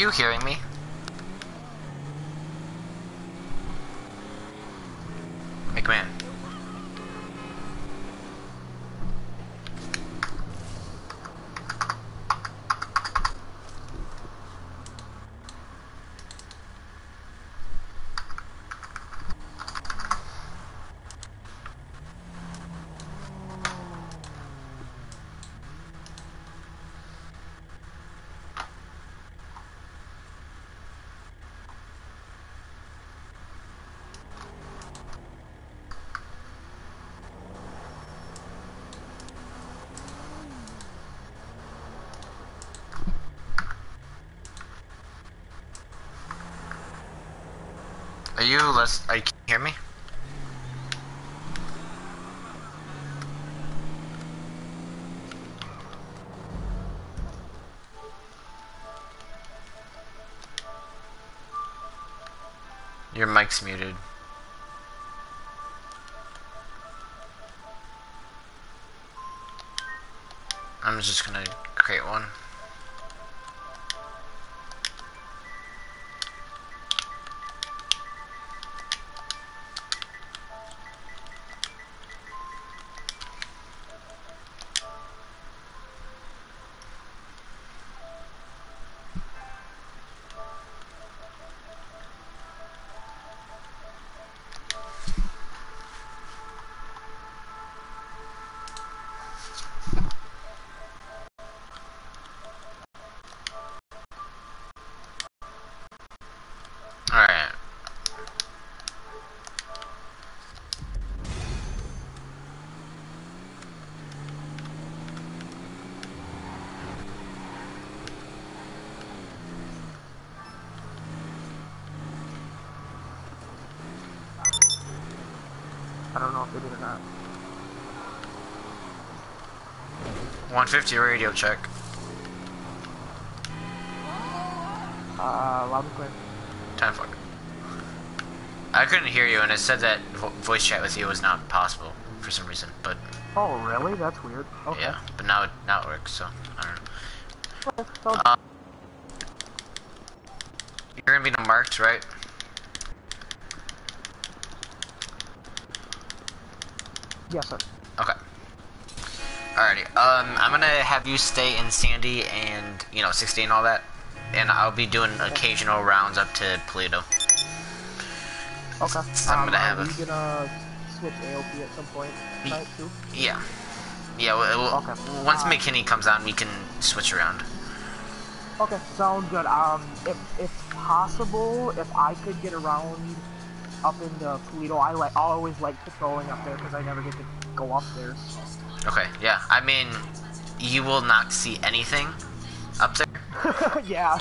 You hearing me? McMahon. Are you? Are you can hear me? Your mic's muted. I'm just gonna create one. 150 radio check. Uh, loud and clear. 10 fuck. I couldn't hear you, and it said that vo voice chat with you was not possible for some reason. But Oh, really? That's weird. Okay. yeah, but now it now it works. So I don't know. Um, you're gonna be the marked, right? yes, sir. Um, I'm gonna have you stay in Sandy and you know 60 and all that, and I'll be doing occasional rounds up to Toledo. Okay. So I'm um, gonna have are gonna switch AOP at some point tonight too? Yeah. Yeah. Well, Okay. once Uh, McKinney comes on, we can switch around. Okay, sounds good. Um, if if possible, if I could get around up into Toledo, I like I always like patrolling up there because I never get to go up there. Okay. Yeah. I mean, you will not see anything up there. yeah.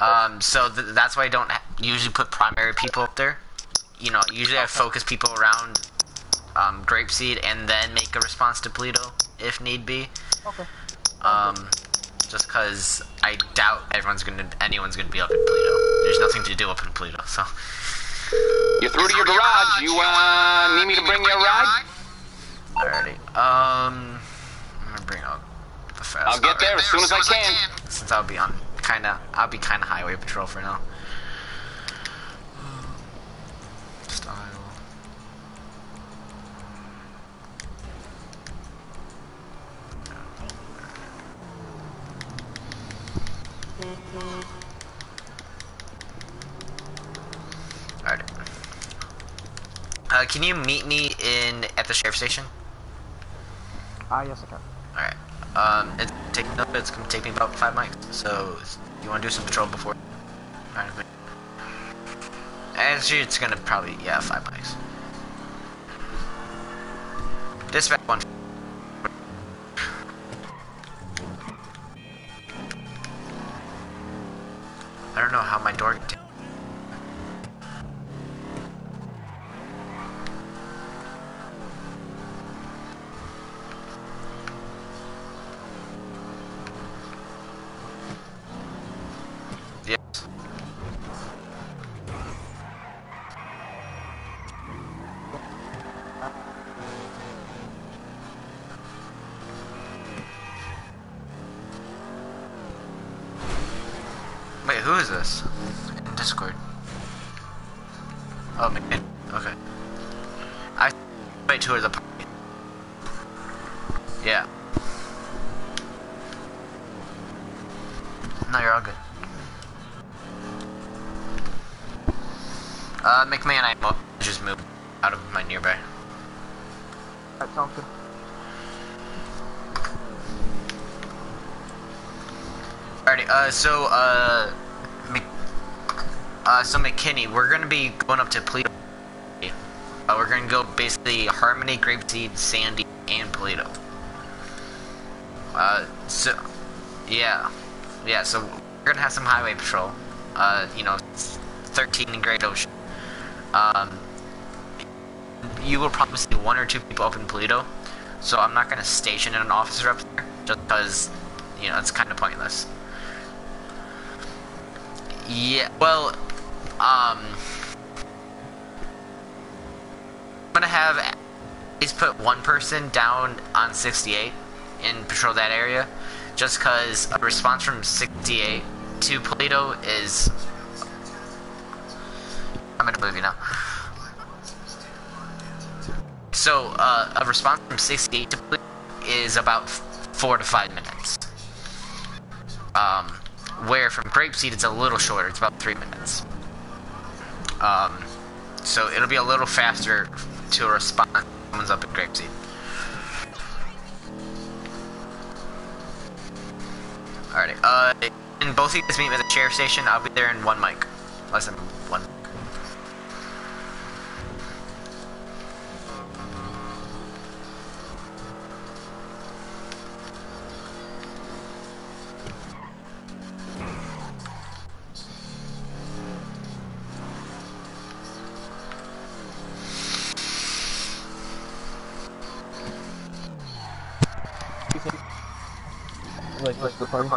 Um, so th that's why I don't ha- usually put primary people up there. You know, usually I focus people around um, Grapeseed and then make a response to Paleto if need be. okay. Um, just because I doubt everyone's gonna, anyone's gonna be up in Paleto. There's nothing to do up in Paleto, so. You're through to your garage. You, uh, need me to bring you a ride? Um, I'm gonna bring out the fast. I'll get there as soon as I can. Since I'll be on kind of, I'll be kind of highway patrol for now. Style. Alright. Uh, can you meet me in at the sheriff station? Ah, yes, I can. Alright. Um, it's take no, it's gonna take me about five mics. So you want to do some patrol before? Alright. Actually, it's gonna probably yeah five mics. Dispatch one. Uh, so, uh, uh, so McKinney, we're gonna be going up to Paleto. Uh, we're gonna go basically Harmony, Grapeseed, Sandy, and Paleto. Uh, so, yeah. Yeah, so we're gonna have some highway patrol. Uh, you know, 13 in Great Ocean. Um, you will probably see one or two people up in Paleto, so I'm not gonna station an officer up there, just because, you know, it's kind of pointless. Yeah, well, um, I'm gonna have at least put one person down on 68 and patrol that area, just because a response from 68 to Paleto is. I'm gonna move you now. So, uh, a response from 68 to Paleto is about four to five minutes. Um, where from Grapeseed it's a little shorter, it's about three minutes. Um, so it'll be a little faster to respond if someone's up at Grapeseed. Alrighty, uh, and both of you guys meet me at the sheriff station, I'll be there in one mic. Less than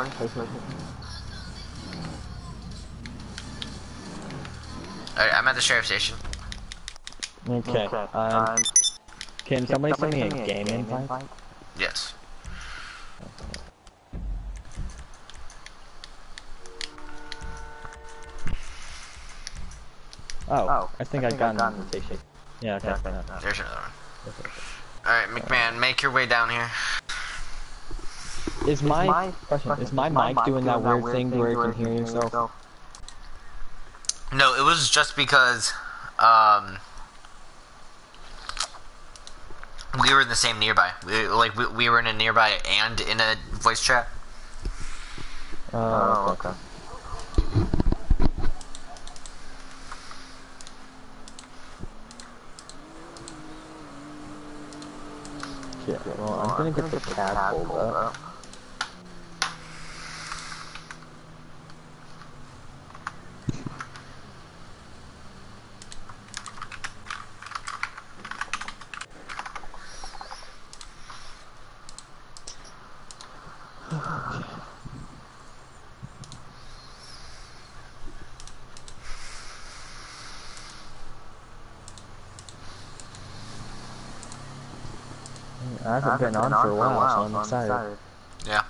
like the party? party? Alright, I'm at the sheriff station. Okay. Um, can somebody send me a game invite? Yes. Oh, I think I got an invitation. Yeah, okay. yeah. There's another one. Alright, McMahon, make your way down here. Is my question? Is my mic doing that weird thing where it can hear yourself? No, it was just because, um, we were in the same nearby. We, like, we, we were in a nearby and in a voice chat. Oh, okay. Yeah, well, I'm gonna get the tab pulled up. I haven't been on for a while, so I'm excited. Yeah.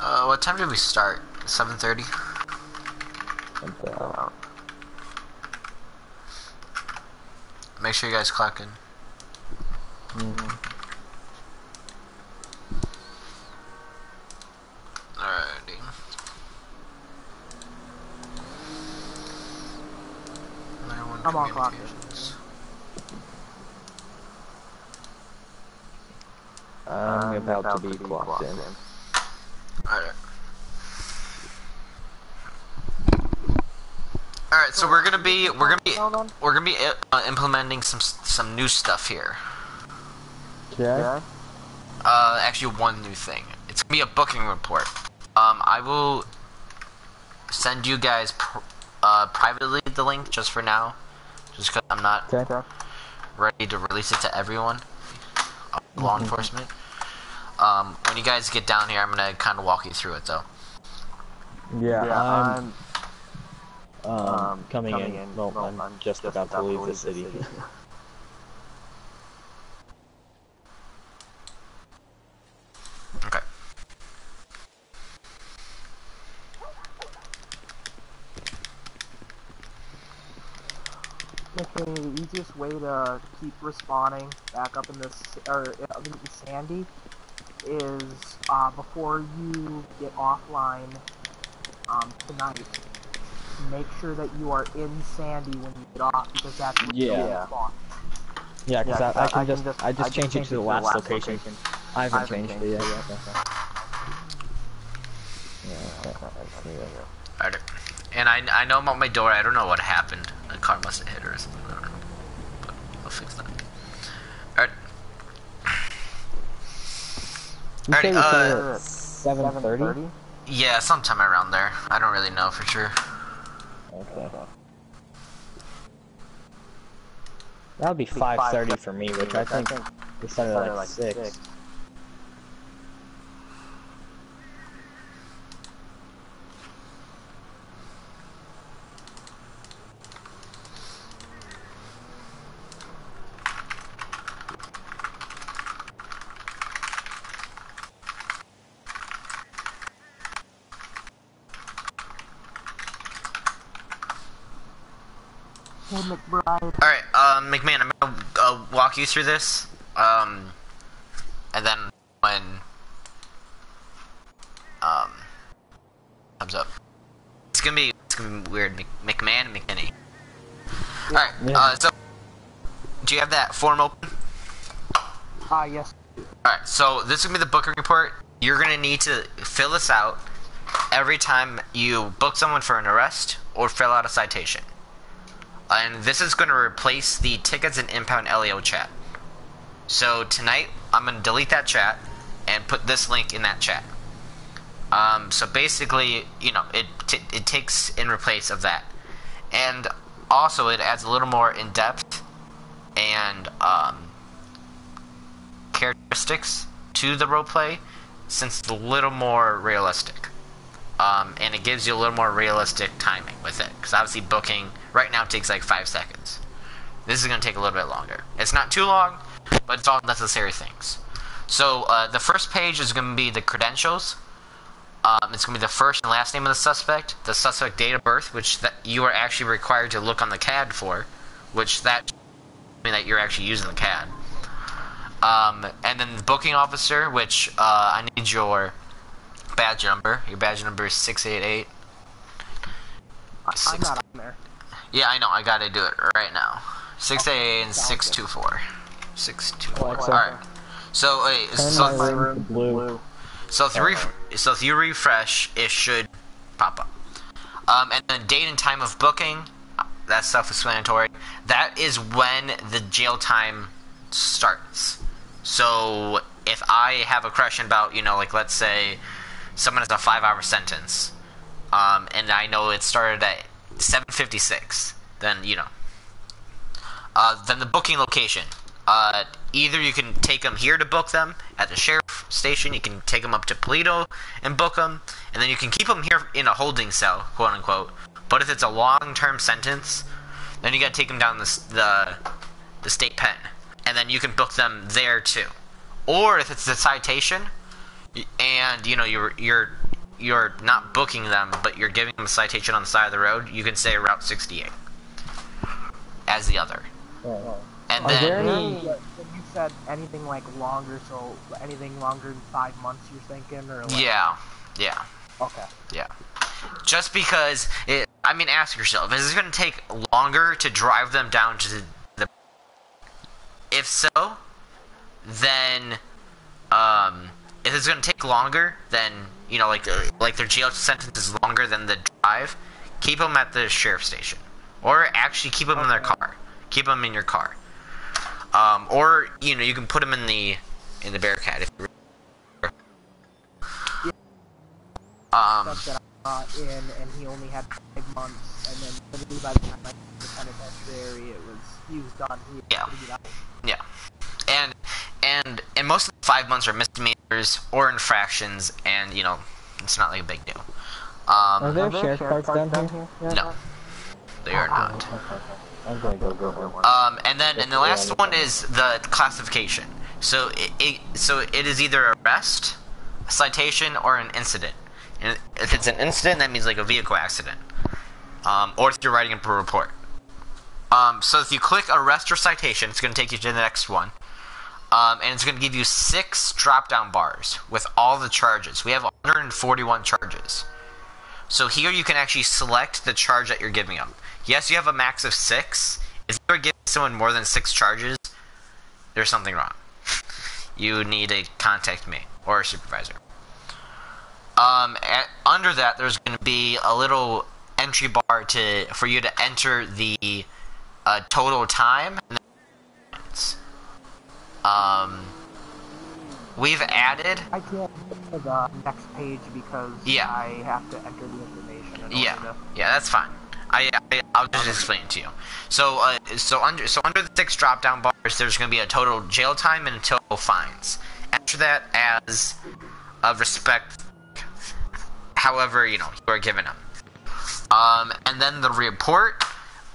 Uh, what time did we start? 7.30? And, uh, Make sure you guys clock in. mhm. Alrighty. Nine-one I'm all clocked in. I'm about to be clocked in. Alright. Alright, so we're gonna be we're gonna be we're gonna be uh, implementing some some new stuff here. Okay? Uh, actually, one new thing. It's gonna be a booking report. Um, I will send you guys pr- uh privately the link just for now, just because I'm not Okay. ready to release it to everyone, uh, law enforcement. Um, when you guys get down here, I'm gonna kind of walk you through it though. Yeah, I'm I'm um, coming, in. Well, I'm, just about to leave the city. Okay. McKinney, the easiest way to keep respawning back up in this or uh, in Sandy is uh, before you get offline um, tonight. Make sure that you are in Sandy when you get off because that's when you Yeah. spawn. Yeah, because Yeah, I, I can just I just changed it to the last location. I haven't haven't changed changed it it yet. yet. Yeah, I see it. Alright. And I, I know I'm on my door. I don't know what happened. The car must have hit her or something. I don't know. But I'll fix that. Alright. Alright, uh... 7.30? Yeah, sometime around there. I don't really know for sure. Okay. That would be 5.30 for me, which I think we started at like 6. Alright, um, McMahon, I'm gonna uh, walk you through this. Um, and then when, um, comes up. It's gonna be, it's gonna be weird. Mc, McMahon and McKinney. Alright, Yeah. uh, so, do you have that form open? Ah yes. Alright, so this is gonna be the booking report. You're gonna need to fill this out every time you book someone for an arrest or fill out a citation. And this is gonna replace the tickets and impound LEO chat. So tonight, I'm gonna delete that chat and put this link in that chat. Um, so basically, you know, it it takes in replace of that, and also it adds a little more in depth and um, characteristics to the roleplay since it's a little more realistic. Um, and it gives you a little more realistic timing with it. Because obviously, booking right now takes like five seconds. This is going to take a little bit longer. It's not too long, but it's all necessary things. So, uh, the first page is going to be the credentials. Um, it's going to be the first and last name of the suspect, the suspect date of birth, which that you are actually required to look on the CAD for, which that mean that you're actually using the CAD. Um, and then the booking officer, which uh, I need your badge number. Your badge number is six eight eight. I'm not on there. Yeah, I know. I gotta do it right now. Six eight eight and six two four. Six two four. All Alexa. right. So wait, Turn so my room blue. so if you ref- so if you refresh, it should pop up. Um, and then date and time of booking, that's self-explanatory. That is when the jail time starts. So if I have a question about, you know, like let's say someone has a five-hour sentence, um, and I know it started at 7:56, then you know. Uh, then the booking location. Uh, either you can take them here to book them at the sheriff station. You can take them up to Paleto and book them, and then you can keep them here in a holding cell, quote unquote. But if it's a long-term sentence, then you gotta take them down the the the state pen, and then you can book them there too. Or if it's a citation, and you know you're you're you're not booking them, but you're giving them a citation on the side of the road, you can say Route 68 as the other. And Are then there any- When you said anything like longer, so anything longer than five months, you're thinking, or like, yeah, yeah, okay. yeah. Just because it, I mean, ask yourself: Is it going to take longer to drive them down to the? the if so, then, um, if it's going to take longer, then you know, like the, like their jail sentence is longer than the drive. Keep them at the sheriff station, or actually keep them in their car. Keep them in your car. Um, or you know, you can put them in the in the Bearcat if. you Um, that I in, and he only had five months, and then literally by the time I the penitentiary, it was he was done. He was Yeah. ready to get out. Yeah, and and and most of the five months are misdemeanors or infractions, and you know it's not like a big deal. Are Um, there sheriff cards down here? no, they are not. I'm going to go get one. Um, and then and the last one is the classification. So it, it so it is either arrest, a citation, or an incident. And if it's an incident, that means like a vehicle accident, um, or if you're writing up a report. Um, so if you click arrest or citation, it's going to take you to the next one. Um, and it's going to give you six drop down bars with all the charges. We have 141 charges. So here you can actually select the charge that you're giving them. Yes, you have a max of six. If you're giving someone more than six charges, there's something wrong. you need to contact me or a supervisor. Um, at, under that, there's going to be a little entry bar to for you to enter the uh, total time. Um, we've added. I can't get to the next page because Yeah. I have to enter the information. In Yeah, to, yeah, that's fine. I, I I'll just explain it to you. So uh, so under so under the six drop down bars, there's going to be a total jail time and a total fines. Enter that as a respect, however you know you are given them. Um, and then the report.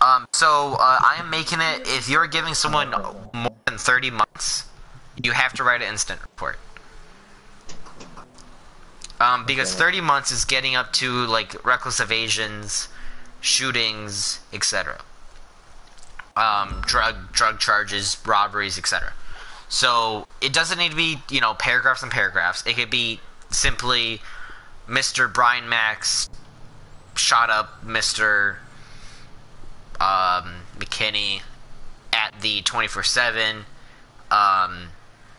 Um, so uh, I am making it. If you're giving someone more than 30 months, you have to write an instant report. Um, because Okay. 30 months is getting up to like reckless evasions, shootings, etc. Um, drug drug charges, robberies, etc. So it doesn't need to be you know paragraphs and paragraphs. It could be simply Mr. Brian Max shot up Mr. Um, McKinney at the 24 7. Um,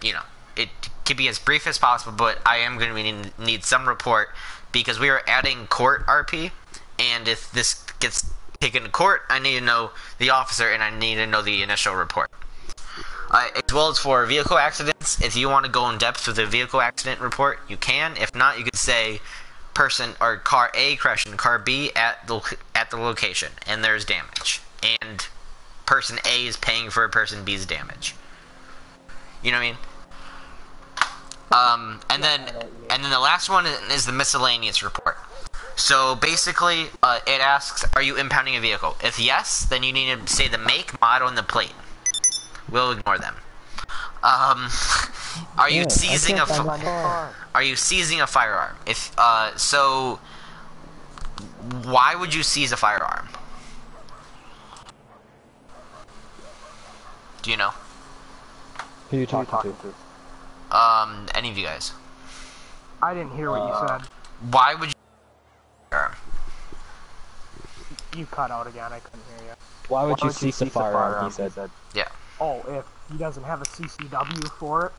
you know, it could be as brief as possible, but I am going to need, need some report because we are adding court RP, and if this gets taken to court, I need to know the officer and I need to know the initial report. Uh, as well as for vehicle accidents, if you want to go in depth with a vehicle accident report, you can. If not, you could say person or car A crashed into car B at the at the location, and there's damage, and person A is paying for person B's damage. You know what I mean? Um, and then and then the last one is the miscellaneous report. So basically, uh, it asks, "Are you impounding a vehicle?" If yes, then you need to say the make, model, and the plate. We'll ignore them. Um, are you Yeah, seizing a? fi- are you seizing a firearm? If uh, so, why would you seize a firearm? Do you know? Who you talking to? Um, any of you guys? I didn't hear what Uh, you said. Why would you? You cut out again. I couldn't hear you. Why would you seize a firearm? He said. That? Yeah. Oh, if he doesn't have a CCW for it.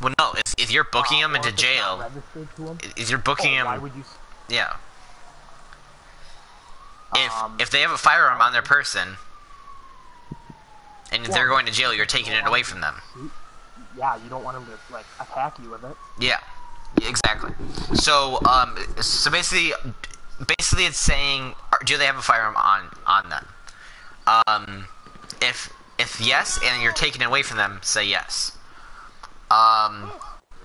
Well, no. If if you're booking uh, him into jail, him. if you're booking oh, Why him, would you? yeah. If Um, if they have a firearm on their person, and if they're going to jail, you're taking it away from them. Yeah, you don't want them to like attack you with it. Yeah, Yeah, exactly. So, um, so basically, basically, it's saying, do they have a firearm on on them? Um, if if yes, and you're taking it away from them, say yes. Um,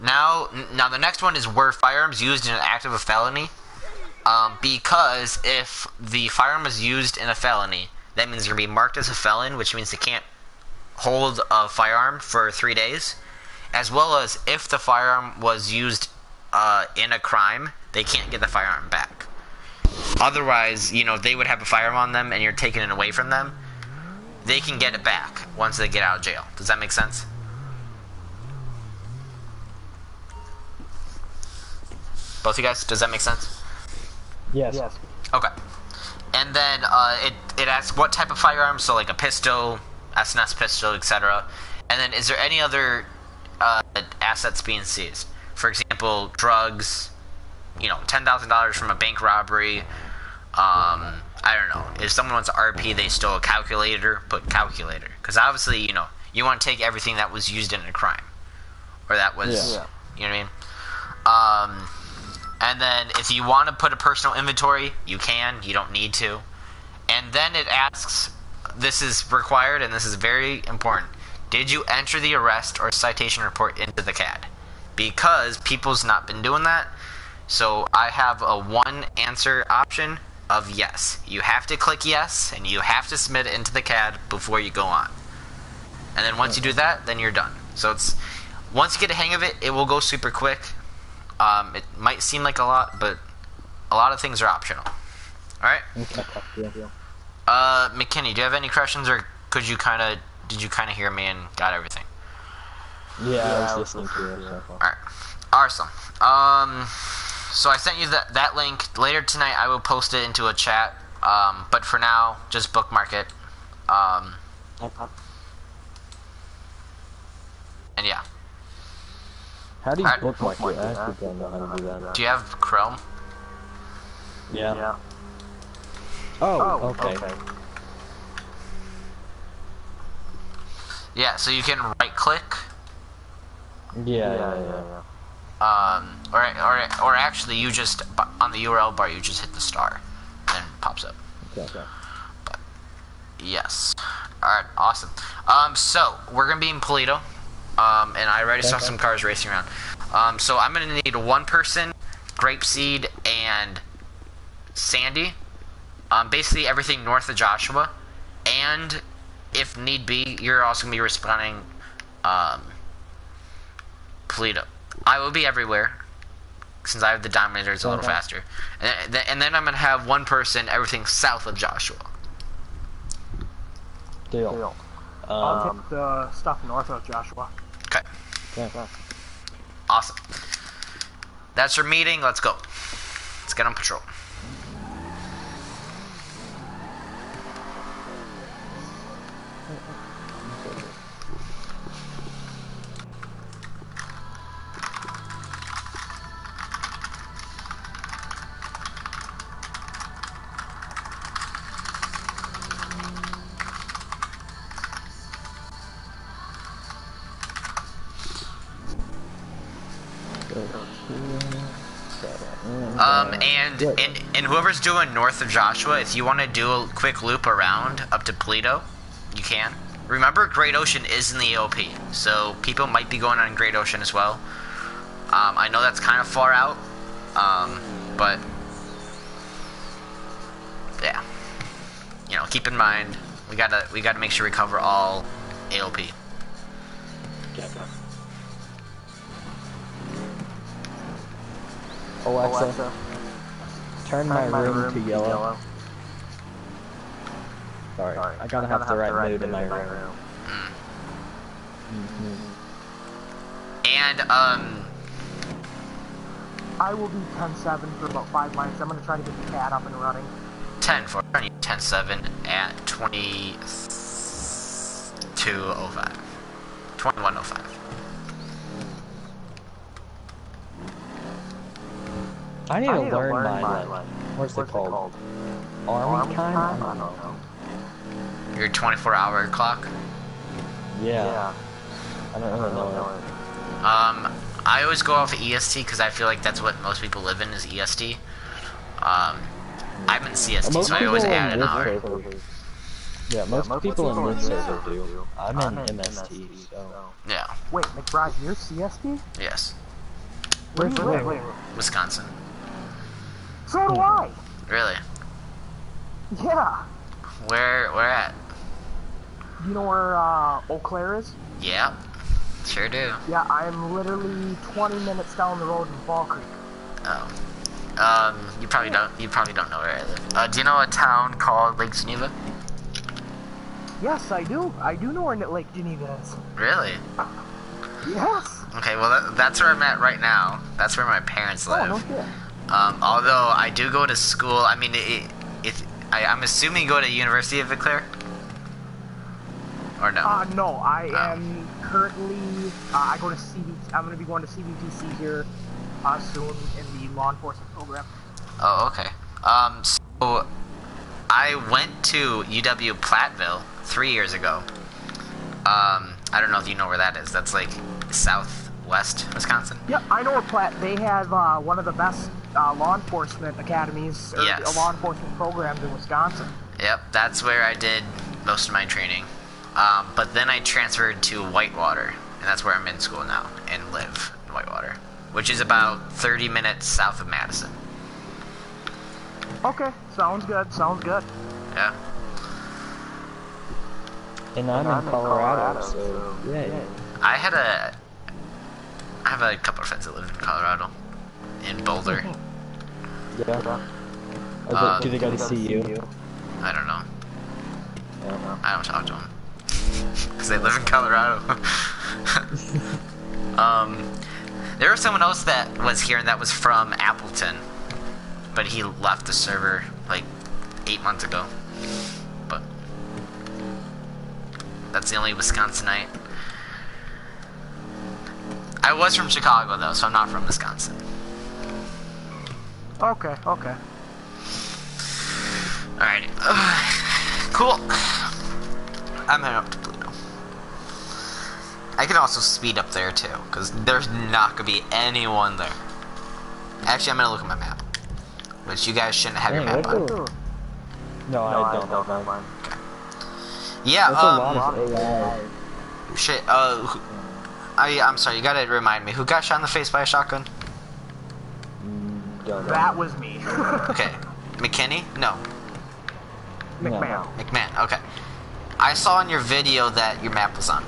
now, now the next one is were firearms used in an act of a felony? Um, because if the firearm is used in a felony, that means you're gonna be marked as a felon, which means they can't hold a firearm for three days as well as if the firearm was used uh, in a crime, they can't get the firearm back. Otherwise, you know, they would have a firearm on them and you're taking it away from them. They can get it back once they get out of jail. Does that make sense? Both you guys, does that make sense? Yes. Yes. Okay. And then uh, it it asks what type of firearm, so like a pistol, SNS pistol, etc. And then is there any other uh, assets being seized? For example, drugs. You know, ten thousand dollars from a bank robbery. Um, I don't know. If someone wants an RP, they stole a calculator. Put calculator, because obviously, you know, you want to take everything that was used in a crime, or that was, Yeah. you know what I mean. Um, and then if you want to put a personal inventory, you can. You don't need to. And then it asks, this is required and this is very important. Did you enter the arrest or citation report into the CAD? Because people's not been doing that. So I have a one answer option of yes. You have to click yes and you have to submit it into the CAD before you go on. And then once you do that, then you're done. So it's once you get a hang of it, it will go super quick. Um, it might seem like a lot, but a lot of things are optional. All right. Yeah. Uh, McKinney, do you have any questions, or could you kind of did you kind of hear me and got everything? Yeah, I was listening to it. So far. Alright. Awesome. Um, so I sent you that, that link. Later tonight, I will post it into a chat. Um, but for now, just bookmark it. Um, and yeah. How do you Alright. bookmark it? I actually don't know how to do that. Do you have Chrome? Yeah. Oh, okay. Yeah, so you can right click. Yeah, yeah, yeah. Um, or, or, or actually, you just, on the URL bar, you just hit the star. And it pops up. Okay. But Yes. Alright, awesome. Um, so, we're gonna be in Paleto. Um, and I already saw some cars racing around. Um, so I'm gonna need one person, Grapeseed, and Sandy. Um, basically everything north of Joshua. And, if need be, you're also gonna be responding, um, Paleto. I will be everywhere. Since I have the Dominator, it's a little Okay. faster. And, th- and then I'm gonna have one person, everything south of Joshua. Deal. I'll Um, take the stuff north of Joshua. Okay. yeah. Awesome. That's your meeting. Let's go. Let's get on patrol. And, and and whoever's doing north of Joshua, if you want to do a quick loop around up to Paleto, you can. Remember, Great Ocean is in the AOP, so people might be going on Great Ocean as well. Um, I know that's kind of far out, um, but yeah, you know, keep in mind we gotta we gotta make sure we cover all AOP. Alexa, turn my room to yellow. Sorry, I gotta have the right mood in my room. Mhm. And um, I will be 10-7 for about five minutes. I'm gonna try to get the CAD up and running. 10 for 10 7 at 2205. 2105. I need I to need to learn learn my, my, like, what's, what's it called? Army, time? I don't know. Your 24 hour clock. Yeah. I don't really know. Um, I always go off of EST because I feel like that's what most people live in is EST. Um, I'm in CST, Most so I always add an this hour. server- Yeah, most, people, in this server do. I'm in MST, so. Yeah, Wait, McBride, you're CST? yes. Where do you Where? Wisconsin. So do I. Really? Yeah. Where, where at? You know where uh, Eau Claire is? Yeah, sure do. Yeah, I'm literally 20 minutes down the road in Fall Creek. Oh. Um, you probably don't, you probably don't know where I live. Uh, do you know a town called Lake Geneva? Yes, I do. I do know where Lake Geneva is. Really? Yes. Okay, well that, that's where I'm at right now. That's where my parents live. Oh, live. no shit. Um, although I do go to school. I mean, it, it, I, I'm assuming you go to University of Eau Claire, or no? Uh, no, I Oh. am currently, uh, I go to CB, I'm going to be going to CVTC here uh, soon in the law enforcement program. oh, okay. Um, so I went to UW Platteville three years ago. Um, I don't know if you know where that is. That's like southwest Wisconsin. Yep, I know where Platt, they have uh, one of the best uh, law enforcement academies, or Yes. law enforcement programs in Wisconsin. Yep, that's where I did most of my training. Um, but then I transferred to Whitewater, and that's where I'm in school now and live in Whitewater, which is about 30 minutes south of Madison. Okay, sounds good, sounds good. Yeah. And I'm in Colorado, so. Yeah. I had a. I have a couple of friends that live in Colorado, in Boulder. Yeah. Uh, do they go to see you? I don't know. I don't talk to them because they live in Colorado. um, there was someone else that was here and that was from Appleton, but he left the server like eight months ago. But that's the only Wisconsinite. I was from Chicago though, so I'm not from Wisconsin. Okay, okay. Alright. cool. I'm heading up to Pluto. I can also speed up there too, because there's not going to be anyone there. Actually, I'm going to look at my map. Which you guys shouldn't have your map on. a- No, I don't have mine. Yeah, That's a um, lot of shit, uh, who- Oh, I, I'm sorry, you gotta remind me. Who got shot in the face by a shotgun? Don't know. That was me. Okay. McKinney? No. McMahon. McMahon, okay. I saw in your video that your map was on.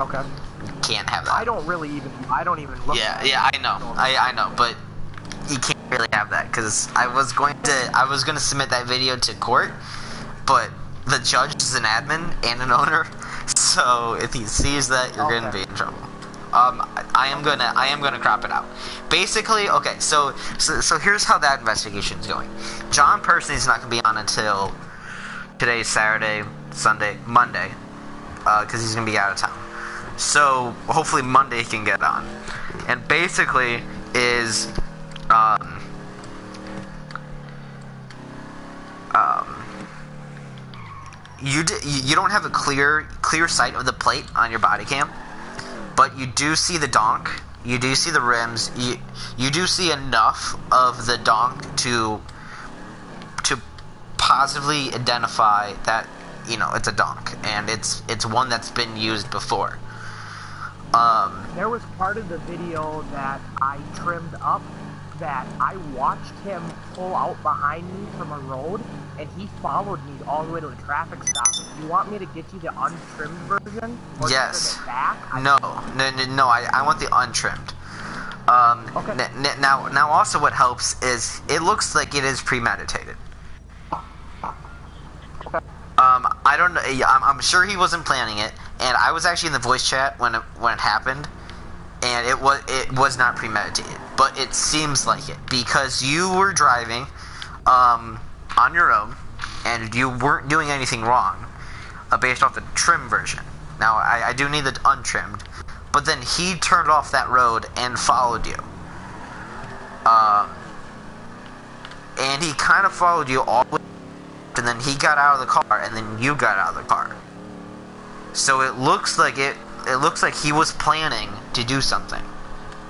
Okay. You Can't have that. I don't really even. I don't even look. Yeah, yeah. I know, I, I know, but you can't really have that because I was going to, I was going to submit that video to court, but the judge is an admin and an owner, so if he sees that, you're going to be in trouble. Um, I, am gonna, I am gonna crop it out. Basically, okay, so, so, so here's how that investigation is going. John personally is not gonna be on until today, Saturday, Sunday, Monday, because he's gonna be out of town. So hopefully Monday he can get on. And basically is um, um, you d- you don't have a clear clear sight of the plate on your body cam, but you do see the donk. You do see the rims. You you do see enough of the donk to to positively identify that you know it's a donk and it's it's one that's been used before. Um, There was part of the video that I trimmed up that I watched him pull out behind me from a road, and he followed me all the way to a traffic stop. You want me to get you the untrimmed version? Or Yes. It back? No, no, no, no I, I want the untrimmed. Um, Okay. now, now, also, what helps is it looks like it is premeditated. Um, I don't know. I'm, I'm sure he wasn't planning it, and I was actually in the voice chat when it, when it happened, and it was it was not premeditated, but it seems like it because you were driving, um, on your own, and you weren't doing anything wrong, uh, based off the trim version. Now, I, I do need the untrimmed, but then he turned off that road and followed you. Uh, and he kind of followed you all the way, and then he got out of the car, and then you got out of the car. So it looks like it. It looks like he was planning to do something.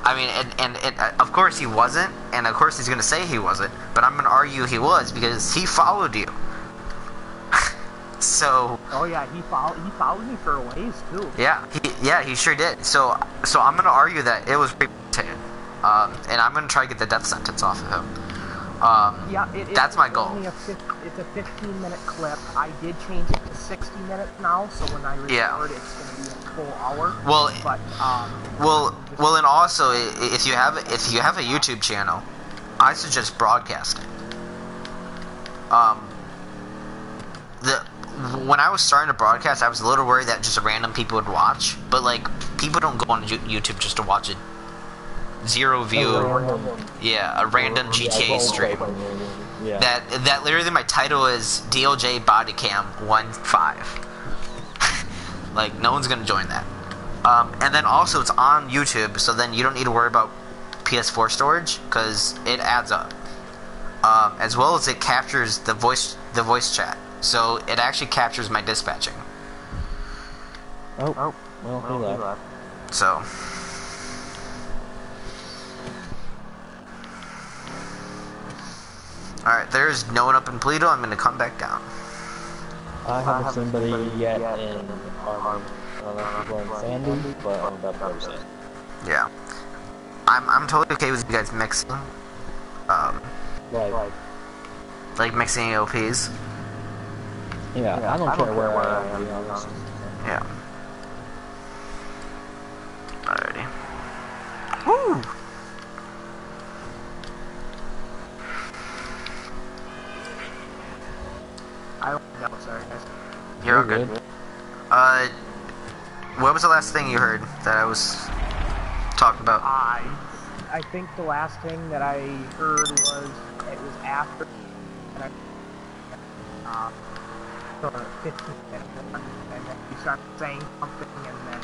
I mean, and and, and uh, of course he wasn't, and of course he's gonna say he wasn't. But I'm gonna argue he was because he followed you. so Oh yeah, he followed. He followed me for a ways too. yeah, he yeah he sure did. So so I'm gonna argue that it was premeditated, um, and I'm gonna try to get the death sentence off of him. Um, Yeah, it, That's my goal. A it's a 15 minute clip. I did change it to 60 minutes now, so when I record, Yeah. it's gonna be a full hour. Well, but um, Well, well, and also if you have if you have a YouTube channel, I suggest broadcasting. Um, the when I was starting to broadcast, I was a little worried that just random people would watch, but like people don't go on YouTube just to watch a zero view, yeah, a random GTA stream. Yeah. That that literally my title is DOJ Bodycam One Five. like no one's gonna join that. Um, and then also it's on YouTube, so then you don't need to worry about PS4 storage because it adds up. Um, as well as it captures the voice the voice chat, so it actually captures my dispatching. oh, oh. well, he left. So. Alright, there's no one up in Paleto. I'm gonna come back down. I haven't seen anybody yet in Army. Um, um, I don't know if people in Sandy, but I'm about to go to Yeah. I'm, I'm totally okay with you guys mixing. Um, Like, like mixing AOPs. yeah, I don't care where I am, to be honest. Um, yeah. Alrighty. Woo! I don't know, sorry guys. You're all You're good. Uh, what was the last thing you heard that I was talking about? I, I think the last thing that I heard was it was after, and I, uh, the 15 minute one, and then you started saying something, and then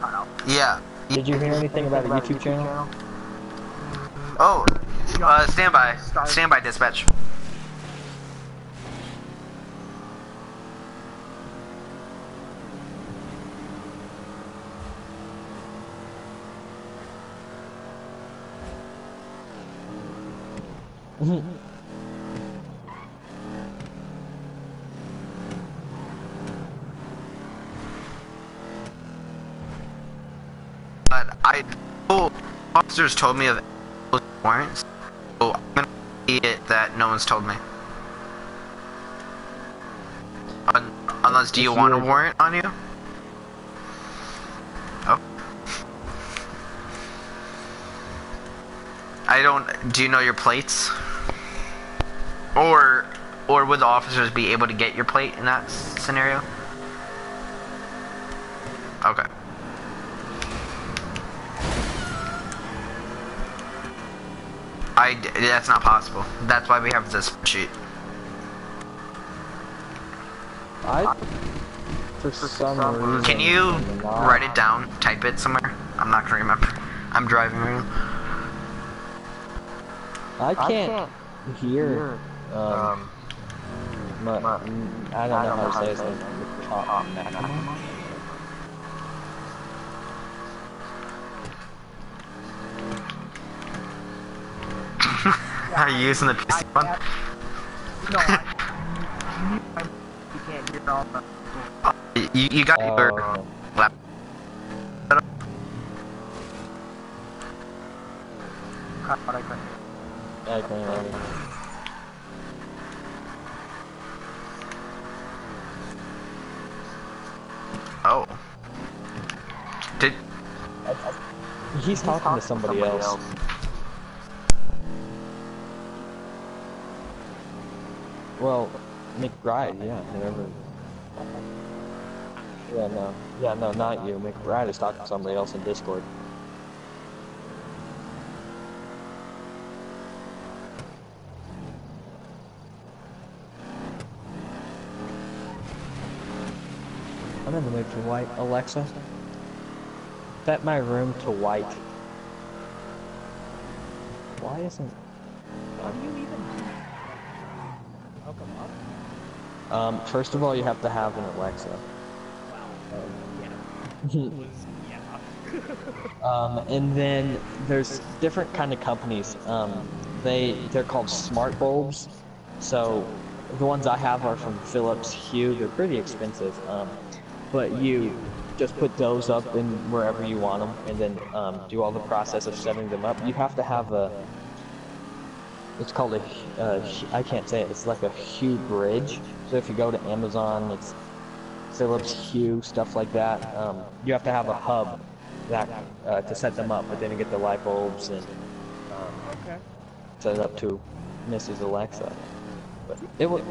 cut out. Yeah. Did you hear anything about a YouTube channel? Oh, uh, standby. Standby dispatch. But I, oh, officers told me of warrants, so I'm gonna see it that no one's told me. Un- unless, do you want a warrant on you? I don't. Do you know your plates? Or, or would the officers be able to get your plate in that scenario? Okay. I, d- that's not possible. That's why we have this sheet. I, for some reason, Can you write it down, type it somewhere? I'm not gonna remember. I'm driving right now. I can't hear. Um, my, I don't know how to say his name. Top Macamon? Are you using the I, PC one? no, I, you, you can't hear all the. You, you got your Oh, lap. cut out, I couldn't. I can hear. Oh. Did He's talking to somebody else. Well, McBride, yeah, whoever. Yeah, no. Yeah, no, not you. McBride is talking to somebody else in Discord. I'm in the mood for white. Alexa, set my room to white. Why isn't... How do you even hook them up? Um, first of all, you have to have an Alexa. Yeah. Um, and then there's different kind of companies. Um, they they're called smart bulbs. So the ones I have are from Philips Hue. They're pretty expensive. Um, but you just put those up in wherever you want them, and then um, do all the process of setting them up. You have to have a. It's called a. Uh, I can't say it. It's like a Hue bridge. So if you go to Amazon, it's Philips Hue stuff like that. Um, you have to have a hub that uh, to set them up, but then you get the light bulbs and um, Okay. set it up to Mrs. Alexa. But it will.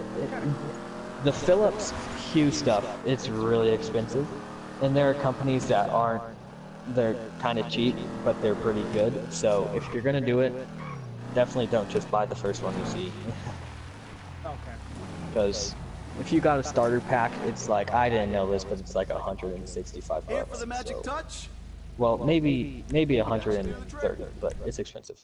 The Philips Hue stuff, it's really expensive, and there are companies that aren't. They're kind of cheap, but they're pretty good. So if you're gonna do it, definitely don't just buy the first one you see, Okay. because if you got a starter pack, it's like I didn't know this, but it's like 165 Here bucks. for the magic so- touch? Well, maybe maybe 130, but it's expensive.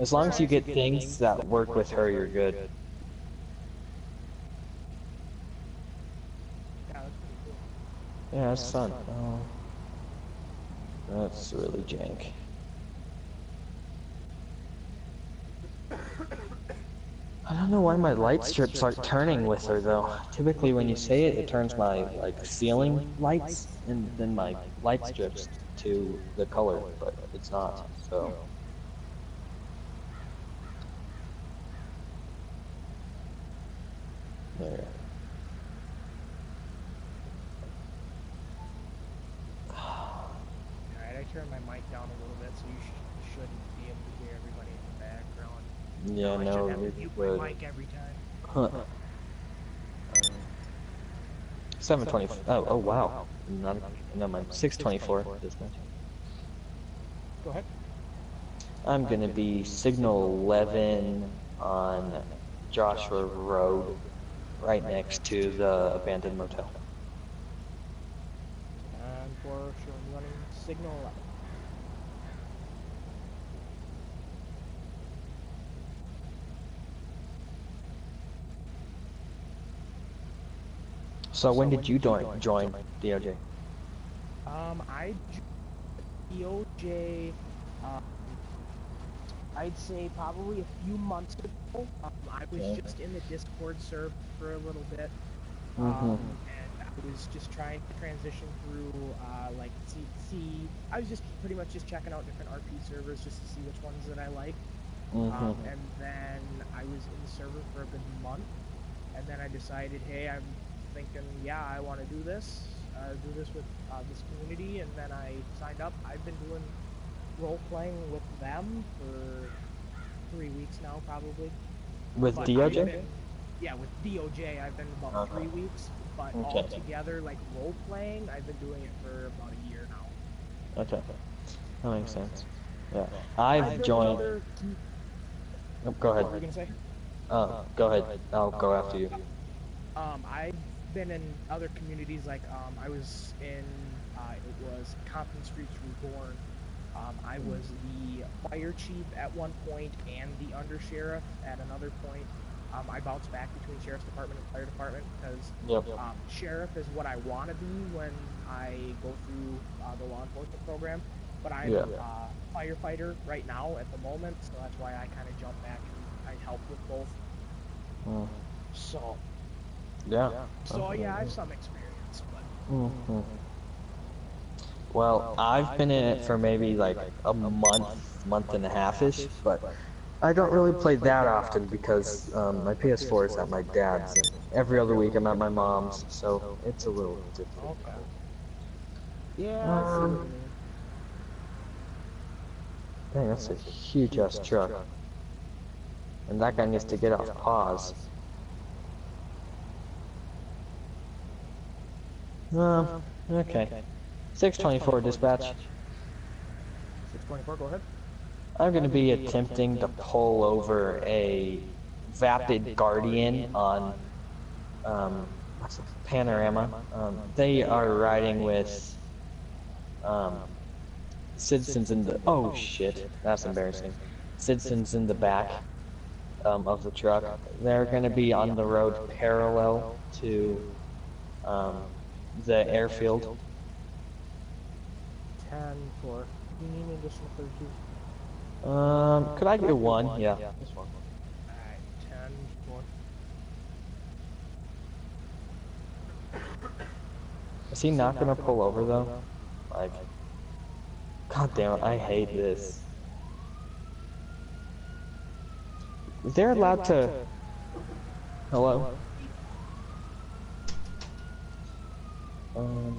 As long as you get things that work with her, you're good. Yeah, that's pretty cool. Yeah, it's fun. Oh, that's really jank. I don't know why my light strips aren't turning with her though. Typically when you say it, it turns my like ceiling lights and then my light strips to the color, but it's not. So there. Alright, I turned my mic down a little bit so you sh- shouldn't be able to hear everybody in the background. Yeah, I should no, have to it mute my would. mic every time. Huh. Uh, seven twenty. Oh, oh wow. Not, no, mind. Six twenty-four. Dispatch. Go ahead. I'm gonna be signal eleven on Joshua Road, right next to the abandoned motel. And for showing running signal 11. So when did you join join DOJ? Um, I joined DOJ, um, I'd say probably a few months ago. Um, I was Okay. just in the Discord server for a little bit. Mhm. Um, and I was just trying to transition through, uh, like, see, see, I was just pretty much just checking out different RP servers just to see which ones that I like. Um, Mhm. and then I was in the server for a good month, and then I decided, hey, I'm thinking, yeah, I want to do this, uh, do this with uh, this community, and then I signed up. I've been doing role playing with them for three weeks now, probably. With But DOJ? been- yeah, with DOJ, I've been about Okay. three weeks, but Okay. all together, like role playing, I've been doing it for about a year now. Okay, that makes sense. Yeah, I've I've joined. other- Oh, go What were you ahead. gonna say? Uh, go ahead. I'll go after you. Um, I've been in other communities, like um, I was in, uh, it was Compton Streets Reborn. Um, I was the fire chief at one point and the undersheriff at another point. Um, I bounce back between sheriff's department and fire department because Yep. um, sheriff is what I want to be when I go through uh, the law enforcement program. But I'm Yeah. uh, firefighter right now at the moment, so that's why I kind of jump back and I help with both. Mm. So, Yeah. so yeah, I have some experience, but Mhm. Well, I've been in it for maybe like a month, month and a half ish, but I don't really play that often because um, my PS4 is at my dad's, and every other week I'm at my mom's, so it's a little difficult. okay. Yeah. I see what you Um. Dang, that's a huge ass truck. And that guy needs to get off pause. Um, okay. 624 dispatch. 624, go ahead. I'm going to be attempting to pull over a Vapid Guardian on um, Panorama. Um, they are riding with um, citizens in the. Oh shit, that's embarrassing. Citizens in the back um, of the truck. They're going to be on the road parallel to um, the airfield. 10 for. Do you need an additional 32? Um, could I get one? Yeah, this one. Alright, 10 for. Is he not gonna pull over though? Like, god damn it, I hate this. They're allowed to. Hello? Um.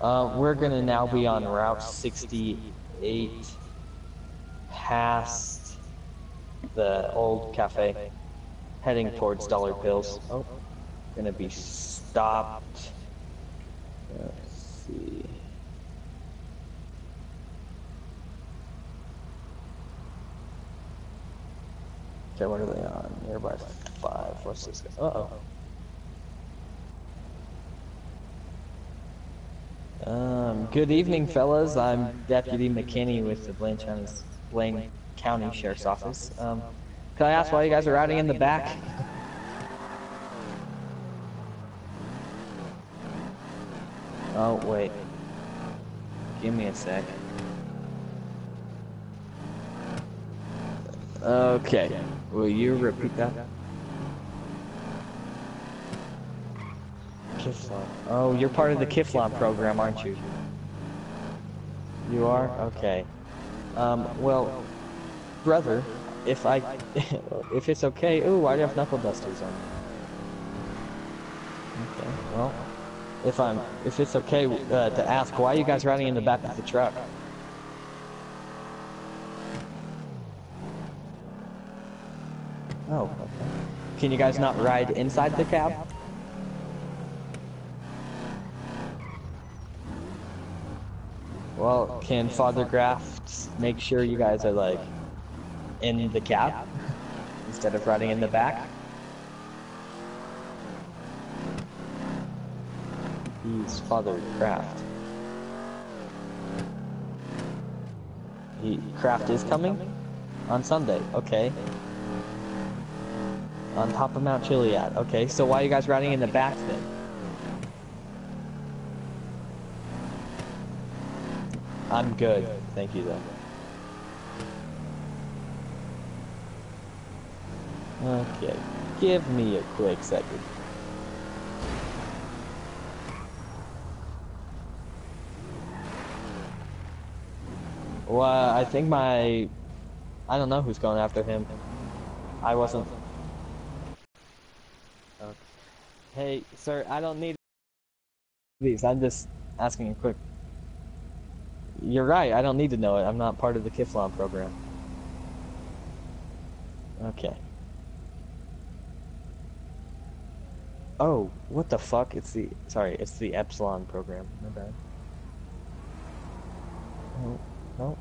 Uh, we're gonna now be on Route 68 past the old cafe, heading towards Dollar Pills. Oh, gonna be stopped. Let's see. Okay, what are they on? Nearby five. What's this? Uh oh. Um, good evening, fellas. I'm Deputy McKinney with the Blaine County, Blaine County Sheriff's Office. Um, can I ask why you guys are riding in the back? Oh, wait. Give me a sec. Okay. Will you repeat that? Kiflon. Oh, you're part of the Kiflon program, aren't you? You are? Okay. Um, well, brother, if I, if it's okay, ooh, why do you have knuckle dusters on? Okay, well, if I'm, if it's okay uh, to ask, why are you guys riding in the back of the truck? Can you guys not ride inside the cab? Well, can Father Graft make sure you guys are like in the cab instead of riding in the back? He's Father Kraft. He Kraft is coming on Sunday. Okay. On top of Mount Chiliad. Okay, so why are you guys riding in the back then? I'm good. Thank you though. Okay. Give me a quick second. Well, I think my... I don't know who's going after him. I wasn't... Okay. Hey, sir, I don't need these. I'm just asking a quick... You're right, I don't need to know it. I'm not part of the Kiflon program. Okay. Oh, what the fuck? It's the... Sorry, it's the Epsilon program. My bad. Oh. No.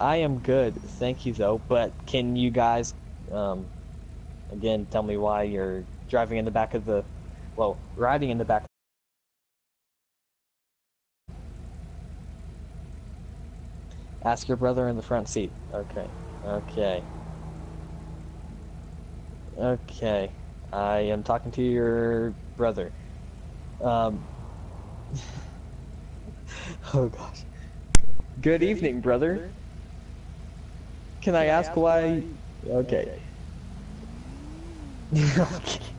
I am good, thank you though. But can you guys, um, again, tell me why you're driving in the back of the, well, riding in the back. Ask your brother in the front seat. Okay. Okay. Okay. I am talking to your brother. Um. oh gosh. Good evening, brother. Can I ask why? Okay. okay.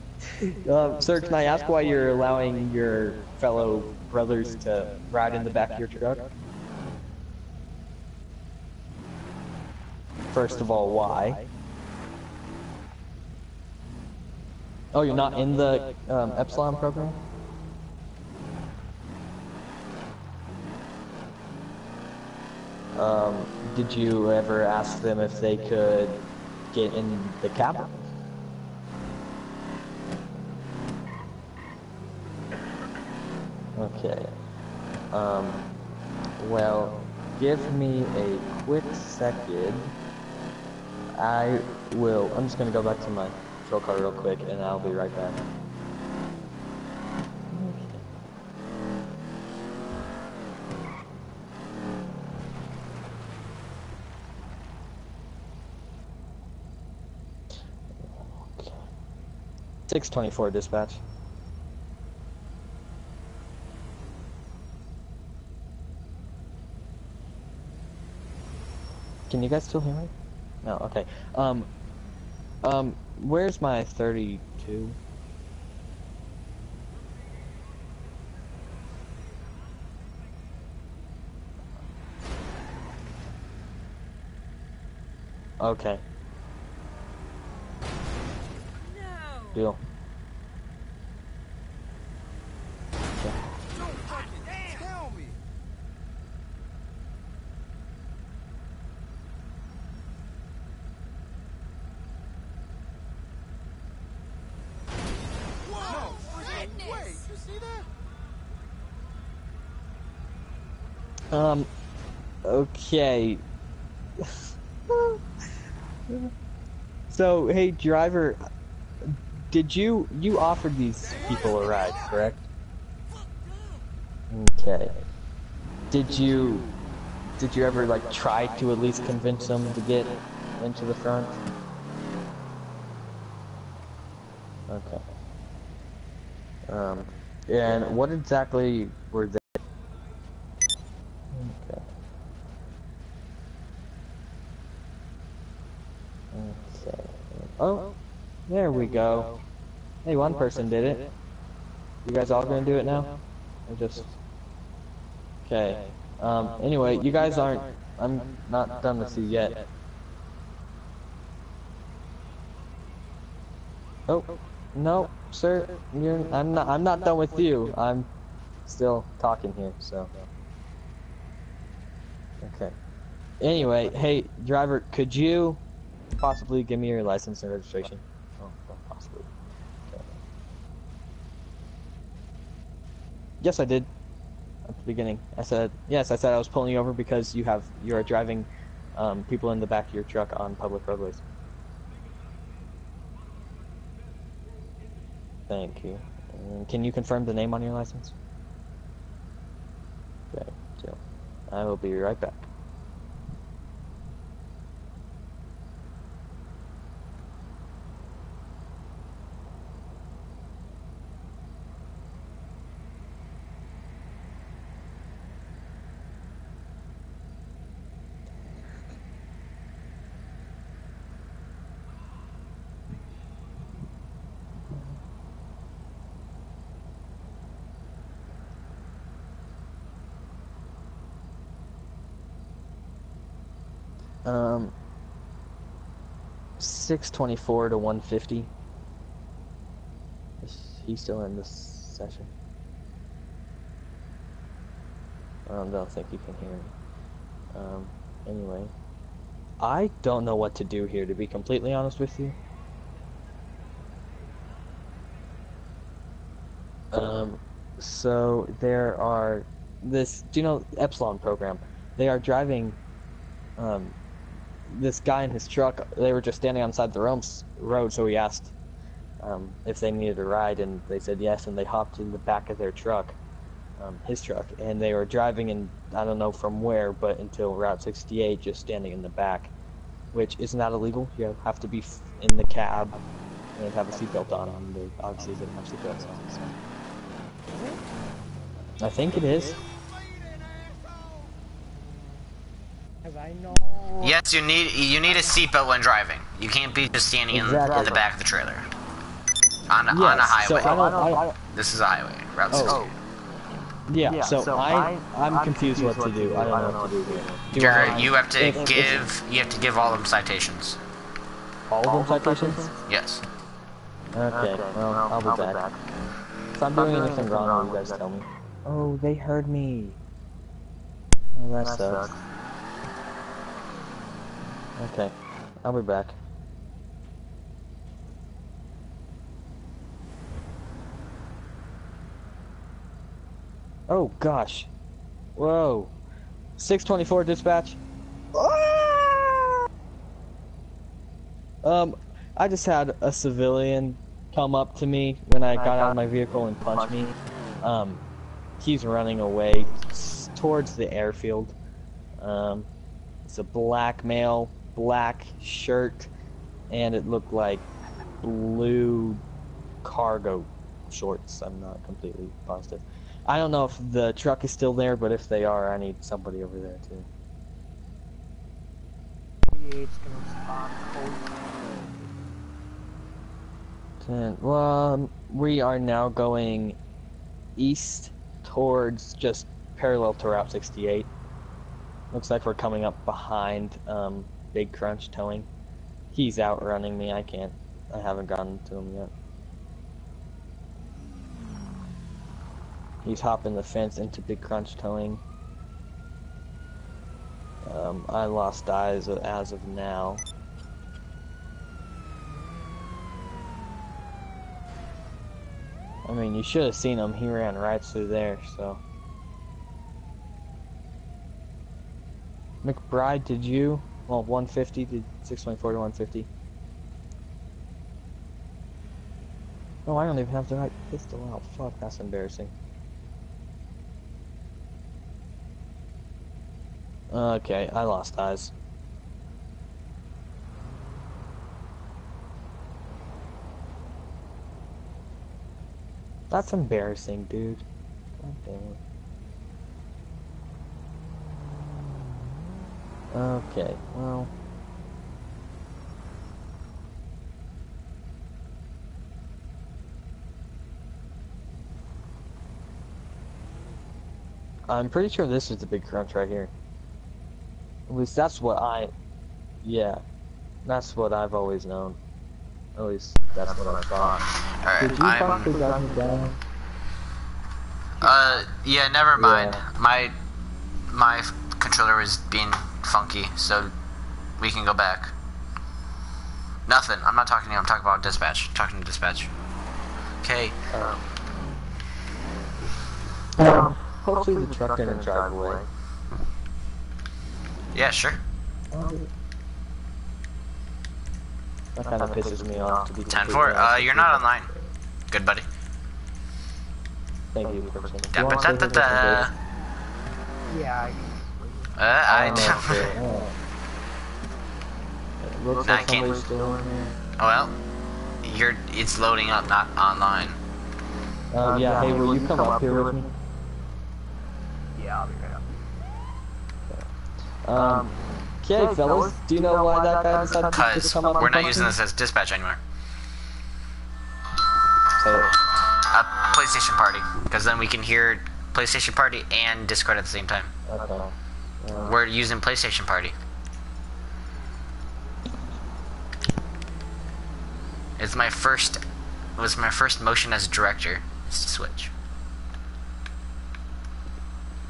Um, sir, can I ask why you're allowing your fellow brothers to ride in the back of your truck? First of all, why? Oh, you're not in the um, Epsilon program? Um, did you ever ask them if they could get in the cab? Okay. Um, well, give me a quick second. I will, I'm just gonna go back to my patrol car real quick and I'll be right back. Six twenty-four dispatch. Can you guys still hear me? No, okay. Um, um, where's my thirty-two? Okay. Deal. Okay. so, hey, driver, did you, you offered these people a ride, correct? Okay. Did you, did you ever, like, try to at least convince them to get into the front? Okay. Um, and what exactly were they? Okay. Okay. Oh, there we go. Hey, one person did it. You guys all gonna do it now? Or just... Okay. Um, anyway, you guys aren't... I'm not done with you yet. Oh, no. sir, you're, I'm not. I'm not done with you. I'm still talking here. So. Okay. Anyway, hey driver, could you possibly give me your license and registration? Oh, well, possibly. Okay. Yes, I did. At the beginning, I said yes. I said I was pulling you over because you have you are driving um, people in the back of your truck on public roadways. Thank you. And can you confirm the name on your license? Okay, so I will be right back. 624 to 150. Is he still in this session? I don't, I don't think you can hear me. Um, anyway, I don't know what to do here, to be completely honest with you. Um, so there are this, do you know, Epsilon program. They are driving um, this guy in his truck, they were just standing outside the road, so he asked um, if they needed a ride, and they said yes, and they hopped in the back of their truck, um, his truck, and they were driving in, I don't know from where, but until Route 68, just standing in the back, which is not illegal. You have to be in the cab and have a seatbelt on. on they obviously didn't have seatbelts on. So. I think it is. As I know. Yes, you need you need a seatbelt when driving. You can't be just standing in, in the back of the trailer. On, a on a Yes, so highway. I don't, I, this is a highway. Route Oh. 68. Yeah, Yeah, so, so I, I- I'm, I'm confused, what to do. I don't know what to do here. Do You're, you have to if- if- give you have to give all of them citations. all of them citations? Yes. Okay, well, I'll be back. If I'm doing anything wrong, you guys tell me. Oh, they heard me. Oh, that sucks. Okay, I'll be back. Oh gosh. Whoa. 624 dispatch. Um, I just had a civilian come up to me when I got out of my vehicle and punch me. Um, he's running away towards the airfield. Um, it's a black male, black shirt, and it looked like blue cargo shorts. I'm not completely positive. I don't know if the truck is still there, but if they are, I need somebody over there too. 88's gonna respond. Holy Ten. Well, um, we are now going east towards just parallel to Route 68. Looks like we're coming up behind um, Big Crunch towing. He's outrunning me. I can't. I haven't gotten to him yet. He's hopping the fence into Big Crunch towing. Um, I lost eyes as of now. I mean, you should have seen him. He ran right through there, so. McBride, did you? Well, 150, to 624 to 150? Oh, I don't even have the right pistol out. Fuck, that's embarrassing. Okay, I lost eyes. That's embarrassing, dude. God damn it. Okay, well. I'm pretty sure this is the big crunch right here. At least that's what I. Yeah. That's what I've always known. At least that's what I thought. Did you I'm. the guy down? Uh, yeah, never mind. Yeah. My my controller was being funky, so we can go back. Nothing. I'm not talking to you. I'm talking about dispatch. talking to dispatch. Okay. Um, um, hopefully the truck didn't drive away. Yeah, sure. That kind of pisses me off to be 10 4, Uh, you're not online. Good buddy. Thank you for saying. Da, You da, da, da. Yeah, I Uh, I. Dave? Oh, okay. Oh. It looks Nah, I like can't- somebody's still in here. well, you're. It's loading up, not online. Oh yeah, hey, will you come up here with me? yeah, I'll be right up. Um, okay, fellas, do you know why that guy decided to Cause just come up we're not using this as dispatch anymore. Say. A PlayStation party, because then we can hear PlayStation party and Discord at the same time. Okay. We're using PlayStation Party. It's my first. It was my first motion as director. Switch.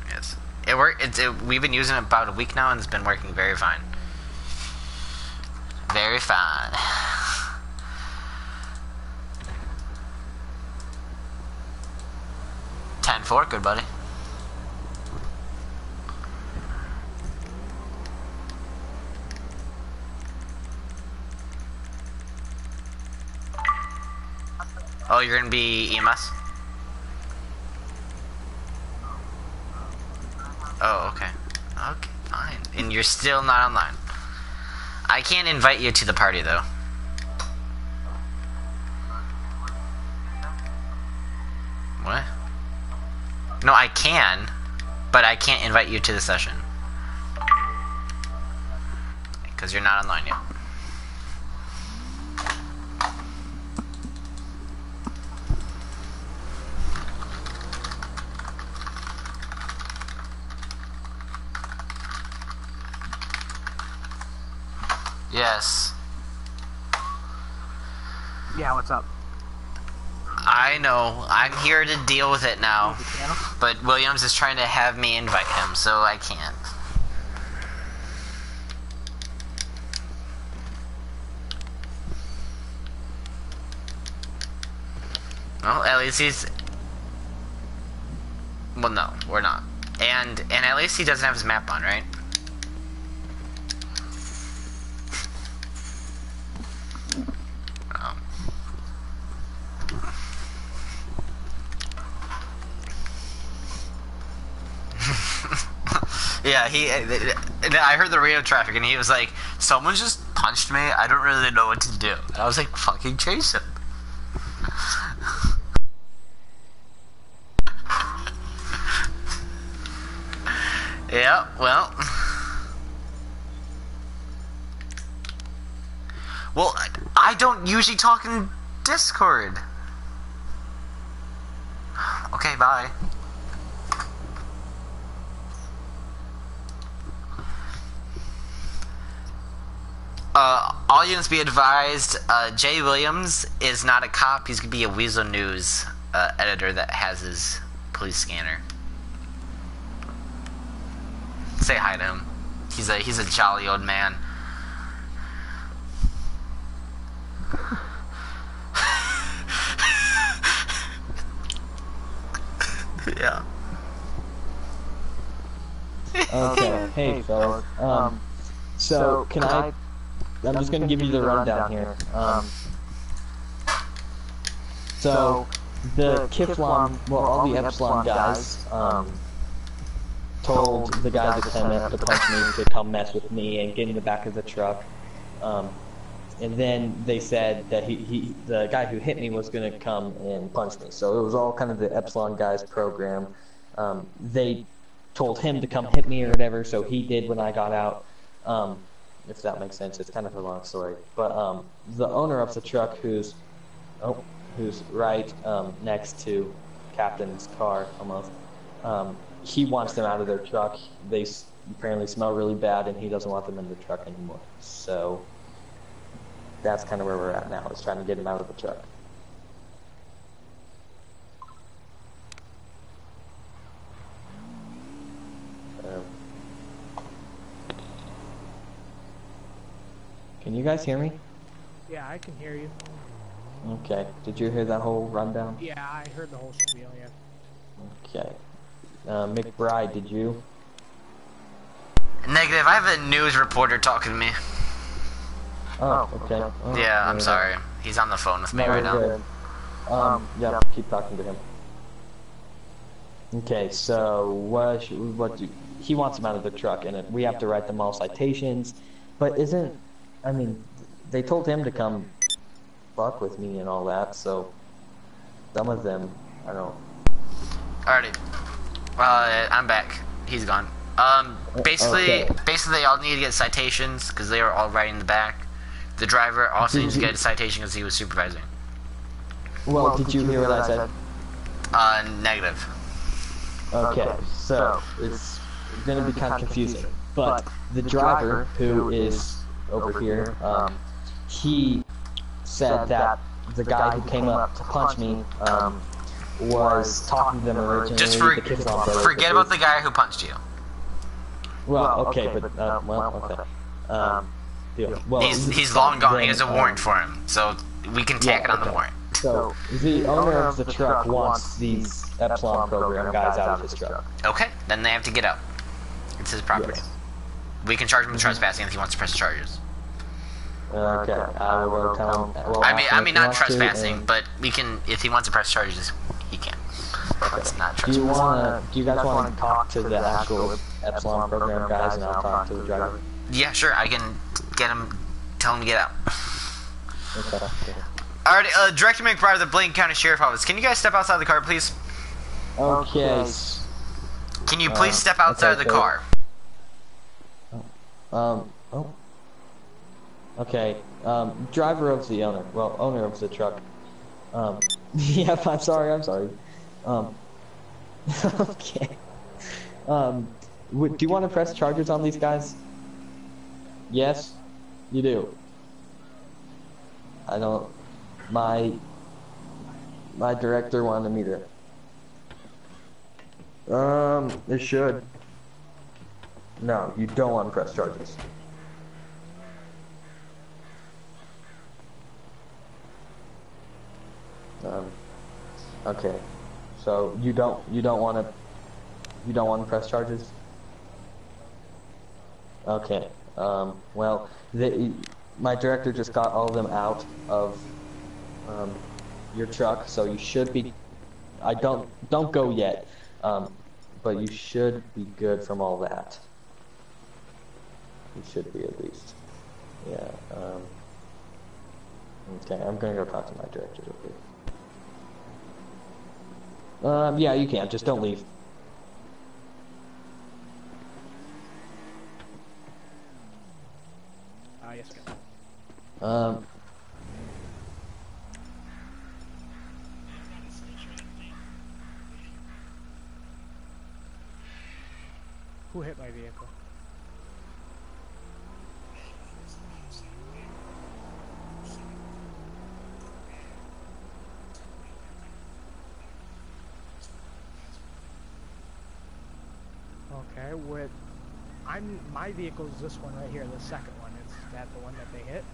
Yes, it worked. It's it, we've been using it about a week now, and it's been working very fine. Very fine. Ten four, good buddy. Oh, you're gonna be EMS? Oh, okay. Okay, fine. And you're still not online. I can't invite you to the party though. What? No, I can, but I can't invite you to the session. Because you're not online yet. Yes. Yeah, what's up? I know. I'm here to deal with it now. But Williams is trying to have me invite him, so I can't. Well, at least he's. Well, no, we're not. And and at least he doesn't have his map on, right? Yeah, he. Uh, I heard the radio traffic, and he was like, "Someone just punched me. I don't really know what to do." And I was like, "Fucking chase him." yeah. Well. Well, I- I don't usually talk in Discord. Okay, bye. Uh, all units be advised, uh, Jay Williams is not a cop. He's gonna be a Weasel News uh, editor that has his police scanner. Say hi to him. He's a he's a jolly old man. yeah. Okay, hey fellas. Um, so can I? I'm just gonna give you the rundown here. Um, so the Kiflon, well, all the Epsilon guys, um, told the guys at Clement to punch me to come mess with me and get in the back of the truck. Um, and then they said that he, he, the guy who hit me was gonna come and punch me. So it was all kind of the Epsilon guys program. Um, they told him to come hit me or whatever, so he did when I got out. Um, if that makes sense, it's kind of a long story. But um, the owner of the truck, who's oh, who's right um, next to Captain's car almost, um, he wants them out of their truck. They apparently smell really bad, and he doesn't want them in the truck anymore. So that's kind of where we're at now. Is trying to get him out of the truck. Um, can you guys hear me? Yeah, I can hear you. Okay. Did you hear that whole rundown? Yeah, I heard the whole spiel. Yeah. Okay. Uh, McBride, did you? Negative. I have a news reporter talking to me. Oh, okay. Oh, Yeah, I'm sorry. He's on the phone with me No, right now. good. Um, yeah, keep talking to him. Okay, so what? sh- What? Do, he wants him out of the truck, and we have to write them all citations. But isn't? I mean, they told him to come fuck with me and all that. So some of them, I don't. Alrighty. Uh, I'm back. He's gone. Um, basically, Okay. basically, they all need to get citations because they were all riding in the back. The driver also Did needs to get a citation because he was supervising. Well, did you hear what I said? Uh, negative. Okay, so it's gonna be kind of confusing. But the driver, who is over here, um, he said that the guy who came up to punch me um, was talking to them originally. Just for, the kids on both forget about the guy who punched you. Well, okay, but uh, well, okay. Um, yeah, well, He's he's long gone. He has a warrant um, for him, so we can tack yeah, it on the warrant. So the owner of the truck wants these Epsilon program guys out of his truck. Okay, then they have to get out. It's his property. Yes. We can charge him with trespassing if he wants to press charges. Okay, I will tell him. Well, I mean, I mean not wants to, trespassing, and- but we can if he wants to press charges, he can. It's not trespassing. Do you wanna? Do you guys want to talk to the actual Epsilon program guys, and I'll talk to the driver? Yeah, sure. I can get him. Tell him to get out. Okay. Alright, uh, Director McBride of the Blaine County Sheriff Office. Can you guys step outside the car, please? Okay. Can you Uh, please step outside okay, of the so- car? Um. Okay. Um. Driver of the owner. Well, owner of the truck. Um. Yep. I'm sorry. I'm sorry. Um. okay. Um. Do you want to press charges on these guys? Yes. You do. I don't. My. My director wanted me to. Um. It should. No, you don't want to press charges. Um, okay, so you don't you don't want to you don't want to press charges. Okay. Um, well, the, my director just got all of them out of um, your truck, so you should be. I don't don't go yet, um, but you should be good from all that. You should be at least. Yeah. Um, okay, I'm gonna go talk to my director Um, yeah, you can. Just don't leave. Uh, yes, sir. Um, Who hit my vehicle? Okay, with I'm my vehicle is this one right here, the second one. Is that the one that they hit?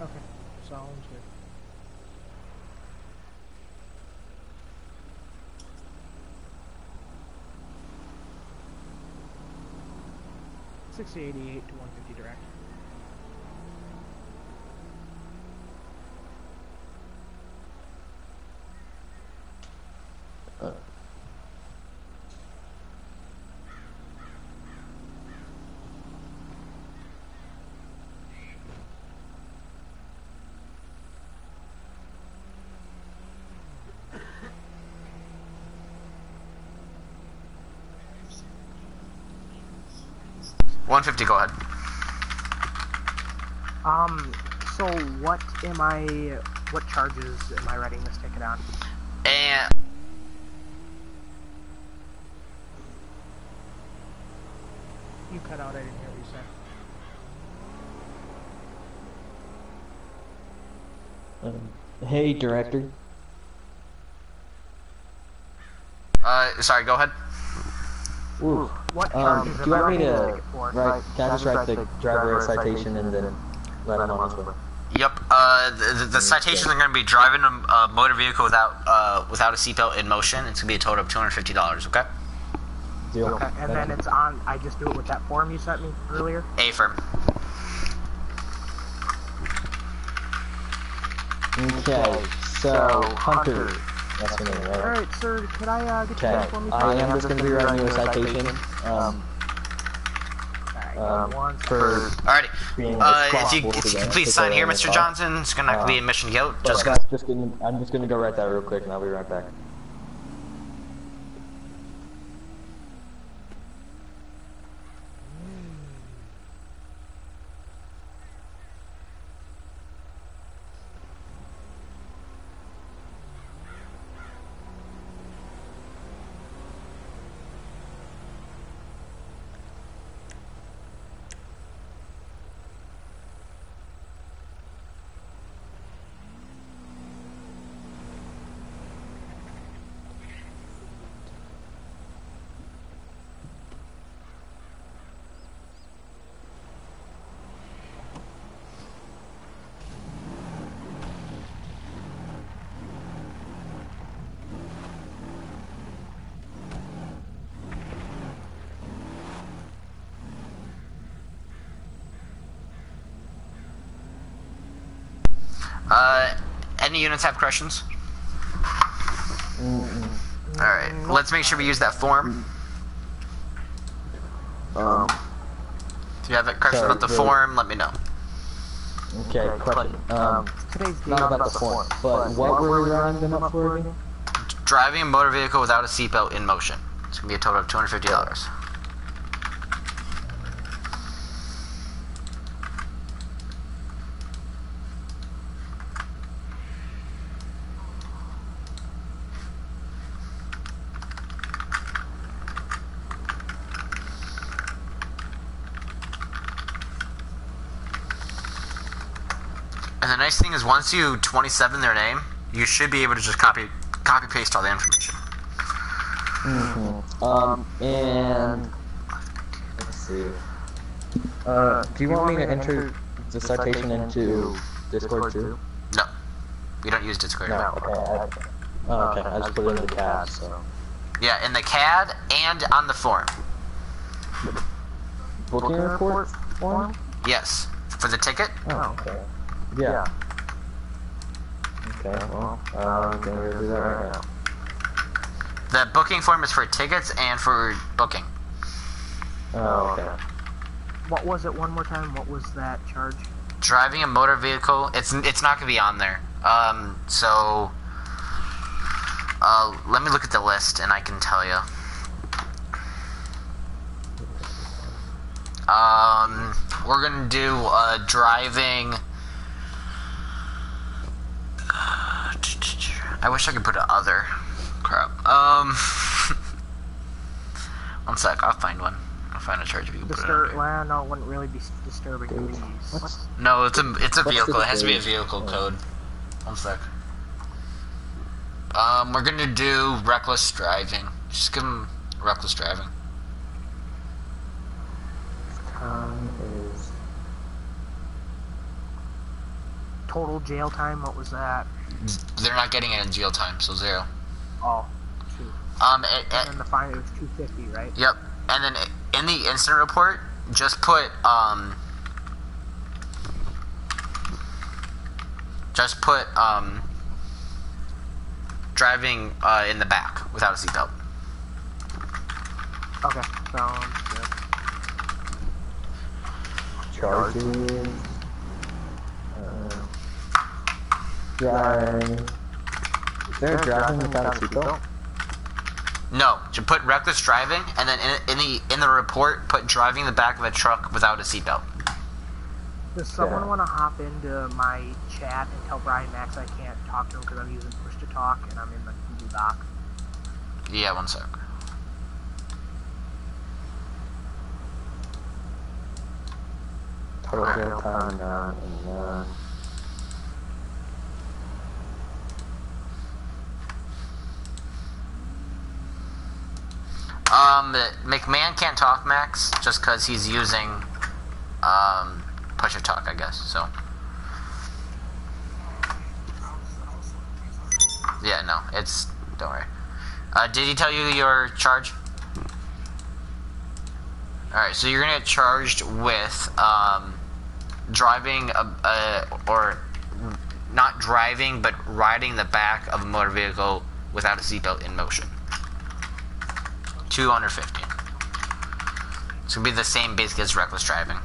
Okay, sounds good. Sixty eighty eight to one fifty direct. 150, go ahead. Um, so what am I, what charges am I writing this ticket on? And... You cut out, I didn't hear what you said. Um, hey, director. Uh, sorry, go ahead. Ooh. What Um, do you I want me to ticket write? Can I just write the driver a citation and then let him on his way? Yep. Uh, the, the, the citations are going to be driving a, a motor vehicle without uh, without a seatbelt in motion. It's going to be a total of two hundred fifty dollars. Okay. Deal. Okay, and Thank then you. it's on. I just do it with that form you sent me earlier. A firm. Okay, so Hunter. That's your name, All right? right, sir. Could I uh, get you Okay, that for me? I am just gonna be writing you a citation. Um, Alright, um, for Alrighty. Uh, if you, if you that, can please sign here, Mr. Johnson, it's going to Uh, be admission to go. But Just that's just gonna, I'm just gonna go write that real quick, and I'll be right back. Uh, any units have questions? Alright, let's make sure we use that form. Um, If you have a question Sorry, about the the- form, let me know. okay, question. Um, Today's date. not about the form, but what were we writing them up for again? Driving a motor vehicle without a seatbelt in motion. It's going to be a total of $250. And the nice thing is, once you 27 their name, you should be able to just copy copy paste all the information. Mm-hmm. Um, and let's see. Uh, do you want me to enter the citation into Discord too? No, we don't use Discord. No. Okay. I, oh, okay. I just put it in the CAD. So Yeah, in the CAD and on the form. booking report form. Yes, for the ticket. Oh, okay. Yeah. Okay. Well, I'm gonna do that right now. The booking form is for tickets and for booking. Oh, okay. What was it? One more time. What was that charge? Driving a motor vehicle, it's it's not gonna be on there. Um, so uh, let me look at the list and I can tell you. Um, we're gonna do uh, driving. I wish I could put a other. Crap. Um, one sec. I'll find one. I'll find a charge if you can put it. Disturb. under. Well, no, it wouldn't really be disturbing. Dude, No, it's a it's a vehicle. It has to be a vehicle code. One sec. Um, we're gonna do reckless driving. Just give him reckless driving. Total jail time. What was that? They're not getting it in jail time, so zero. Oh, two. Um, it, And it, then the fine it was two fifty, right? yep. And then in the incident report, just put um, just put um, driving uh, in the back without a seatbelt. Okay, sounds good. charges. Uh, driving. Is there a driving without a seatbelt? No, to put reckless driving, and then in, in the in the report, put driving the back of a truck without a seatbelt. Does someone Yeah. want to hop into my chat and tell Brian Max I can't talk to him because I'm using push to talk and I'm in the Google Doc? Yeah, one sec. Total jail time none Um, McMahon can't talk, Max, just because he's using um, push to talk, I guess. So. Yeah, no, it's don't worry. Uh, did he tell you your charge? All right, so you're gonna get charged with um, driving a, a or not driving, but riding the back of a motor vehicle without a seatbelt in motion. 215. It's gonna be the same basically as reckless driving.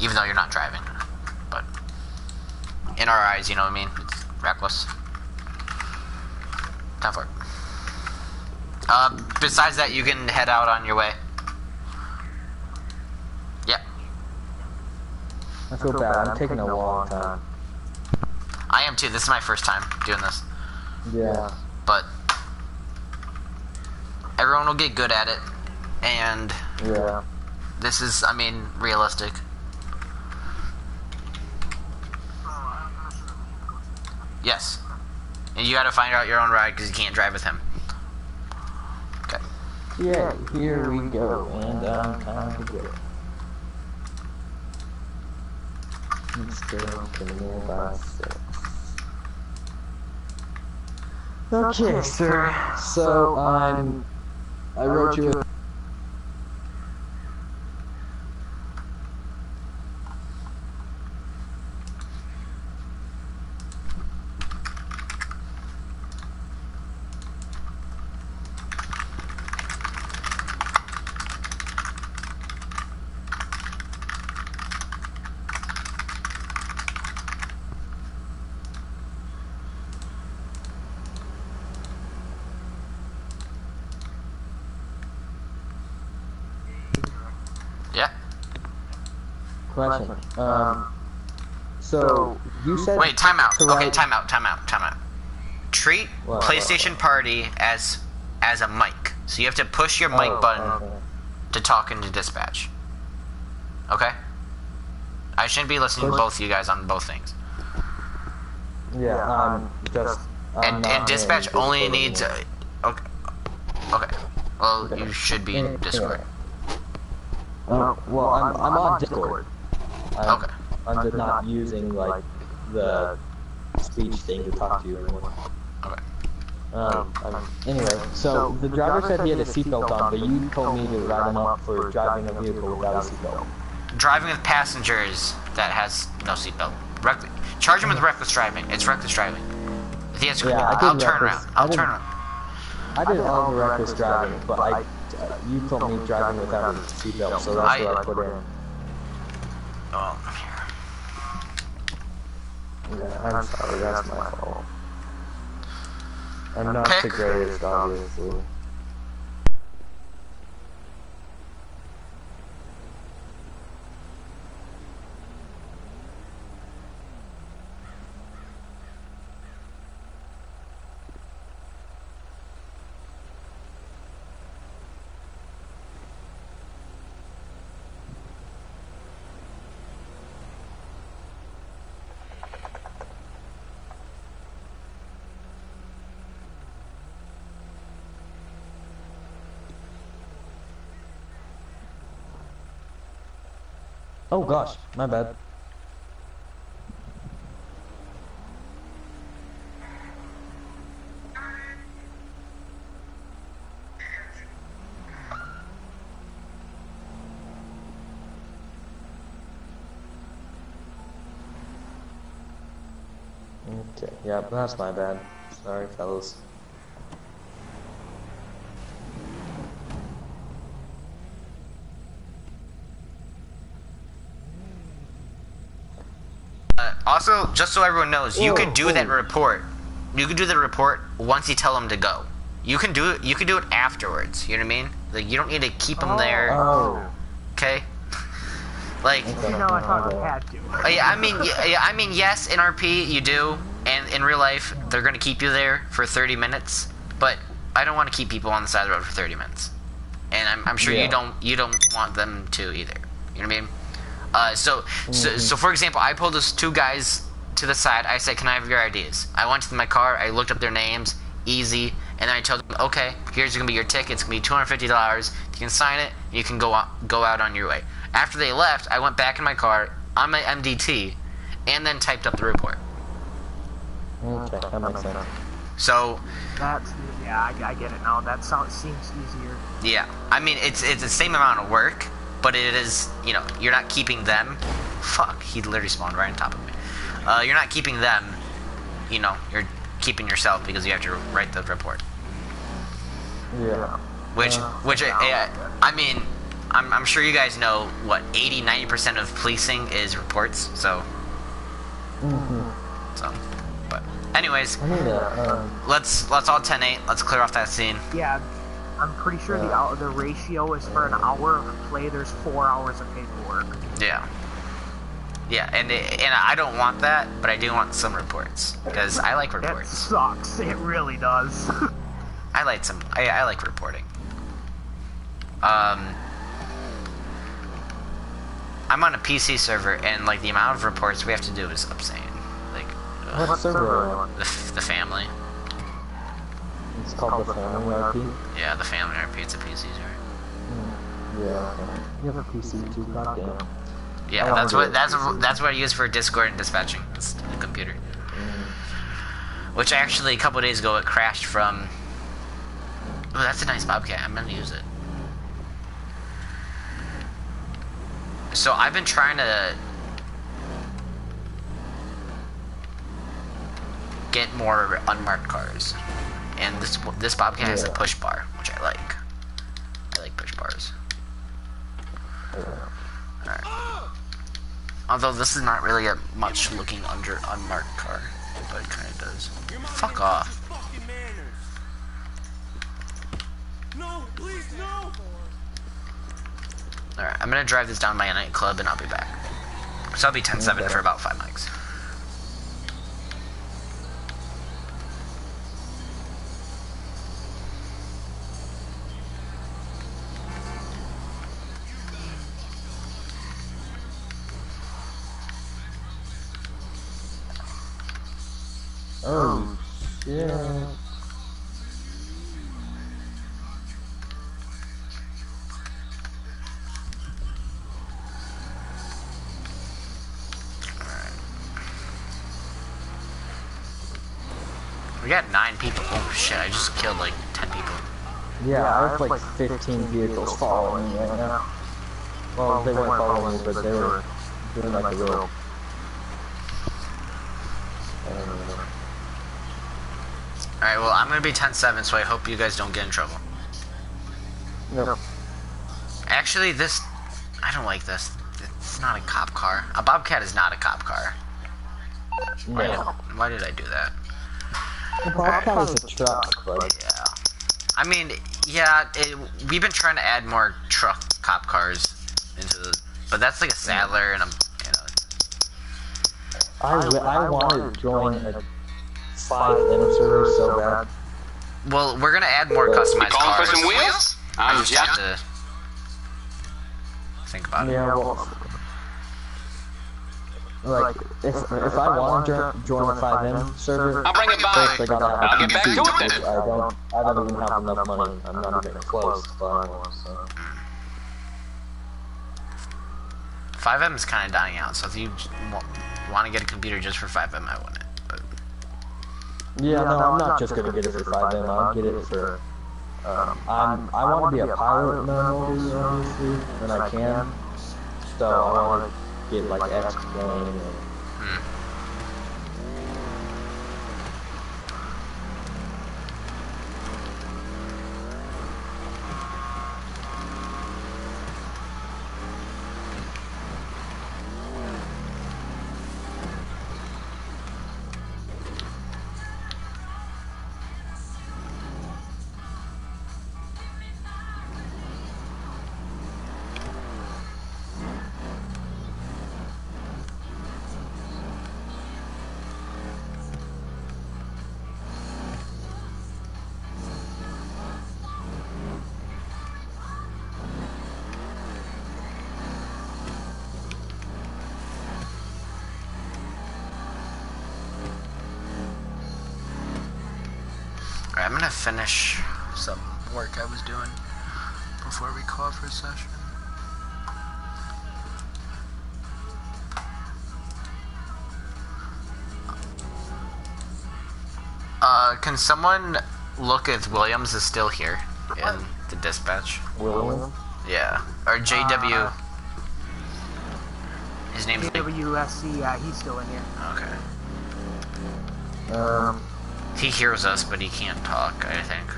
Even though you're not driving. But in our eyes, you know what I mean? It's reckless. Time for it. Uh, besides that, you can head out on your way. Yep. I feel bad. I'm taking a long time. I am too. This is my first time doing this. Yeah. But everyone will get good at it. And Yeah. this is, I mean, realistic. Yes. And you gotta find out your own ride because you can't drive with him. Okay. Yeah, here we go, and I'm kind of good. Let's go to nearby six. Okay, sir. So I'm. I wrote you. A, Yeah. question. Um. So you said. Wait, timeout. to Okay, write- timeout, timeout, timeout. Treat What? PlayStation Party as as a mic. So you have to push your mic Oh, button okay. to talk into dispatch. Okay? I shouldn't be listening to both you guys on both things. Yeah. Um. Just. I'm and and dispatch in only Discord needs a, okay okay well Okay. you should be in discord Uh, well, I'm, I'm on Discord. I'm, Okay. I'm just not using like the speech thing to talk to you anymore. Okay. Um, um, um anyway, so the driver said he had a seatbelt on, but you told me to write him up for driving a vehicle without a seatbelt. driving with passengers that has no seatbelt Reck- charge him with mm-hmm. reckless driving it's reckless driving if he has Yeah, I did i'll turn reckless- around I i'll didn't- turn around I did all the reckless driving, but I, uh, you told me driving without a seatbelt, so that's I- what I put in. Oh Yeah, I'm sorry, that's my fault. I'm not the Pick. greatest, obviously. Oh gosh, my bad. Okay, yeah, that's my bad. Sorry, fellas. uh, also just so everyone knows you could do that report you could do the report once you tell them to go you can do it you can do it afterwards you know what i mean like you don't need to keep them there Oh. okay like You know, I thought I had to. Yeah, I mean, yeah, yeah, I mean, yes, in RP you do, and in real life they're gonna keep you there for 30 minutes. But I don't want to keep people on the side of the road for 30 minutes, and I'm, I'm sure Yeah. you don't you don't want them to either. You know what I mean? Uh, so, so so for example, I pulled those two guys to the side. I said, "Can I have your IDs?" I went to my car. I looked up their names. Easy. And then I told them, okay, here's gonna be your ticket. It's gonna be two hundred fifty dollars. You can sign it. You can go out, go out on your way. After they left, I went back in my car on my MDT, and then typed up the report. Okay, that makes sense. So That's yeah, I, I get it now. That sounds seems easier. yeah, I mean it's it's the same amount of work, but it is you know you're not keeping them. Fuck, he literally spawned right on top of me. Uh, you're not keeping them. You know, you're keeping yourself because you have to write the report. Yeah. Which, Uh, which, I, I mean, I'm, I'm sure you guys know what 80, 90% of policing is reports. So, Mm-hmm. so, but, anyways, I need a, um, let's let's all 10-8. Let's clear off that scene. Yeah, I'm pretty sure the Yeah. hour, the ratio is for an hour of play. There's four hours of paperwork. Yeah, yeah, and it, and I don't want that, but I do want some reports because I like That reports. sucks. It really does. I like some. I, I like reporting. Um, I'm on a PC server, and like the amount of reports we have to do is obscene. Like, ugh, what server are you on? the, the family. It's called the Family RP? Yeah, the family RP. It's a PC server. Yeah. You have a PC too, goddamn. Yeah, that's what that's that's what I use for Discord and dispatching. It's the computer. Mm. Which actually a couple days ago it crashed from. Oh, that's a nice Bobcat. I'm gonna use it. So I've been trying to get more unmarked cars, and this this Bobcat has a push bar, which I like. I like push bars. Alright. Although this is not really a much looking under unmarked car, but it kind of does. Fuck off. No, please, no. Alright, I'm gonna drive this down my nightclub and I'll be back. So I'll be 10-7 Okay. for about 5 mics. Oh, yeah. We got 9 people. Oh shit, I just killed like 10 people. Yeah, I have like 15 vehicles following me right now. Well, they weren't following me, but they were doing like a real. Alright, well, I'm gonna be 10-7, so I hope you guys don't get in trouble. no. Actually, this... I don't like this. It's not a cop car. A Bobcat is not a cop car. Why did, No. why did I do that? The Bobcat is a truck, but Yeah. I mean, yeah, it, we've been trying to add more truck cop cars into the, but that's like a Sadler and a, you know, I, re- I wanted to join a FiveM server so bad. well, we're gonna add more customized Calling for some wheels? I I'm just have to think about it. Yeah, well, like, if, if I want to join a FiveM server, I'll bring it first I by. gotta have I'll get back to it then. I don't, I don't even have enough money. I'm not even close to buying one, so. Mm. FiveM is kind of dying out, so if you want to get a computer just for FiveM, I want it. But Yeah, no, I'm not just gonna get it for FiveM, I'll get it for, um, I'm, I wanna be a pilot nowadays, obviously, when I can. So I wanna get like X-Plane and finish some work I was doing before we call for a session. Uh, can someone look if Williams is still here in the dispatch? William? Yeah. Or JW. Uh, His name's like, JWSC, yeah, he's still in here. okay. Um, He hears us, but he can't talk. I think.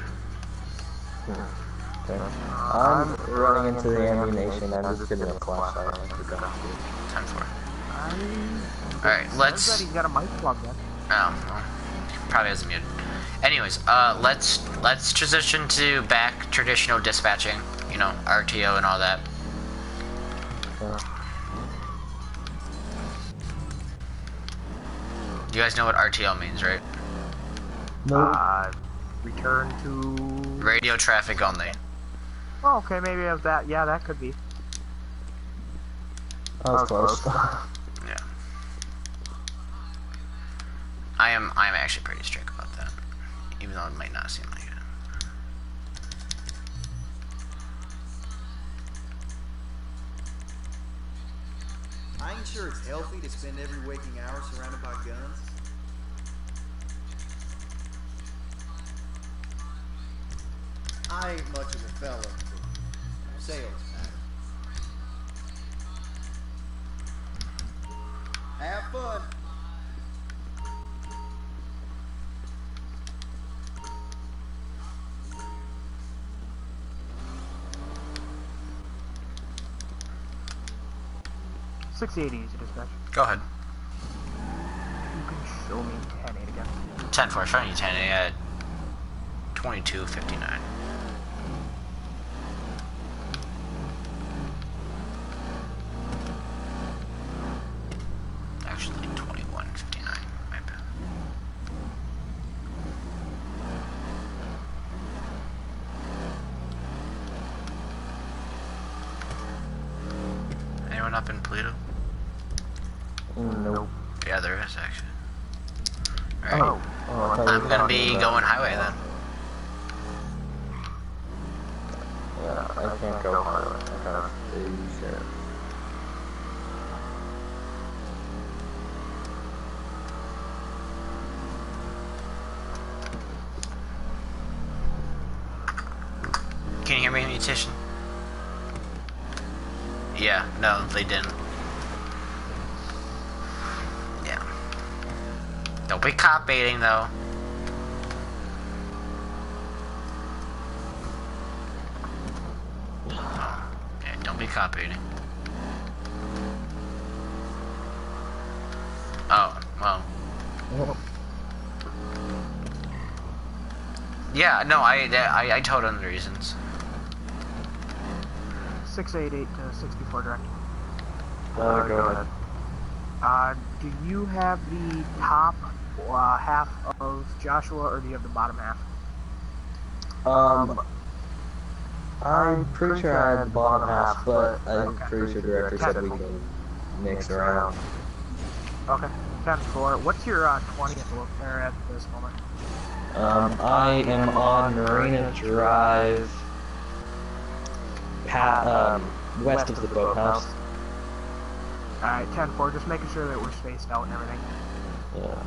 okay. I'm running into the ammunition. I'm just getting a flashlight. Ten four. I... Alright, let's. that he's got a mic plugged in. Oh, probably has muted. Anyways, uh, let's let's transition to back traditional dispatching. You know, RTO and all that. You guys know what RTO means, right? Uh, return to... Radio traffic only. Oh, okay, maybe it was that. Yeah, that could be. That was close. Yeah. I am I am actually pretty strict about that, even though it might not seem like it. I ain't sure it's healthy to spend every waking hour surrounded by guns. I ain't much of a fella for sales matter. Have fun. Six eighty easy dispatch. Go ahead. You can show me 10 8 again. 10 4, showing you 10 at 22.59. Actually, 21.59. My bad. Anyone up in Toledo? nope. Yeah, there is actually. Alright. Oh, Oh, I thought you I'm were gonna talking be about- going highway then. Yeah, I can't go highway. I gotta do shit. Can you hear me, mutation? Yeah, no, they didn't. Yeah. Don't be cop though. Oh, yeah, don't be cop baiting. Oh, well. Yeah, no, I, I, I told him the reasons. 688 to 64 direct. Uh, go ahead. Uh, do you have the top uh, half of Joshua, or do you have the bottom half? Um, I'm pretty sure I had the bottom half, but I'm pretty sure the director said we can mix around. Okay. 10 4. What's your uh, 20th look there at this moment? Um, I am on Marina Drive, pa- um, west of the boathouse. Alright, 10 4. Just making sure that we're spaced out and everything. Yeah.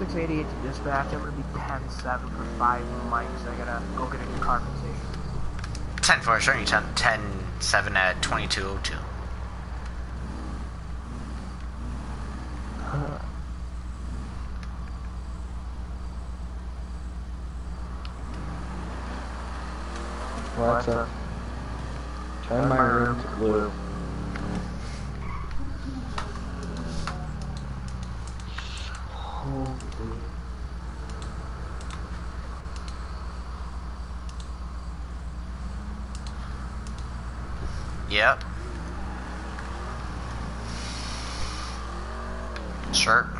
Six to dispatch. I'm gonna be 10 7 for five mics. I gotta go get a new compensation. 10 4, showing you 10, 10 7 at 2202. Alexa, turn my room to blue. Yep. Sure.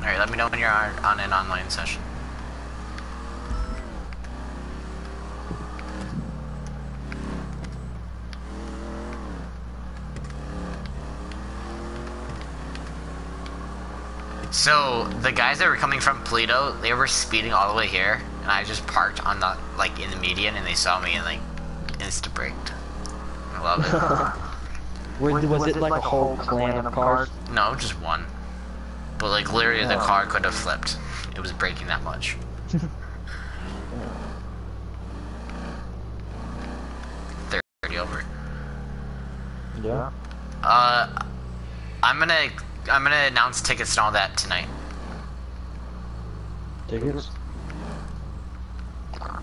Alright, let me know when you're on, on an online session. So the guys that were coming from Paleto, they were speeding all the way here, and I just parked on the like in the median, and they saw me and like insta braked. I love it. Were, was, it like, a whole clan of cars? no, just one. But like literally, the Oh. car could have flipped. It was braking that much. Thirty over. Yeah. Uh, I'm gonna I'm gonna announce tickets and all that tonight. Tickets? Uh,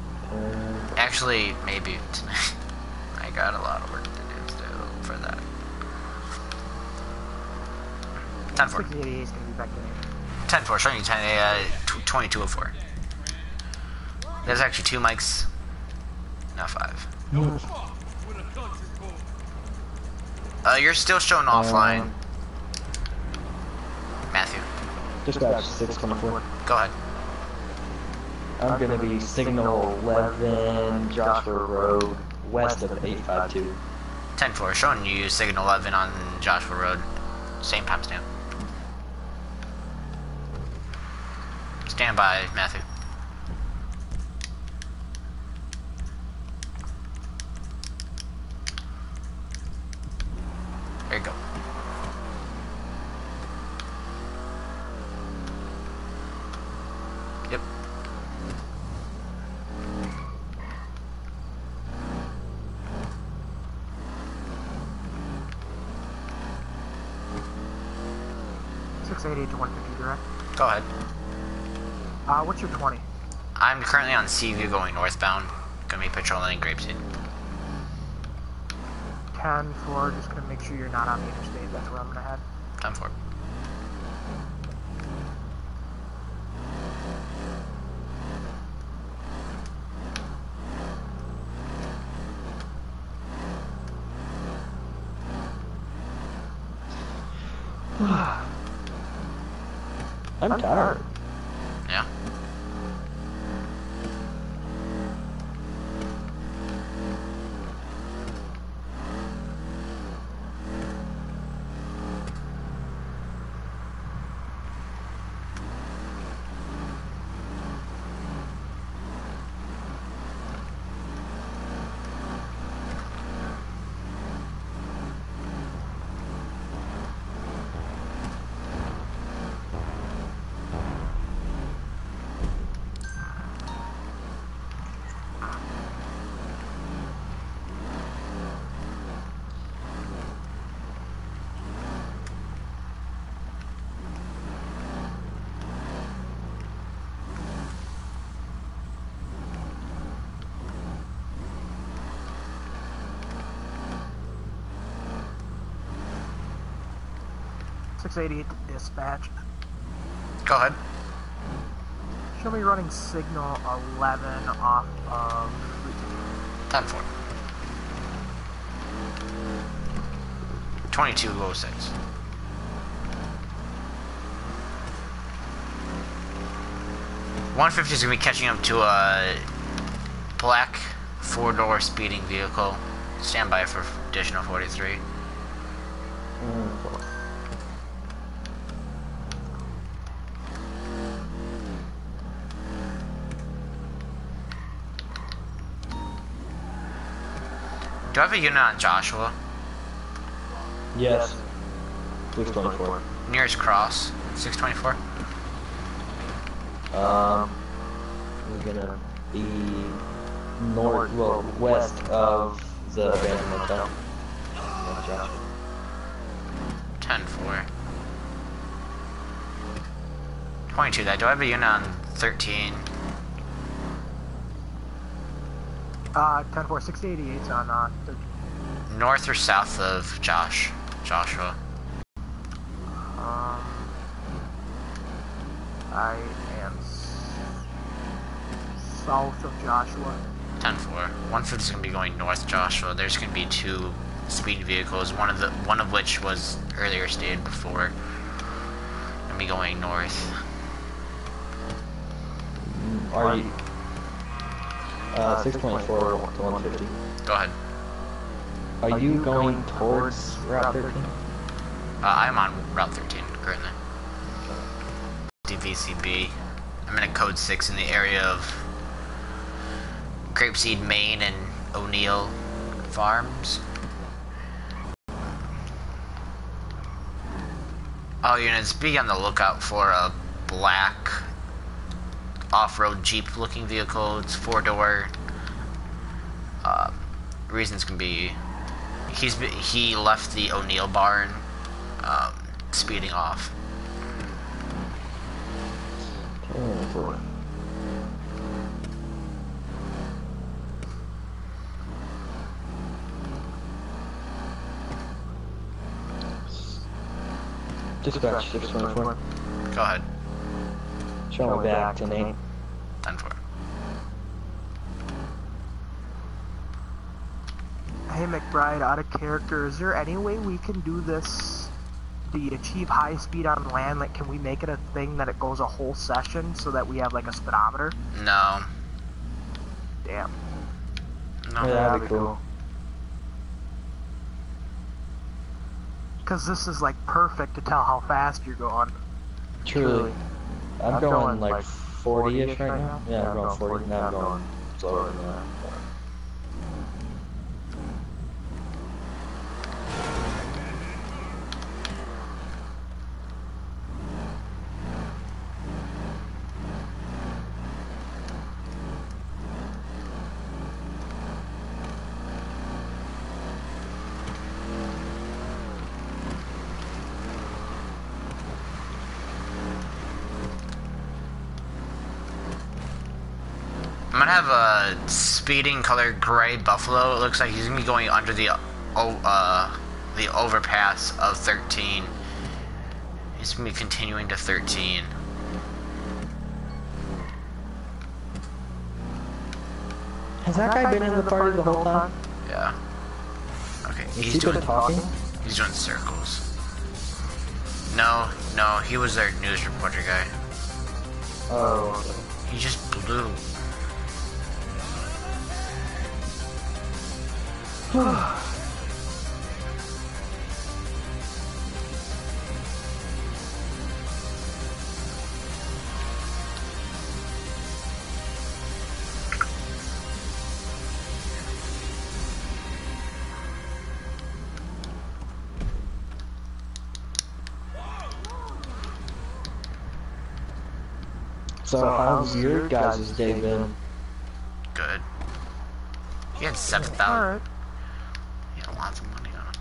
Actually, maybe tonight. I got a lot of work to do still for that. Ten four. 688 is gonna be back in. 10 4, showing you 10, uh, tw- 2204. There's actually two mics, not five. Uh, you're still showing offline, Um, Matthew. Dispatch 624. Go ahead. I'm gonna be signal 11 Joshua Road, west of 852. 10 4, showing you signal 11 on Joshua Road. Same timestamp. Stand by, Matthew. There you go. Yep. Six eighty to one fifty direct. Go ahead. Uh, what's your twenty? I'm currently on going northbound. Gonna be patrolling Grapeseed. Ten for just gonna make sure you're not on the interstate. That's where I'm gonna head. Time for it. I'm tired. 688 dispatch. Go ahead. She'll be running signal 11 off of Route 10 4. 22 low 6. One fifty is gonna be catching up to a black four door speeding vehicle. Stand by for additional forty three. Do I have a unit on Joshua? Yes. 624. Nearest cross. Six twenty four. Um, we're gonna be north, well, west of the abandoned motel. Yeah, Josh. Ten four. Twenty two that. Do I have a unit on thirteen? Uh ten four six eighty eight's on uh 13. North or south of Josh? Joshua. Um, I am south of Joshua. 10 4. 150 is going to be going north, Joshua. There's going to be two speed vehicles, one of the one of which was earlier stated before. Going to be going north. Are you? Uh, 6.4 to 150. Go ahead. Are you going towards Route 13? Uh, I'm on Route 13 currently. DVCB. I'm in a code 6 in the area of Grapeseed, Maine, and O'Neill Farms. Oh, units, be on the lookout for a black off-road Jeep looking vehicle. It's four-door. Uh, reasons can be he's he left the O'Neill barn, um, speeding off. Dispatch 624. Go ahead, Show me back to Nate. ten four. Hey McBride, out of character, is there any way we can do this? The achieve high speed on land, like can we make it a thing that it goes a whole session so that we have like a speedometer? No, Damn. no. Yeah, that'd be cool. Because this is like perfect to tell how fast you're going. Truly. I'm, I'm going, going, like like, 40-ish right now. Yeah, I'm going going 40. 40, Now now I'm going slower than that. I'm gonna have a speeding color gray buffalo. It looks like he's gonna be going under the oh uh the overpass of 13. He's gonna be continuing to 13. Has that guy been in the party the whole time? Yeah. Okay, Has he's he doing talking? he's doing circles. No, no, he was their news reporter guy. Oh, He just blew. So how's your guys' day been? Good. He had 7,000. Alright. He had lots of money on him.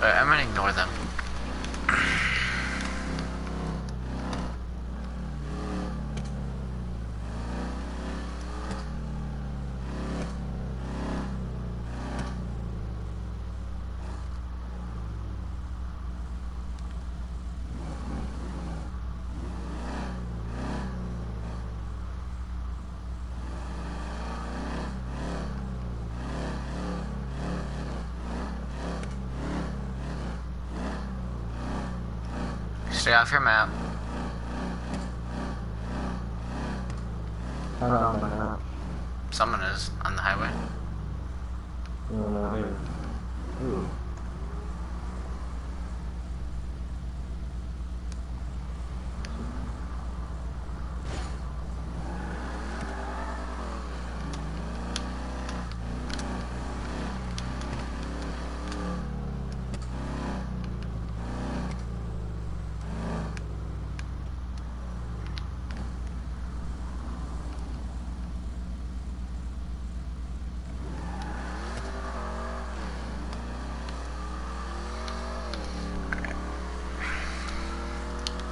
Alright, I'm gonna ignore them. Stay off your map. I don't know. Someone is on the highway. Uh, Ooh.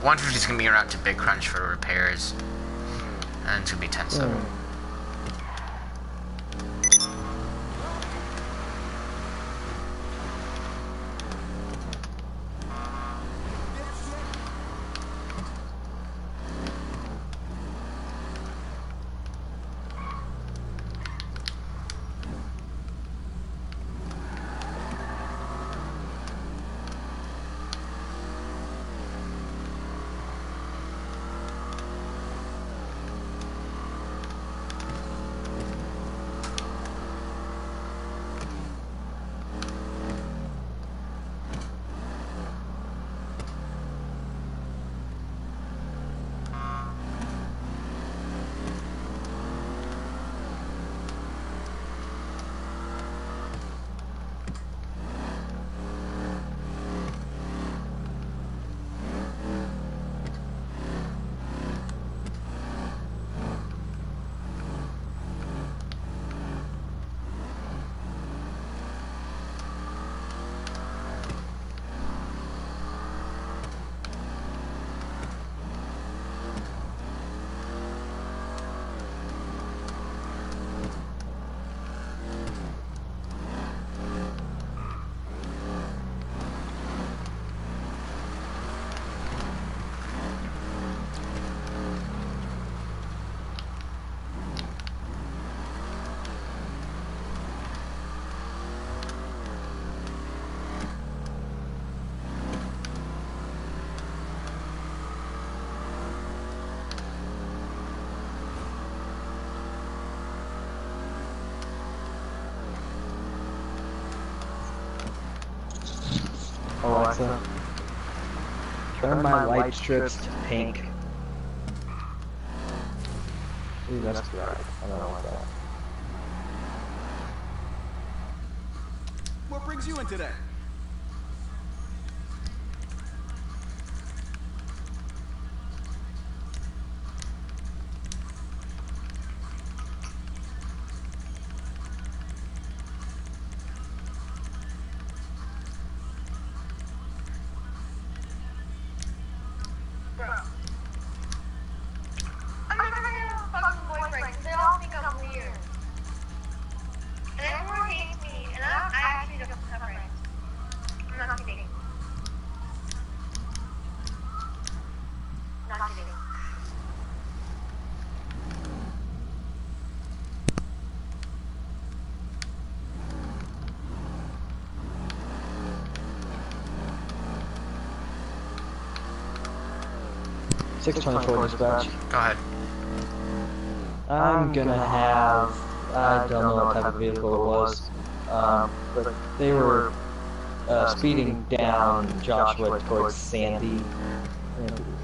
150 is gonna be around to Big Crunch for repairs, and it's gonna be 10 7. Hmm. Alexa, turn my light strips to pink. Ooh, that's right. I don't want that. What brings you in today? 624 dispatch. Go ahead. I'm gonna have, I don't know what type of vehicle it was, um, but they were uh, speeding down Joshua towards Sandy.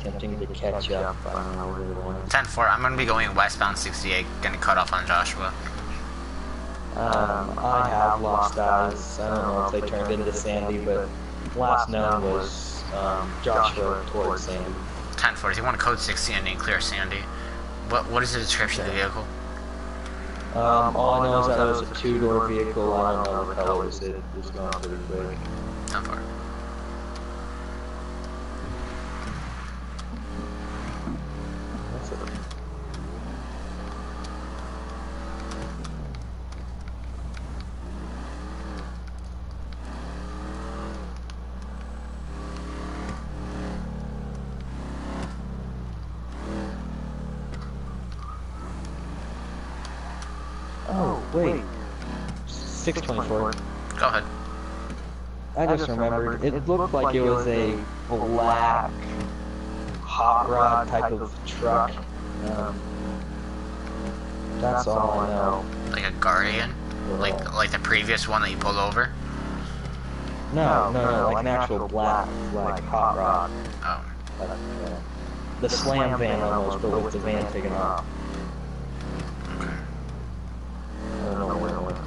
Attempting to catch up. I don't know where they went. I'm gonna be going westbound 68, gonna cut off on Joshua. Um, um I have lost eyes. I don't know if they turned into Sandy, but last known was um, um Joshua towards Sandy. 10 4. If you want to code 60 and clear Sandy, what what is the description of the vehicle? Um, all I know is that it was a two-door vehicle. I don't know the colors. It was pretty quick. 10 4. That's it. Oh, wait. 624. Go ahead. I just remembered. It looked like it was a black hot rod type of truck. Um, that's all I know. Like a Guardian? Like like the previous one that you pulled over? No, no, no, like an actual black, like hot rod. Oh. Like, uh, the slam van almost, but with the van taken off. Okay. I don't know where it went.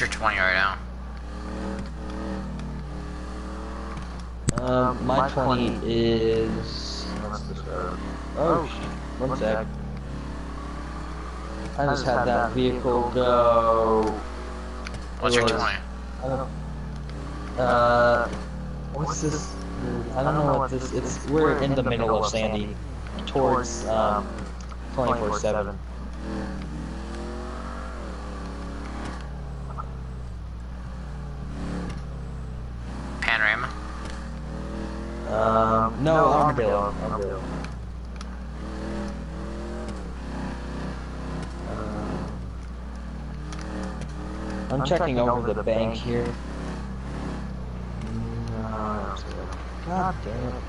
What's your 20 right now? Um, my 20 is. must have started. Oh, sh- one sec. I just had that vehicle go. What's your was- 20? I don't. Uh, what's this? I don't know what this. It's we're in the middle of Sandy, towards um, 24/7. Panorama? Um, no, Armadillo. Armadillo. Uh, I'm checking over the bank here. No, I don't see it. God damn it.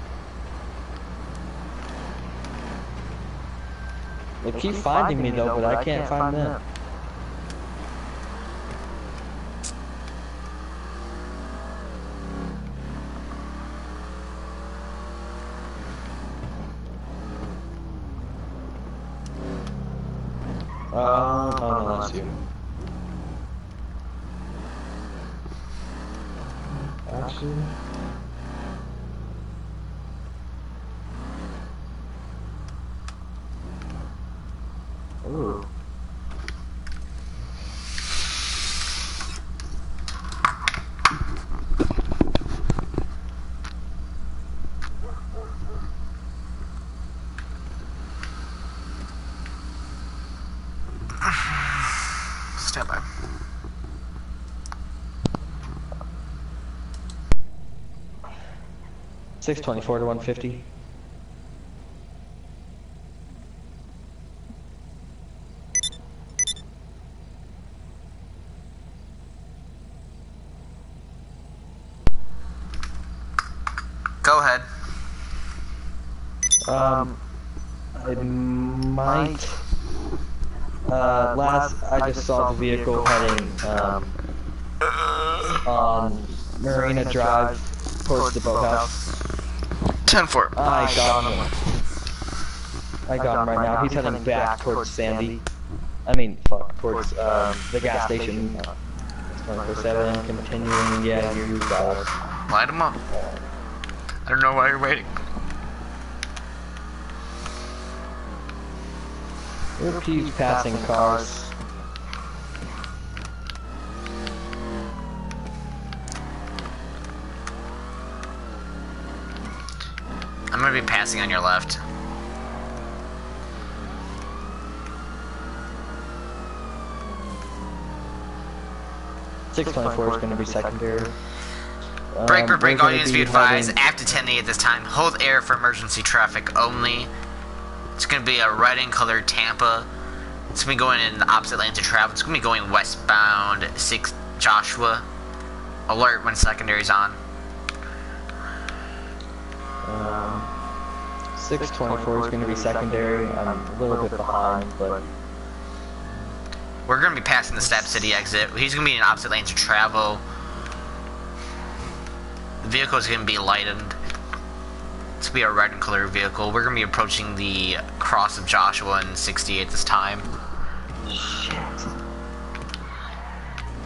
They keep finding me though, but I can't find them. Uh, 624 to 150. Go ahead. Um, I might. Uh, last, I just saw the vehicle heading um, on Marina Drive towards the boathouse. 10 4. I got him. I got him right now. He's heading back towards Sandy. I mean, fuck, towards um, the gas station. It's 24/7. Continuing. Yeah, you got it. Light him up. I don't know why you're waiting. We're keeps passing cars. I'm passing on your left. Six twenty-four is going to be secondary. Break Um, for break, all units be advised. After 10 at this time, hold air for emergency traffic only. It's gonna be a red and colored Tampa. It's gonna be going in the opposite lanes of travel. It's gonna be going westbound 6 Joshua. Alert when secondary's on. 624 is going to be secondary. I'm a little bit behind, but... We're going to be passing the Step City exit. He's going to be in opposite lanes to travel. The vehicle is going to be lightened. It's going to be a red and clear vehicle. We're going to be approaching the cross of Joshua and 68 this time. Shit.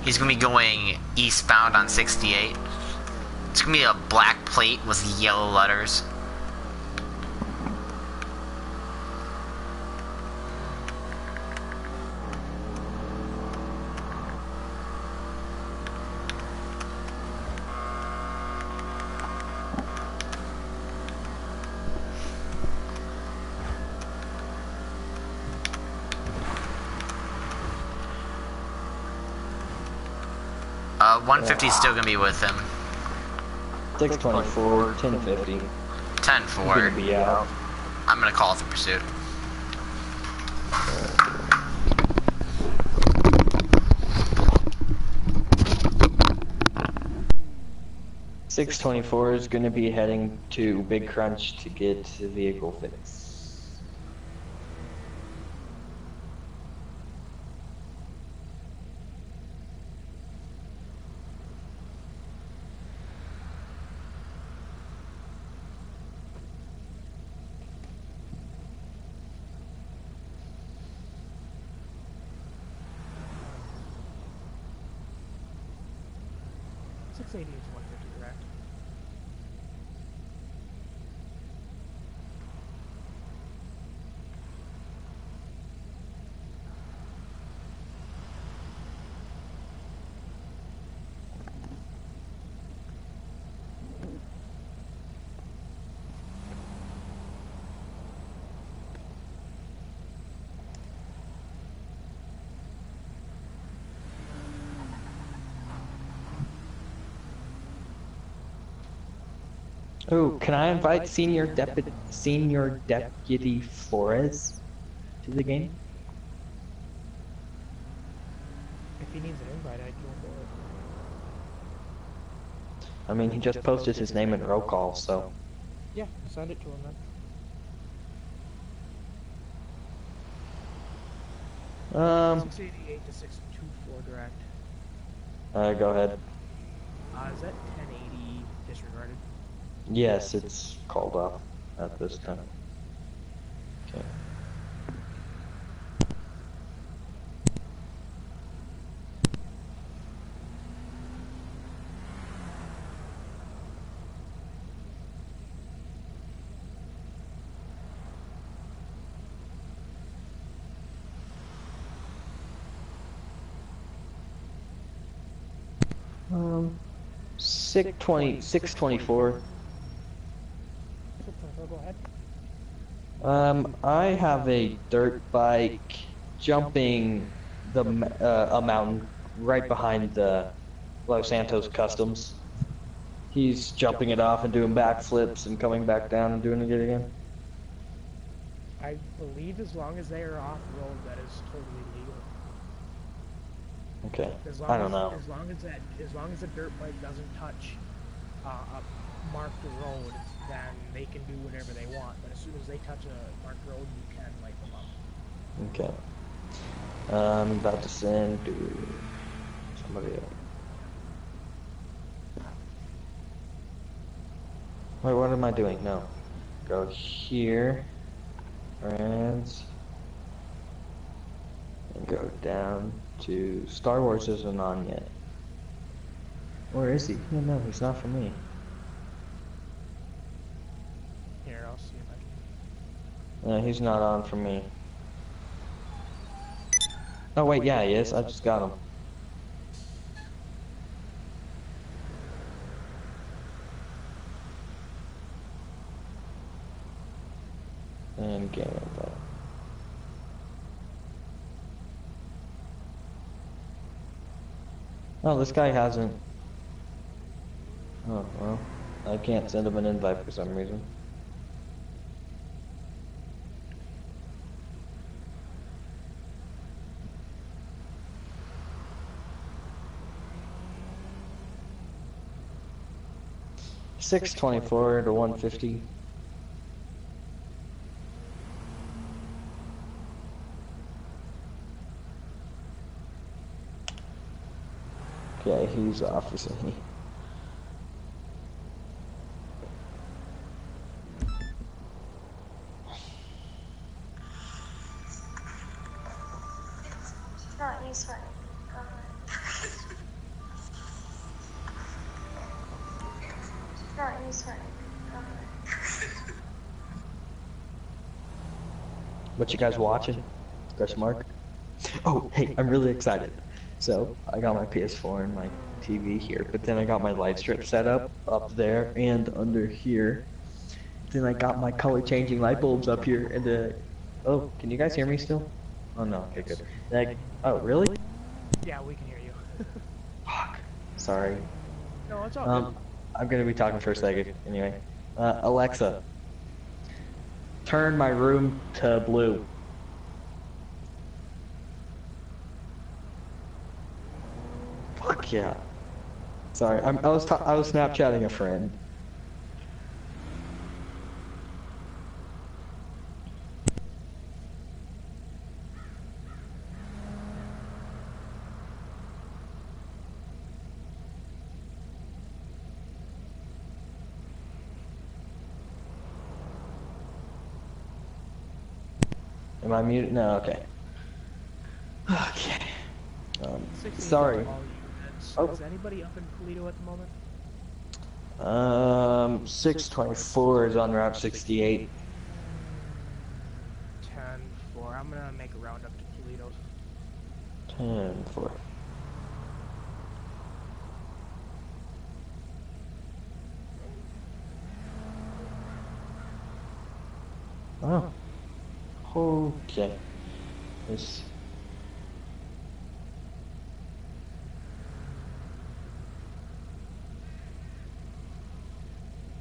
He's going to be going eastbound on 68. It's going to be a black plate with yellow letters. Uh, 150 is still gonna be with him. six twenty-four, ten fifty. 10 Going to be out. I'm gonna call it for pursuit. Six twenty-four is going to be heading to Big Crunch to get the vehicle fixed. Six eighty is one fifty, correct? Oh, can I invite Senior Deputy Senior Deputy Flores to the game? If he needs an invite, I'd go for it. I mean, he just posted his name in roll call, so. Yeah, send it to him then. Um, 688 to 624 direct. uh, go ahead. Uh, is that 1080 disregarded? Yes, it's called off at this time. Okay. Um, six twenty, six twenty-four. 624, go ahead. Um, I have a dirt bike jumping the uh, a mountain right behind the Los Santos Customs. He's jumping it off and doing backflips and coming back down and doing it again. I believe as long as they are off road, that is totally legal. Okay, As long I don't as, know. As long as that, as long as the dirt bike doesn't touch uh, a marked road, then they can do whatever they want. But as soon as they touch a marked road, you can light them up. Okay. I'm about to send to somebody else. Wait, what am I doing? No. Go here. Friends. And go down to Star Wars isn't on yet. Where is he? No, no, he's not for me. Here, I'll see if I can. No, he's not on for me. Oh wait, yeah, he is. I just got him. And game invite. Oh, this guy hasn't. Oh well, I can't send him an invite for some reason. Six twenty-four to one fifty. Okay, he's off, What you guys watching? Question mark. Oh, hey, I'm really excited. So I got my PS4 and my TV here, but then I got my light strip set up up there and under here. Then I got my color changing light bulbs up here and the. Oh, can you guys hear me still? Oh no, okay, good. Like, oh really? Yeah, we can hear you. Fuck. Sorry. no, it's all Um, I'm gonna be talking for a second anyway. Uh, Alexa, turn my room to blue. Fuck yeah. Sorry, I'm, I was I was Snapchatting a friend. I muted? No, okay. Okay. Um, sorry. Oh. Is anybody up in Paleto at the moment? Um, 624 is on Route 68. 10 4. I'm gonna make a round up to Paleto. 10 4. Oh. Okay. This.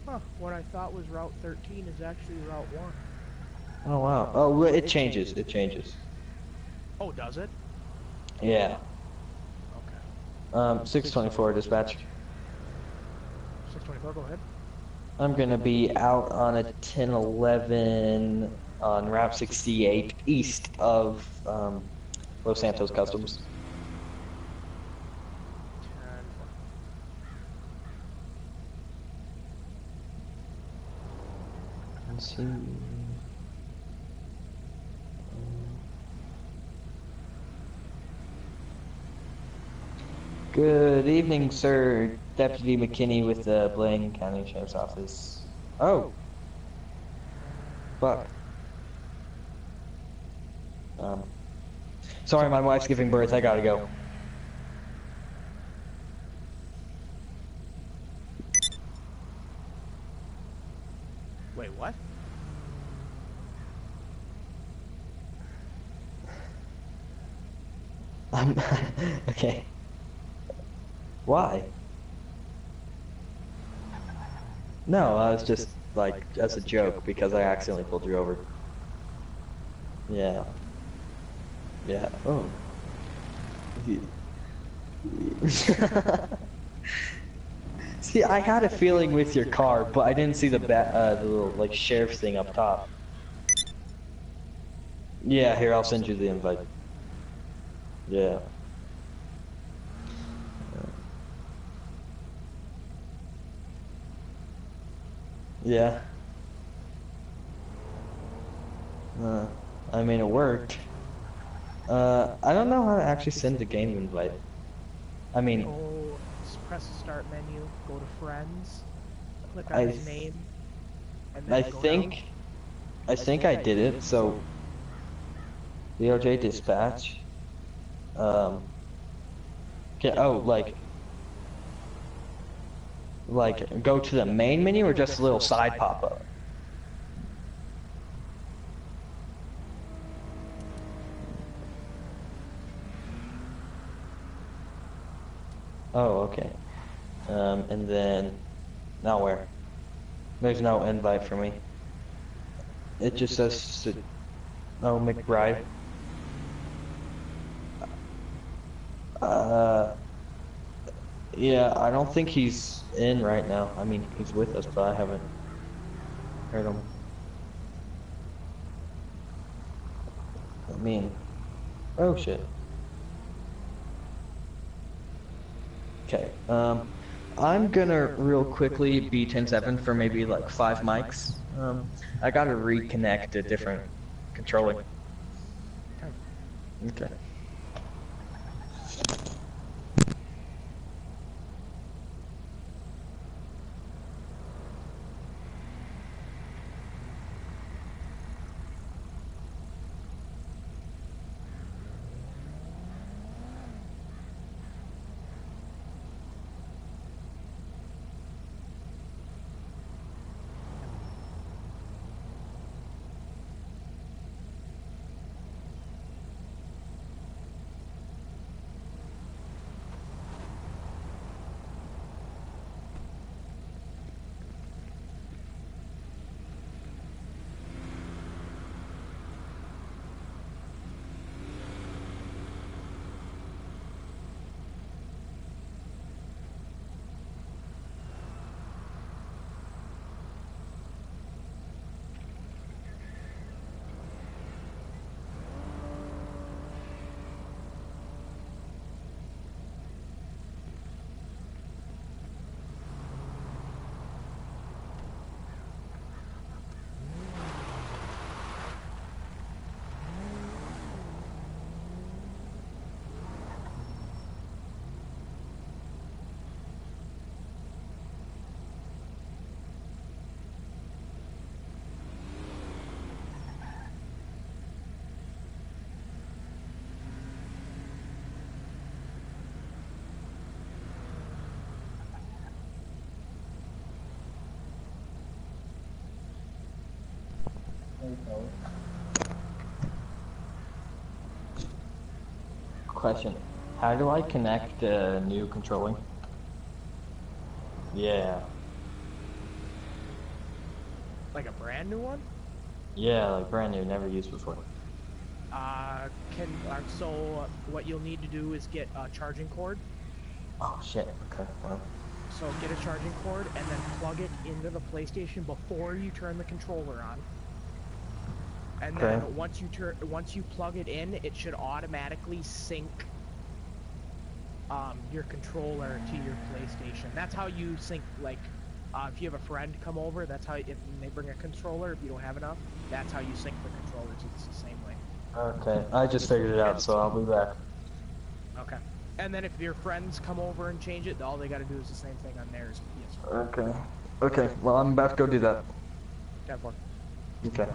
Huh. what I thought was Route 13 is actually Route 1. Oh wow. Oh, well, it changes. It changes. Oh, does it? Yeah. Okay. Um, 624 dispatch. 624, go ahead. I'm gonna be out on a 1011 on Route 68 east of um, Los Santos Customs. See. Good evening, sir. Deputy McKinney with the Blaine County Sheriff's Office. Oh. Fuck. Um. Sorry, my wife's giving birth. I gotta go. Wait, what? I'm okay. Why? No, I was just like as a joke because I accidentally pulled you over. Yeah. Yeah. Oh. see, I had a feeling with your car, but I didn't see the ba- uh, the little like sheriff thing up top. Yeah, here I'll send you the invite. Yeah. Yeah. Uh, I mean, it worked. Uh, I don't know how to actually send a game invite. I mean, s- press the start menu, go to friends, click on I his name, and I think, down. I think I did it. So, DOJ dispatch. Um. Okay. Oh, like, like go to the main menu or just a little side pop Oh, okay. Um, and then, now where? There's no invite for me. It just says, to- oh, McBride. Uh, yeah, I don't think he's in right now. I mean, he's with us, but I haven't heard him. I mean, oh shit. Okay, um, I'm gonna real quickly be 10-7 for maybe like five mics. Um, I gotta reconnect a different controlling. Okay. Question. How do I connect uh, new controlling? Yeah. Like a brand new one? Yeah, like brand new, never used before. Uh, can uh, so what you'll need to do is get a charging cord. Oh shit. Okay. Well. So get a charging cord and then plug it into the PlayStation before you turn the controller on. And then Okay. once you turn, once you plug it in, it should automatically sync um, your controller to your PlayStation. That's how you sync. Like, uh, if you have a friend come over, that's how if they bring a controller. If you don't have enough, that's how you sync the controllers. It's the same way. Okay. I just figured it out, so I'll be back. Okay. And then if your friends come over and change it, all they got to do is the same thing on theirs. Yes. Okay. Okay. Well, I'm about to go do that. Have fun. Okay.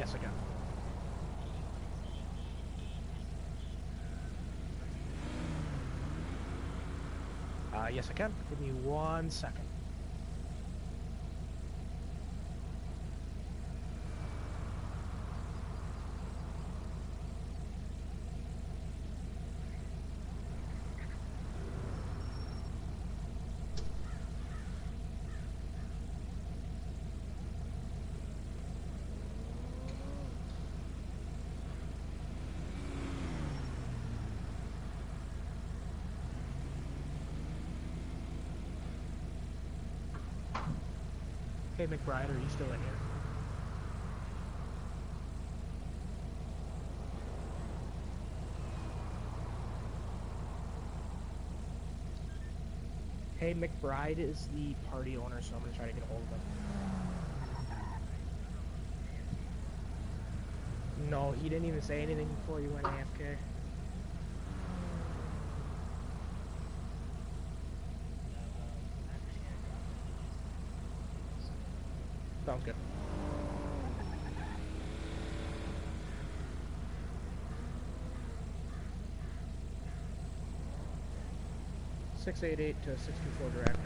Yes, again. Uh, yes, I can. Give me one second. Hey, McBride, are you still in here? Hey, McBride is the party owner, so I'm gonna try to get a hold of him. No, he didn't even say anything before you went AFK. 688 to 624 direct.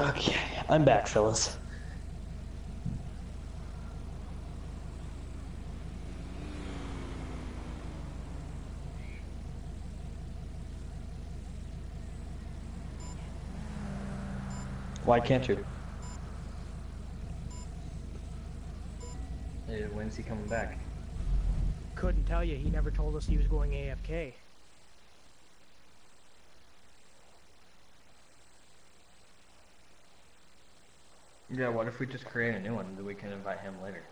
Okay, I'm back, fellas. Why can't you? When's he coming back? Couldn't tell you. He never told us he was going AFK. Yeah, what if we just create a new one that we can invite him later?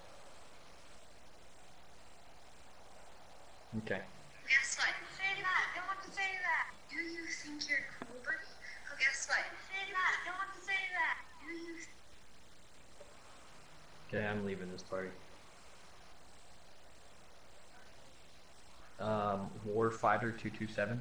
Okay. Guess what? Say that. Don't want to say that. Do you think you're cool, buddy? Oh, guess what? Say that. Don't want to say that. Do you Okay, I'm leaving this party. Um, Warfighter two two seven.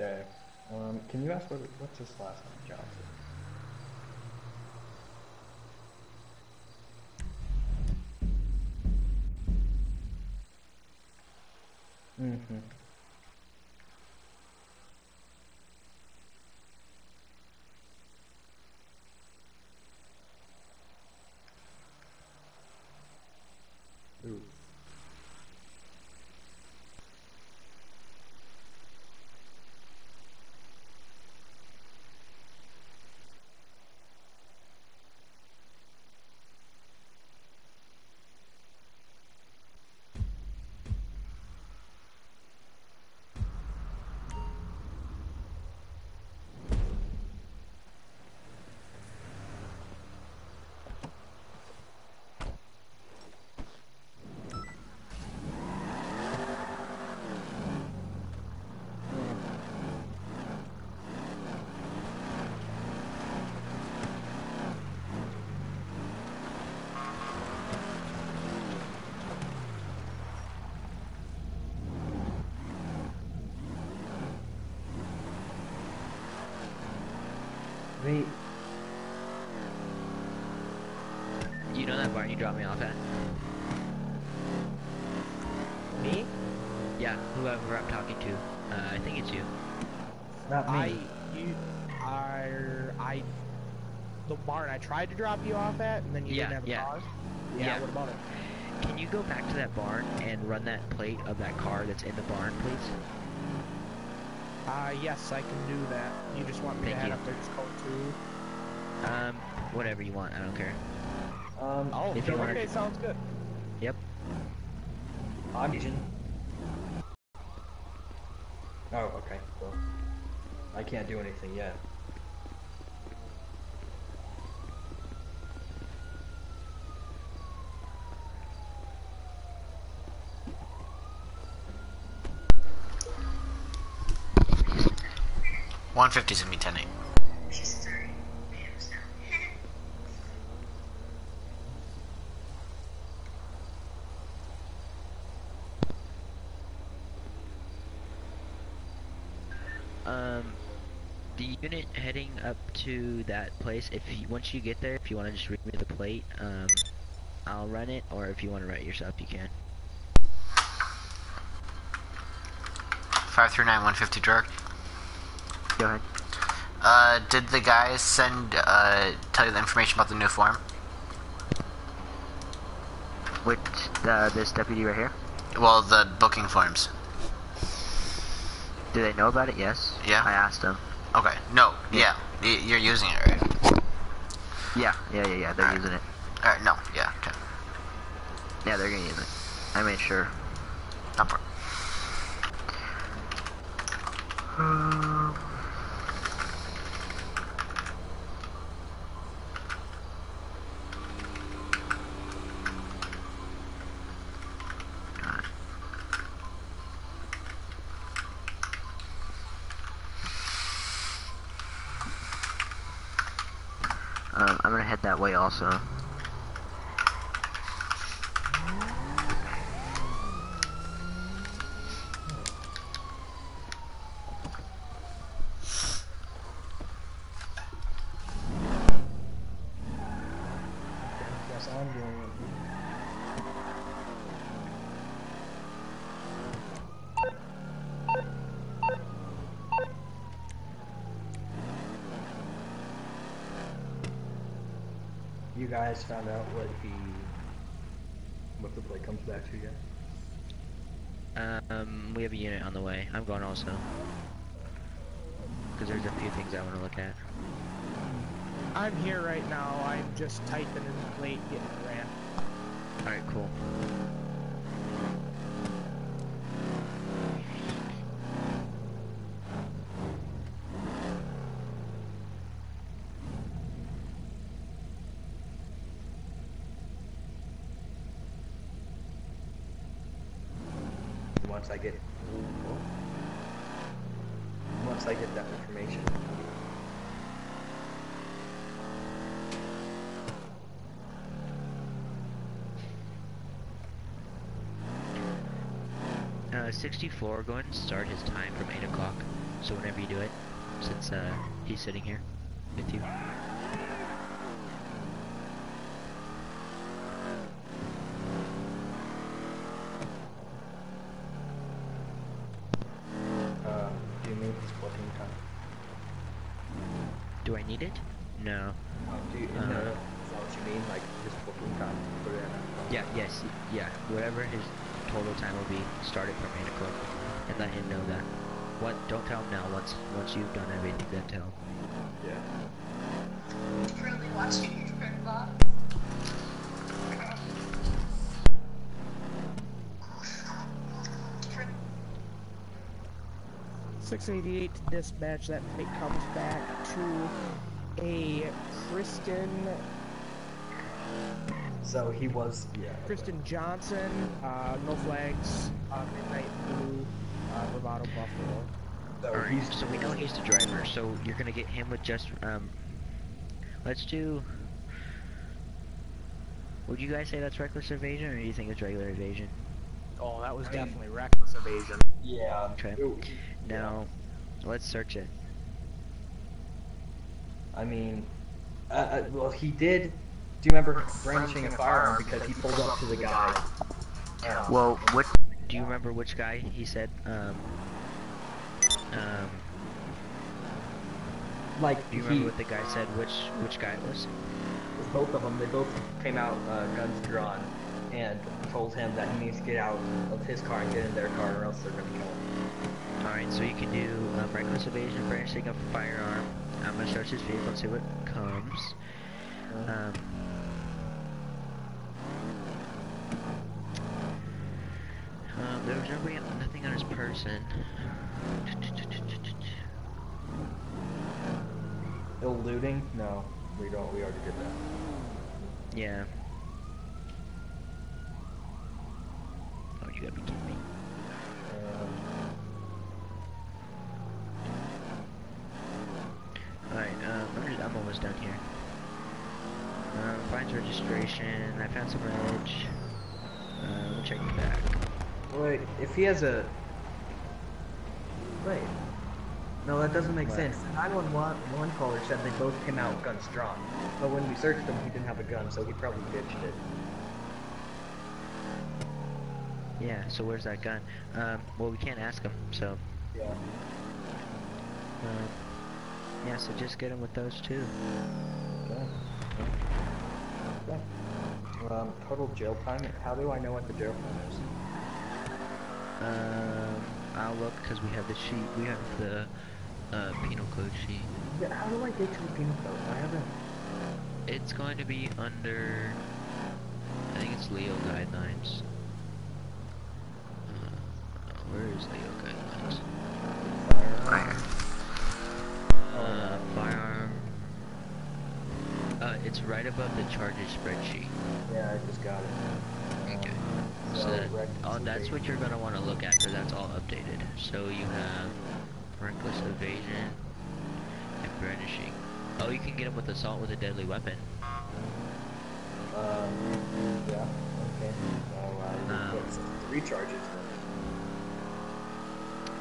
Okay. Um, can you ask what what's his last name, Johnson? Mm-hmm. Ooh. Wait. You know that barn you dropped me off at? Me? Yeah, whoever I'm talking to. Uh, I think it's you. Not me. I you are I the barn I tried to drop you off at and then you Yeah, didn't have a yeah. car? Yeah, Yeah. what about it? Can you go back to that barn and run that plate of that car that's in the barn, please? Uh yes, I can do that. You just want me Thank to head you. up there just code two? Um, whatever you want. I don't care. Um, Oh, If you wanna- okay, sounds good. Yep. I'm Asian. Oh, okay. Well, I can't do anything yet. One fifty is gonna be ten eight. Um, the unit heading up to that place. If you, once you get there, if you want to just read me the plate, um, I'll run it. Or if you want to write it yourself, you can. Five three nine one fifty direct. Go ahead. Uh, did the guys send uh tell you the information about the new form? Which uh, this deputy right here? Well, the booking forms. Do they know about it? Yes. Yeah. I asked them. Okay. No. Yeah. y- You're using it, right? Yeah, yeah, yeah, yeah. They're Alright. using it. All right. No. Yeah. Okay. Yeah, they're gonna use it. I made sure. No problem. Um, I'm gonna head that way also. Guess I'm doing it. You guys found out what the what the plate comes back to yet? Um, we have a unit on the way. I'm going also. Because there's a few things I want to look at. I'm here right now. I'm just typing in the plate, getting it ran. Alright, cool. 64, go ahead and start his time from 8 o'clock. So whenever you do it, since uh, he's sitting here. 688 dispatch that it comes back to a Kristen. So he was, yeah. Kristen Johnson, uh, no flags, uh, midnight blue, uh, Buffalo. So Alright, so we know he's the driver, so you're gonna get him with just, um, let's do, would you guys say that's reckless evasion, or do you think it's regular evasion? Oh, that was I definitely mean, reckless evasion. Yeah. Okay. It, now, let's search it. I mean, uh, uh, well, he did. Do you remember brandishing a firearm because he pulled up to the guy? and- Well, what, do you remember which guy he said, um, um, like do you he, remember what the guy said, which, which guy it was? both of them, they both came out uh, guns drawn, and told him that he needs to get out of his car and get in their car, or else they're gonna kill him. Alright, so you can do um, reckless evasion, brandishing a firearm. I'm gonna search his vehicle and see what comes. Um, um, there was nobody, nothing on his person. Eluding? No, we don't. We already did that. Yeah. Oh, you gotta be kidding me. Um, Alright, um, I'm, just, I'm almost done here. Um, finds registration. I found some reg. Uh, let me check the back. Wait, if he has a. Wait. No, that doesn't make What? sense. The 911 caller said they both came out guns drawn. But when we searched him, he didn't have a gun, so he probably ditched it. Yeah, so where's that gun? Um, well, we can't ask him, so. Yeah. Um, yeah, so just get him with those two. Okay. Okay. Um, total jail time. How do I know what the jail time is? Um, I'll look because we have the sheet. We have the uh, penal code sheet. Yeah, how do I get to the penal code? I haven't. It's going to be under. I think it's LEO guidelines. Uh, where is LEO guidelines? Right. Uh, firearm. Uh, it's right above the charges spreadsheet. Yeah, I just got it. So, that, oh, that's what you're gonna want to look at because that's all updated. So you have reckless evasion and brandishing. Oh, you can get him with assault with a deadly weapon. Um, yeah, okay. So, uh, Um, three charges?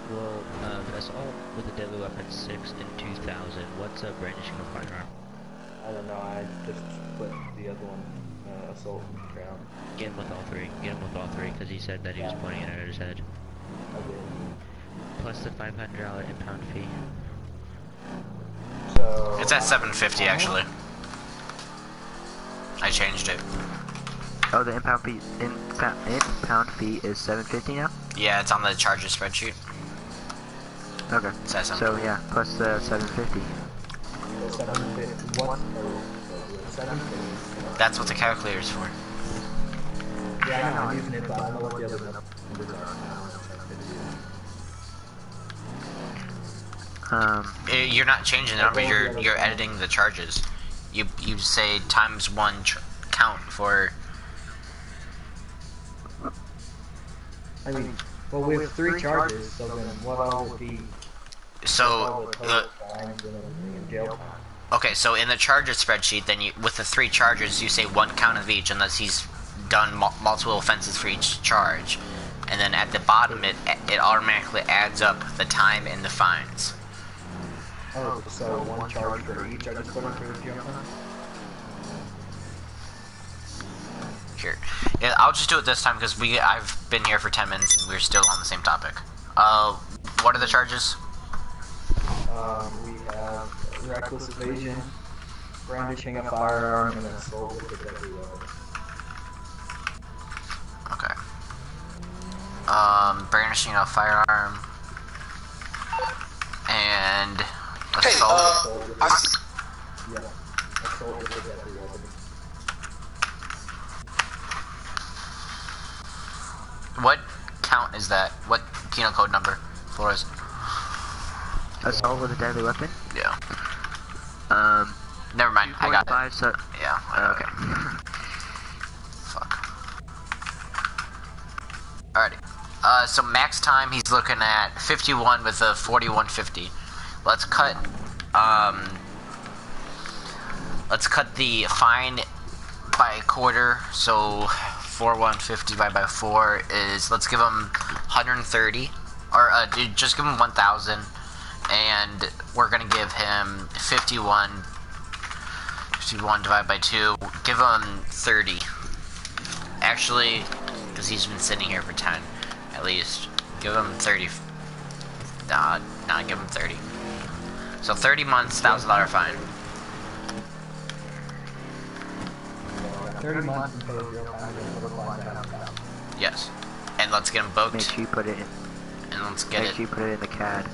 Well, um, assault with a deadly weapon six and two thousand. What's a brandishing a firearm? I don't know, I just put the other one, assault in the ground. Get him with all three. Get him with all three because he said that he was Yeah. pointing it at his head. Plus the five hundred dollar impound fee. So. It's at 750 actually. I changed it. Oh, the impound fee impound, impound fee is 750 now. Yeah, it's on the charges spreadsheet. Okay. So yeah, plus the 750. So seven fifty, what, or, seven fifty? Oh, That's what the calculator is for. Yeah, I know, I'm using it, but I don't know what the other numbers are. Um, Eh, You're not changing the number. You're you're editing the charges. You you say times one ch- count for. I mean, well, we have three charges, so then what all would be So the uh, total fines and everything in jail time? okay, so in the charges spreadsheet, then you with the three charges, you say one count of each, unless he's done mul- multiple offenses for each charge, and then at the bottom it it automatically adds up the time and the fines. Oh, so one charge for each I just put in for the jump Here, yeah, I'll just do it this time because we I've been here for 10 minutes and we're still on the same topic. Uh, what are the charges? Um, we have reckless evasion, brandishing a firearm, and assault with a deadly weapon. Okay. Um, brandishing a firearm and assault. Assault with yeah, assault with a deadly weapon. what count is that? What penal code number? Flores. Assault with a deadly weapon. Yeah. Um, Never mind. I got it. 2.5 so, Yeah. It. okay. Fuck. Alrighty. Uh, so max time he's looking at 51 with a 4150. Let's cut. Um. Let's cut the fine by a quarter. So 4150 divided by four is let's give him 130, or uh, dude, just give him 1,000, and we're gonna give him 51. 51 divided by 2, give him 30. Actually, because he's been sitting here for 10, at least. Give him 30. Nah, nah, give him 30. So 30 months, $1,000 fine. 30 months and pay zero time to apply that. Yes. And let's get him booked. Make booked, sure you put it in. and let's get Make it. sure you put it in the CAD.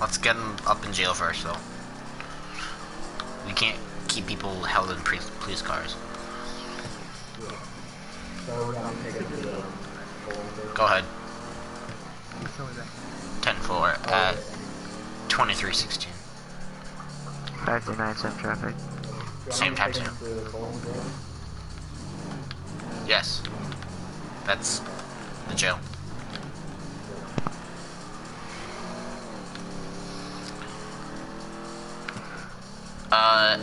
Let's get him up in jail first, though. We can't keep people held in police cars. So we're gonna take it to the Go ahead. So is that 10 4 at 2316. 539 some traffic. Same time too. Yes. That's the jail. Uh,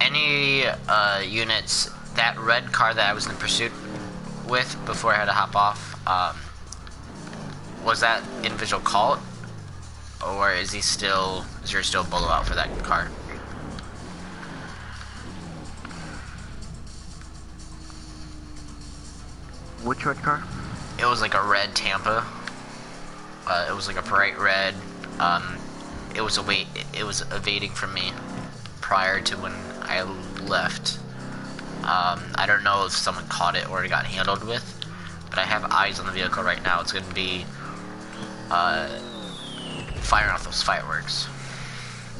any uh, units, that red car that I was in pursuit with before I had to hop off, um, was that individual called? Or is he still, is there still a bolo out for that car? Which red car? It was like a red Tampa. Uh, it was like a bright red. Um, it was a await. It was evading from me prior to when I left. Um, I don't know if someone caught it or it got handled with, but I have eyes on the vehicle right now. It's going to be uh, firing off those fireworks.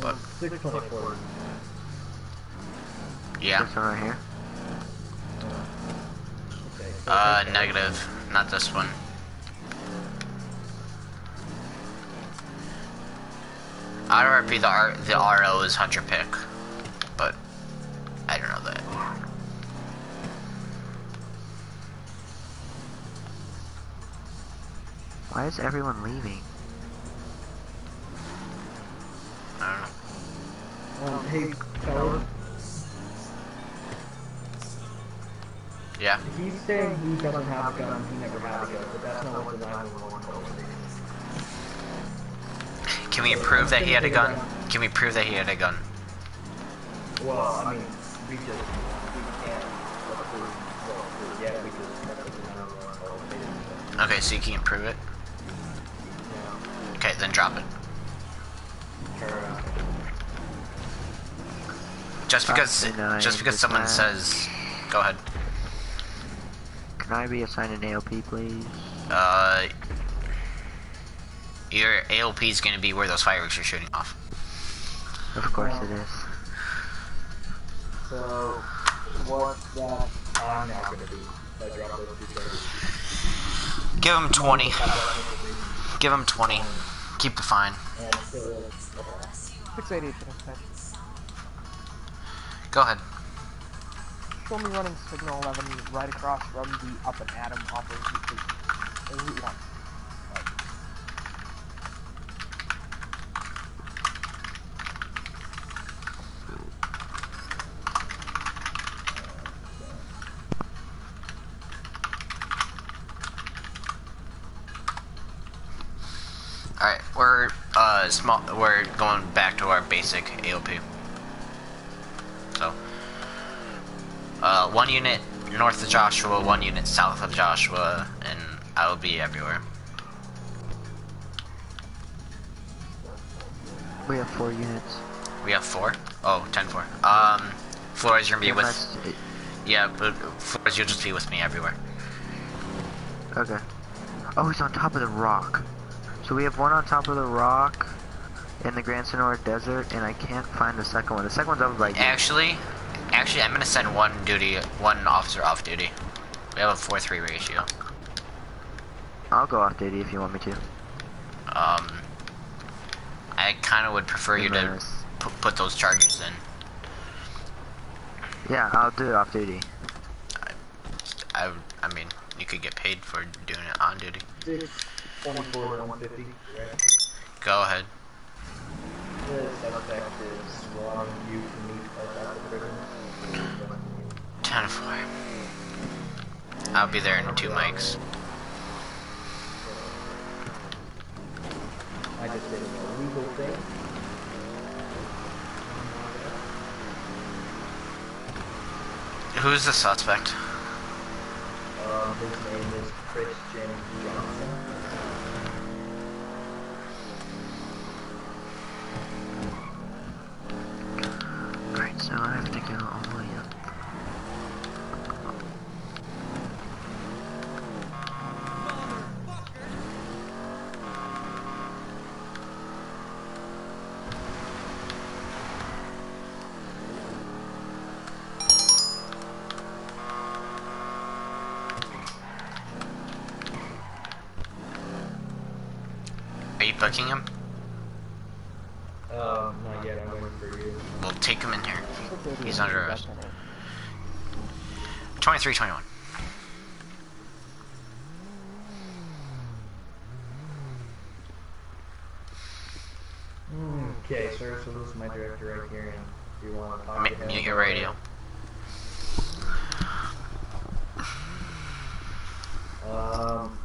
But 624. yeah, This one right here. Uh, negative. Not this one. RRP, the R, the RO is Hunter Pick, I don't know that. Why is everyone leaving? I don't know. Um, hey, fellas, Yeah. he's saying he doesn't have a gun, he never had a gun, but that's not what the 911 call is. Can we prove that he had a gun? Can we prove that he had a gun? Well, I mean, we just, we can't, let's prove, well, prove- yeah, we just, that's what the 911 call is. Okay, so you can't prove it. Yeah. Okay, then drop it. Just because, just because someone man. says, go ahead. Can I be assigned an AOP, please? Uh, your AOP is going to be where those fireworks are shooting off. Of course it is. So, what's that time now gonna be? If I drop those two charges? Give him 20. Give him 20. Keep the fine. so, okay. 688 dispatch. Go ahead. Show me running signal 11 right across from the Up-n-Atom off of Route 1. Uh, small. We're going back to our basic AOP. So, uh, one unit north of Joshua, one unit south of Joshua, and I will be everywhere. We have four units. We have four. Oh, ten four. Um, Flores, you're gonna be with. Yeah, but Flores, you'll just be with me everywhere. Okay. Oh, he's on top of the rock. So we have one on top of the rock in the Grand Senora Desert, and I can't find the second one. The second one's over by you. Actually, actually, I'm gonna send one duty, one officer off duty. We have a four-three ratio. I'll go off duty if you want me to. Um, I kind of would prefer you to put those charges in. Yeah, I'll do it off duty. I, would- I mean, you could get paid for doing it on duty. Six, twenty-four, and one fifty, right? Go ahead. The suspect is allowing you to meet us at the prison. Ten four. I'll be there in two mics. I just did an illegal thing. Who's the suspect? Um, his name is Chris Johnson. Alright, so I have to go all the way up. Are you booking him? Um, not yet, I'm waiting for you. We'll take him in here. It's He's under arrest. definitely. 23, 21. Okay, sir, so this is my director right here, and if you want to talk Ma- to him. mute your radio. Um,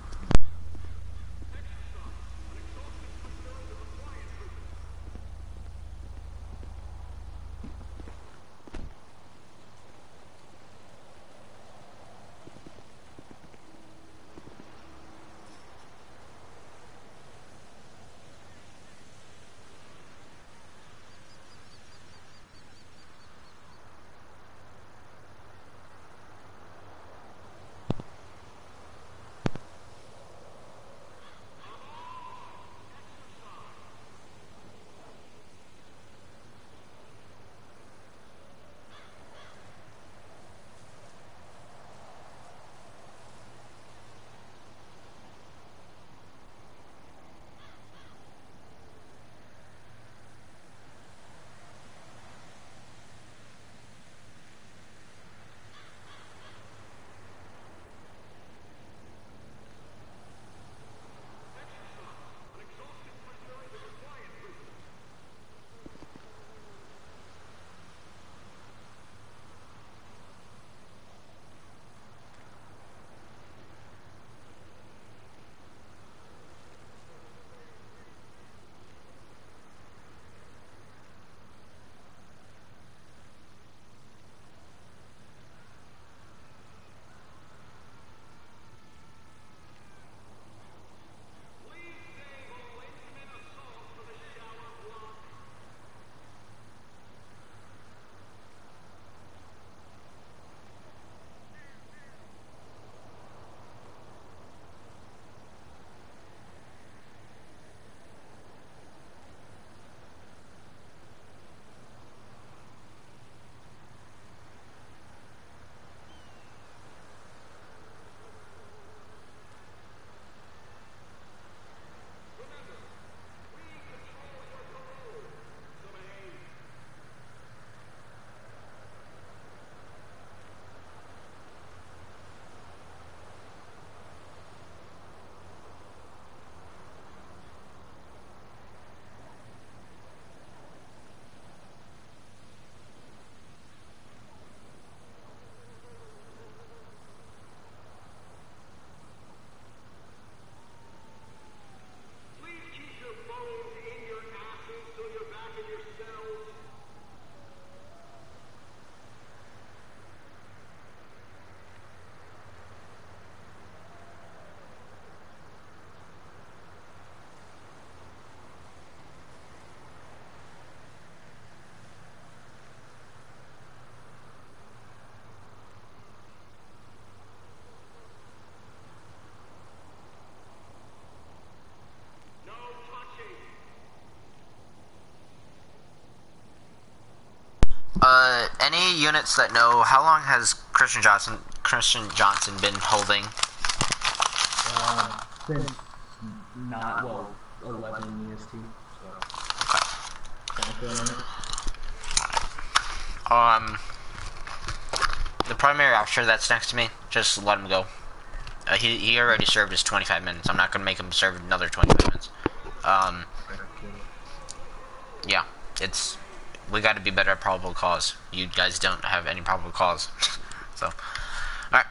any units that know how long has Christian Johnson Christian Johnson been holding? Um, since not well, 11 EST. So. Technically, I don't know. Um, the primary officer that's next to me, just let him go. Uh, he he already served his 25 minutes. I'm not gonna make him serve another 25 minutes. Um, yeah, it's we got to be better at probable cause. You guys don't have any probable cause, so. All right.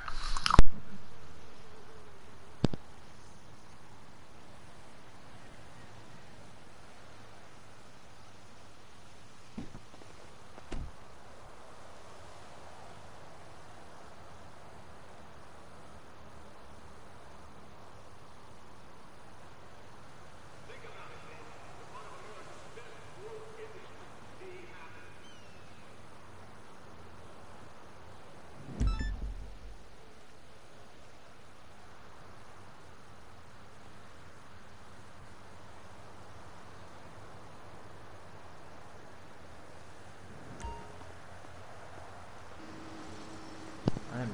I'm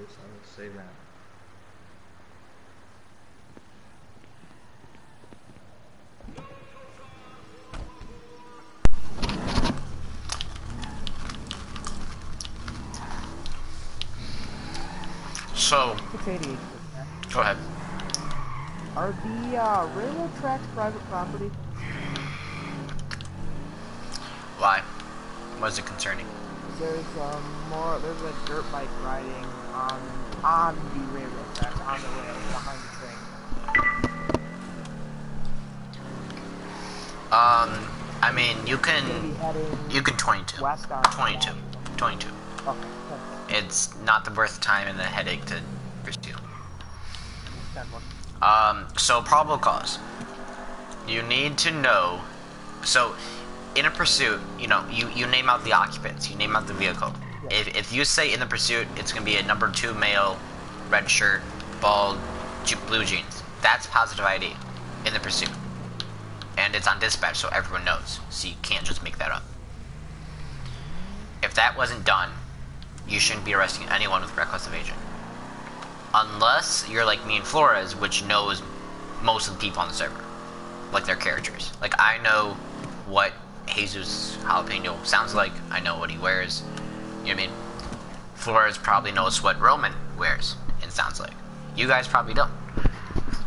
not good at this, I will say that. So, 688. go ahead. Are the uh, railroad tracks private property? Why? Was it concerning? There's um more. There's a dirt bike riding on on the railroad tracks on the rail behind the train. Um, I mean, you can you can 22, west on 22, 22. Okay. It's not the worth time and the headache to pursue. Um, so probable cause. You need to know. So, in a pursuit, you know, you, you name out the occupants, you name out the vehicle. If, if you say in the pursuit, it's going to be a number two male, red shirt, bald, blue jeans. That's positive ID in the pursuit. And it's on dispatch, so everyone knows. So you can't just make that up. If that wasn't done, you shouldn't be arresting anyone with reckless evasion unless you're like me and Flores, which knows most of the people on the server, like their characters. Like I know what Jesus Jalapeno sounds like. I know what he wears. I mean? Flores probably knows what Roman wears and sounds like. You guys probably don't.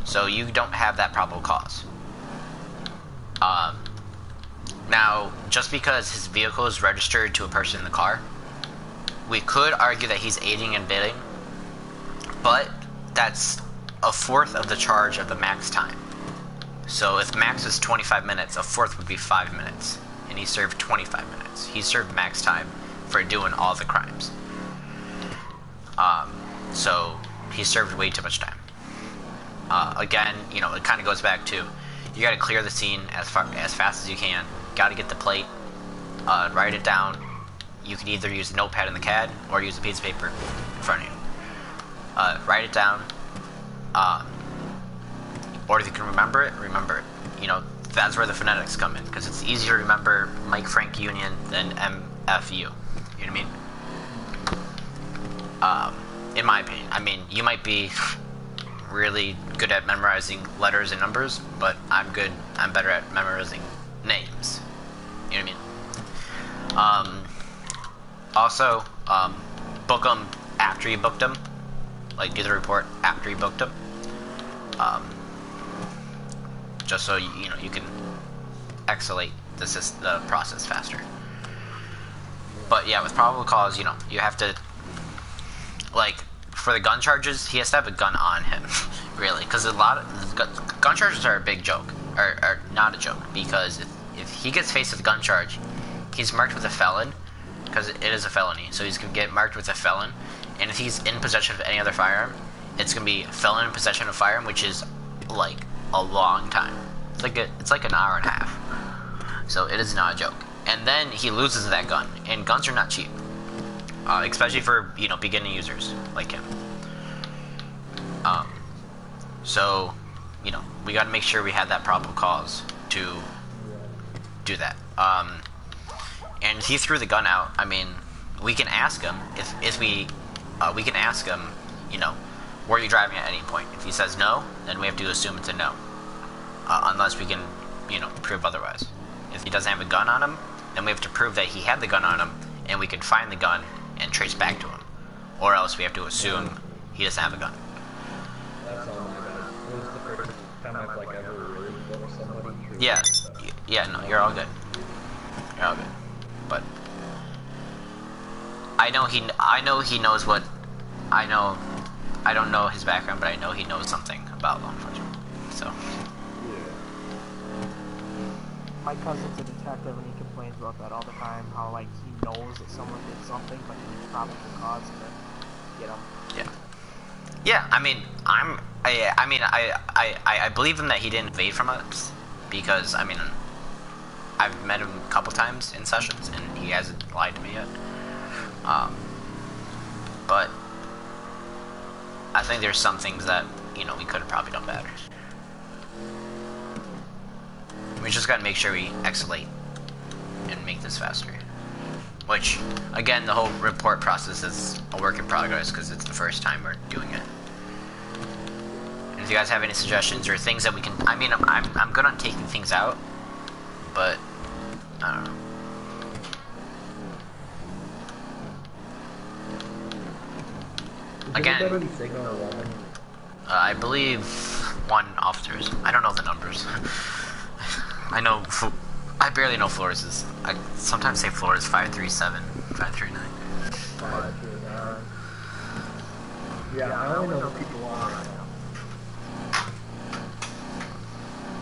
So you don't have that probable cause. Um, now, just because his vehicle is registered to a person in the car, we could argue that he's aiding and abetting but that's a fourth of the charge of the max time. So if max is 25 minutes, a fourth would be 5 minutes. And he served 25 minutes. He served max time for doing all the crimes. Um, so he served way too much time. Uh, again, you know, it kind of goes back to you got to clear the scene as far as fast as you can. Got to get the plate, uh, write it down. You can either use a notepad in the CAD or use a piece of paper in front of you uh, write it down. Um, or if you can remember it, remember it. You know, that's where the phonetics come in, because it's easier to remember Mike Frank Union than MFU. You know what I mean? Um, in my opinion. I mean, you might be really good at memorizing letters and numbers, but I'm good, I'm better at memorizing names. You know what I mean? Um, also, um, book them after you booked them like do the report after you booked them. Um, just so you, you know you can escalate the the process faster. But yeah, with probable cause, you know you have to like for the gun charges, he has to have a gun on him, really, because a lot of gun, charges are a big joke, or, or not a joke, because if, if he gets faced with a gun charge, he's marked with a felon, because it is a felony, so he's gonna get marked with a felon, and if he's in possession of any other firearm, it's gonna be felon in possession of firearm, which is like a long time. It's like a, it's like an hour and a half. So it is not a joke. And then he loses that gun, and guns are not cheap, uh, especially for you know beginning users like him. Um, so you know we got to make sure we had that probable cause to do that. Um, and he threw the gun out, I mean, we can ask him if if we uh, we can ask him, you know, were you driving at any point? If he says no, then we have to assume it's a no, uh, unless we can, you know, prove otherwise. If he doesn't have a gun on him, then we have to prove that he had the gun on him, and we can find the gun and trace back to him, or else we have to assume he doesn't have a gun. That's all my bad. It was the first time I've like ever really been somebody. Yeah, yeah, no, you're all good. You're all good. But I know he, I know he knows what, I know, I don't know his background, but I know he knows something about law enforcement. So My cousin's a detective and he complains about that all the time. How like he knows that someone did something, but he's probably cause to get them. yeah, I mean, I'm, I, I mean, I, I, I believe him that he didn't evade from us because I mean, I've met him a couple times in sessions and he hasn't lied to me yet. Um, but I think there's some things that you know we could have probably done better. We just gotta make sure we escalate and make this faster. Which, again, the whole report process is a work in progress because it's the first time we're doing it. And if you guys have any suggestions or things that we can, I mean, I'm I'm, I'm good on taking things out, but I don't know. Again- anybody signal 11? Uh, I believe one officers. I don't know the numbers. I know. Fl- I barely know Flores' I sometimes say Flores five three seven, five three nine. Five, two, nine. Yeah, I only know people on right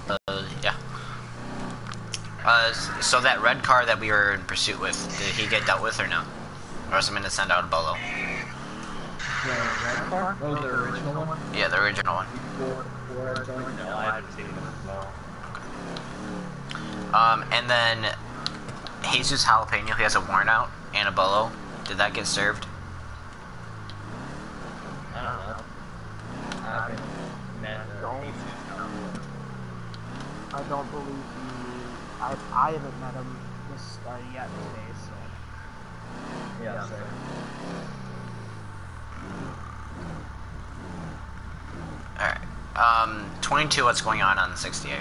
now. Uh, yeah. Uh, so that red car that we were in pursuit with, did he get dealt with or no? Or was I going to send out a bolo? The red car? Oh, the original one? Yeah, the original one. Four, four, I don't. I haven't seen them. No. Um, and then Jesus Jalapeno, he has a warrant out and a bolo. Did that get served? I don't know. I haven't met the Don't. I don't believe he. I I haven't met him this uh, yet today, so. Yeah, same. Alright. Um, 22, what's going on on 68?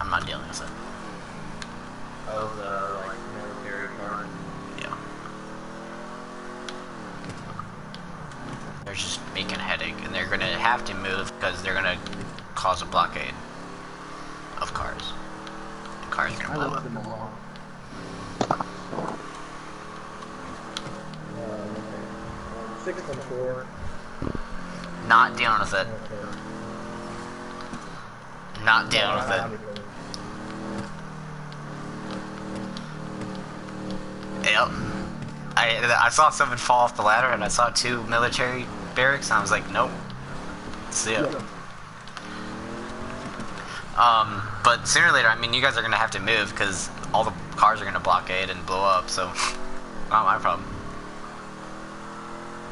I'm not dealing with it. Oh, the, like, military car. Yeah. They're just making a headache, and they're gonna have to move because they're gonna cause a blockade of cars. The cars are gonna blow up. Uh. Six and four. Not dealing with it. Not dealing with it. Yep. I, I saw someone fall off the ladder, and I saw two military barracks, and I was like, nope. See ya. Um, but sooner or later, I mean, you guys are gonna have to move because all the cars are gonna blockade and blow up. So, not my problem.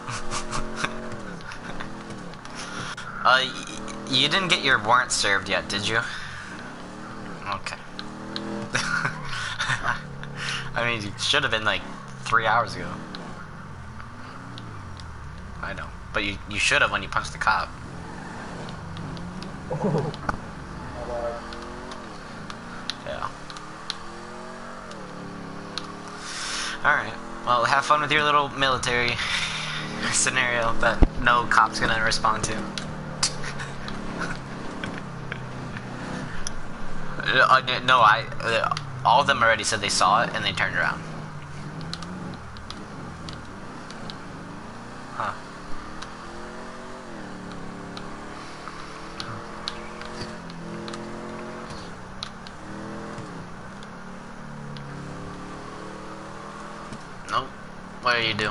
uh, y- you didn't get your warrant served yet, did you? Okay. I mean, it should have been like three hours ago. I know, but you you should have when you punched the cop. Yeah. Alright. Well, have fun with your little military scenario that no cop's gonna respond to. Uh, uh, no, I. Uh, all of them already said they saw it and they turned around. Huh. Nope. What do you do?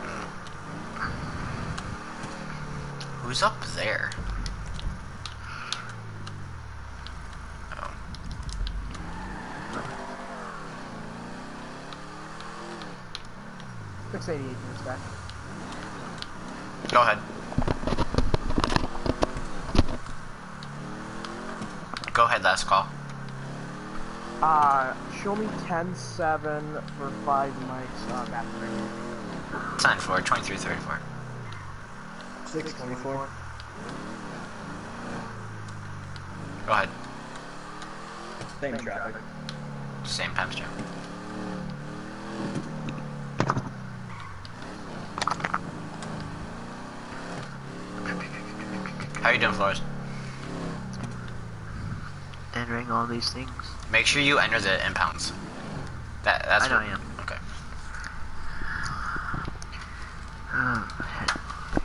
Hmm. Who's up there? 688 in this guy. Go ahead. Go ahead, last call. Uh, show me 10, 7 for 5 mics on map 10 for 23, 34. 6, 24. Go ahead. Same, Same traffic. traffic. Same time traffic. How you doing, Flores? Entering all these things. Make sure you enter the impounds. That that's I know what- I am. Okay.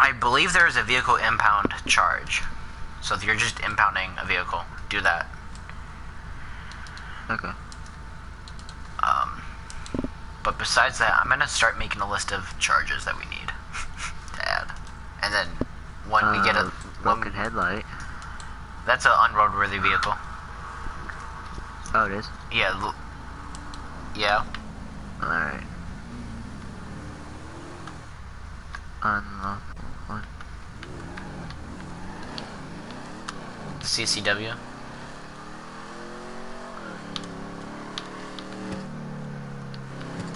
I believe there is a vehicle impound charge. So if you're just impounding a vehicle, do that. okay. Um, but besides that, I'm gonna start making a list of charges that we need add, and then when we get a Uh, broken headlight. that's an unroadworthy vehicle. Oh, it is. Yeah, yeah. All right. Unlawful one. CCW.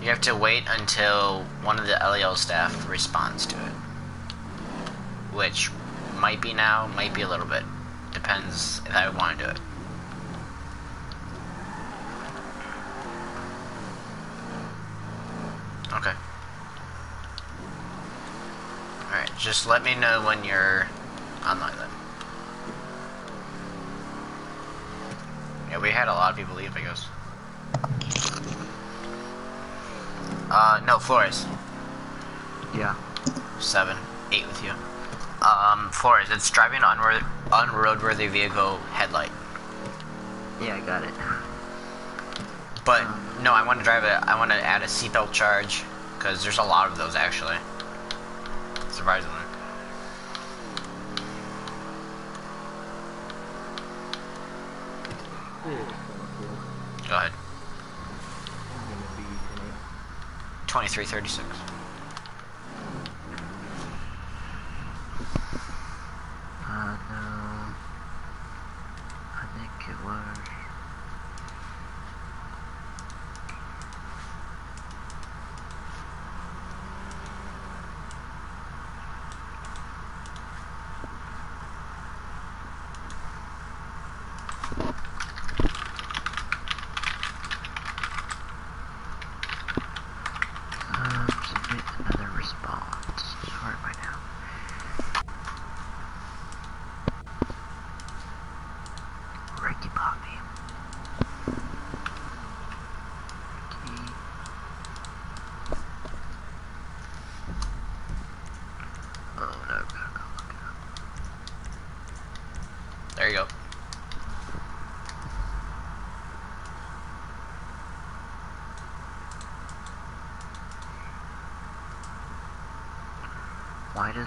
You have to wait until one of the LEO staff responds to it. Which might be now, might be a little bit. Depends if I want to do it. Okay. Alright, just let me know when you're online then. Yeah, we had a lot of people leave, I guess. Uh, no, Flores. Yeah. Seven, eight with you. Um, Flores, it's driving on unroadworthy vehicle headlight. Yeah, I got it. But, um, no, I want to drive it. I want to add a seatbelt charge, because there's a lot of those, actually. Surprisingly. Go ahead. 2336.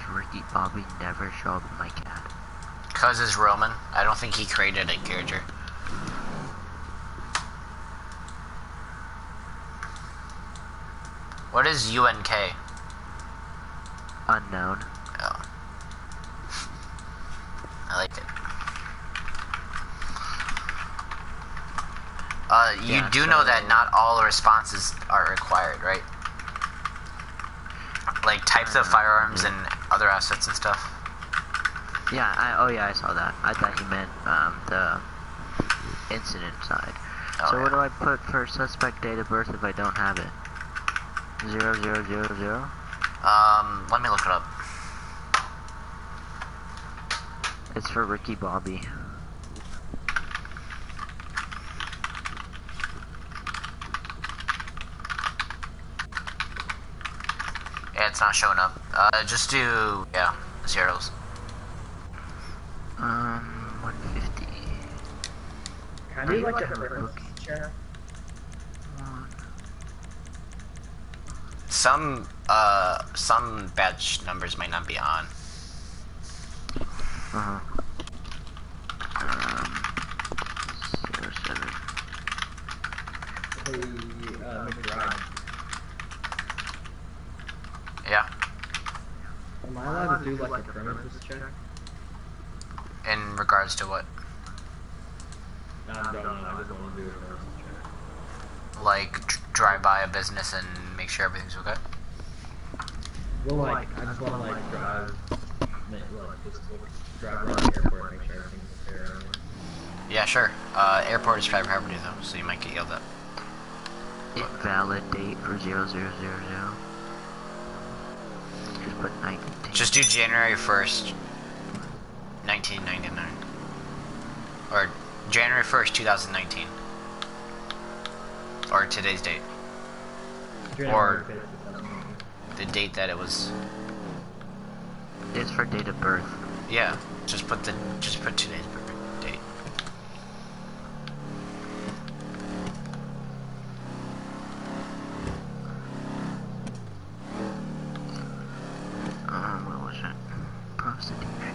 Ricky Bobby never show up in my CAD? Cause it's Roman. I don't think he created a character. What is UNK? Unknown. Oh. I like it. Uh, you Yeah, do know that not all responses are required, right? Like types of firearms and other assets and stuff. Yeah, I, oh yeah, I saw that. I thought you meant um, the incident side. Oh, so what do. I put for suspect date of birth if I don't have it? Zero zero zero zero. Um, let me look it up. It's for Ricky Bobby. Yeah, it's not showing up. Uh, just do yeah zeros. Um, 150. Can I do like a reference check? Some uh some badge numbers might not be on. Uh huh. Um, zero seven. Hey, uh, McBride. Yeah, Am I allowed to do like a premises check? in regards to what? I don't know. I just want to do a thermal check. Like dr- drive by a business and make sure everything's okay. Well, like, I just want to like drive, like, just drive around the airport and make sure everything's okay. Yeah, sure. Uh, airport is private property though, so you might get yelled at. Invalid date for zero zero zero zero. Just put 19. Just do January first, nineteen ninety nine, or January first, two thousand nineteen, or today's date, Or- January 5th, 2019. the date that it was. It's for date of birth. Yeah, just put the just put today's birth date. Um, what was it? Prostitution.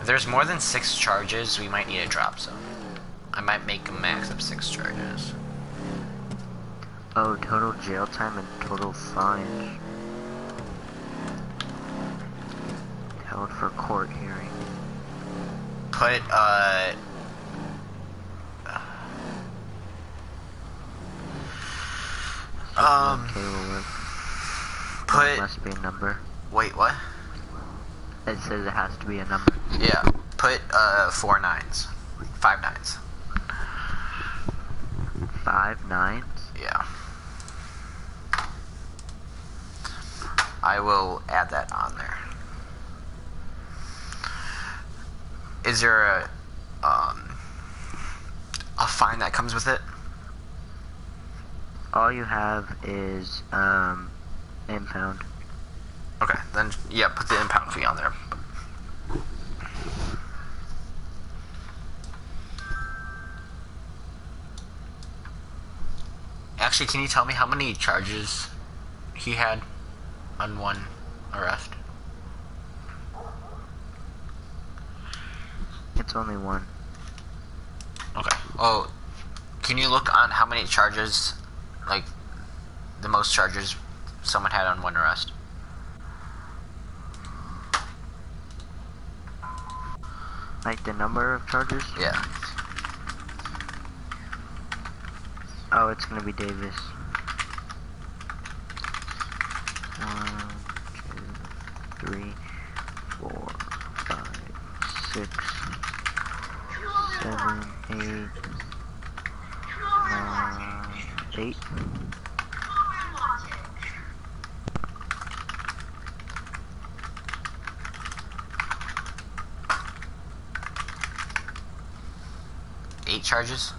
If there's more than six charges, we might need a drop zone. I might make a max of six charges. Oh, total jail time and total fines. Held for court hearing. Put uh. Um. Okay, will work. Put. must be a number. Wait, what? It says it has to be a number. Yeah. Put uh four nines, five nines. Five nines. Yeah. I will add that on there. Is there a um a fine that comes with it? All you have is um impound. Okay, then yeah, put the impound fee on there. Actually, can you tell me how many charges he had on one arrest? It's only one. Okay. Oh, can you look on how many charges, like the most charges someone had on one arrest? Like the number of charges? Yeah. Oh, it's gonna be Davis. One, two, three, four, five, six, seven, eight, nine, eight. Eight charges?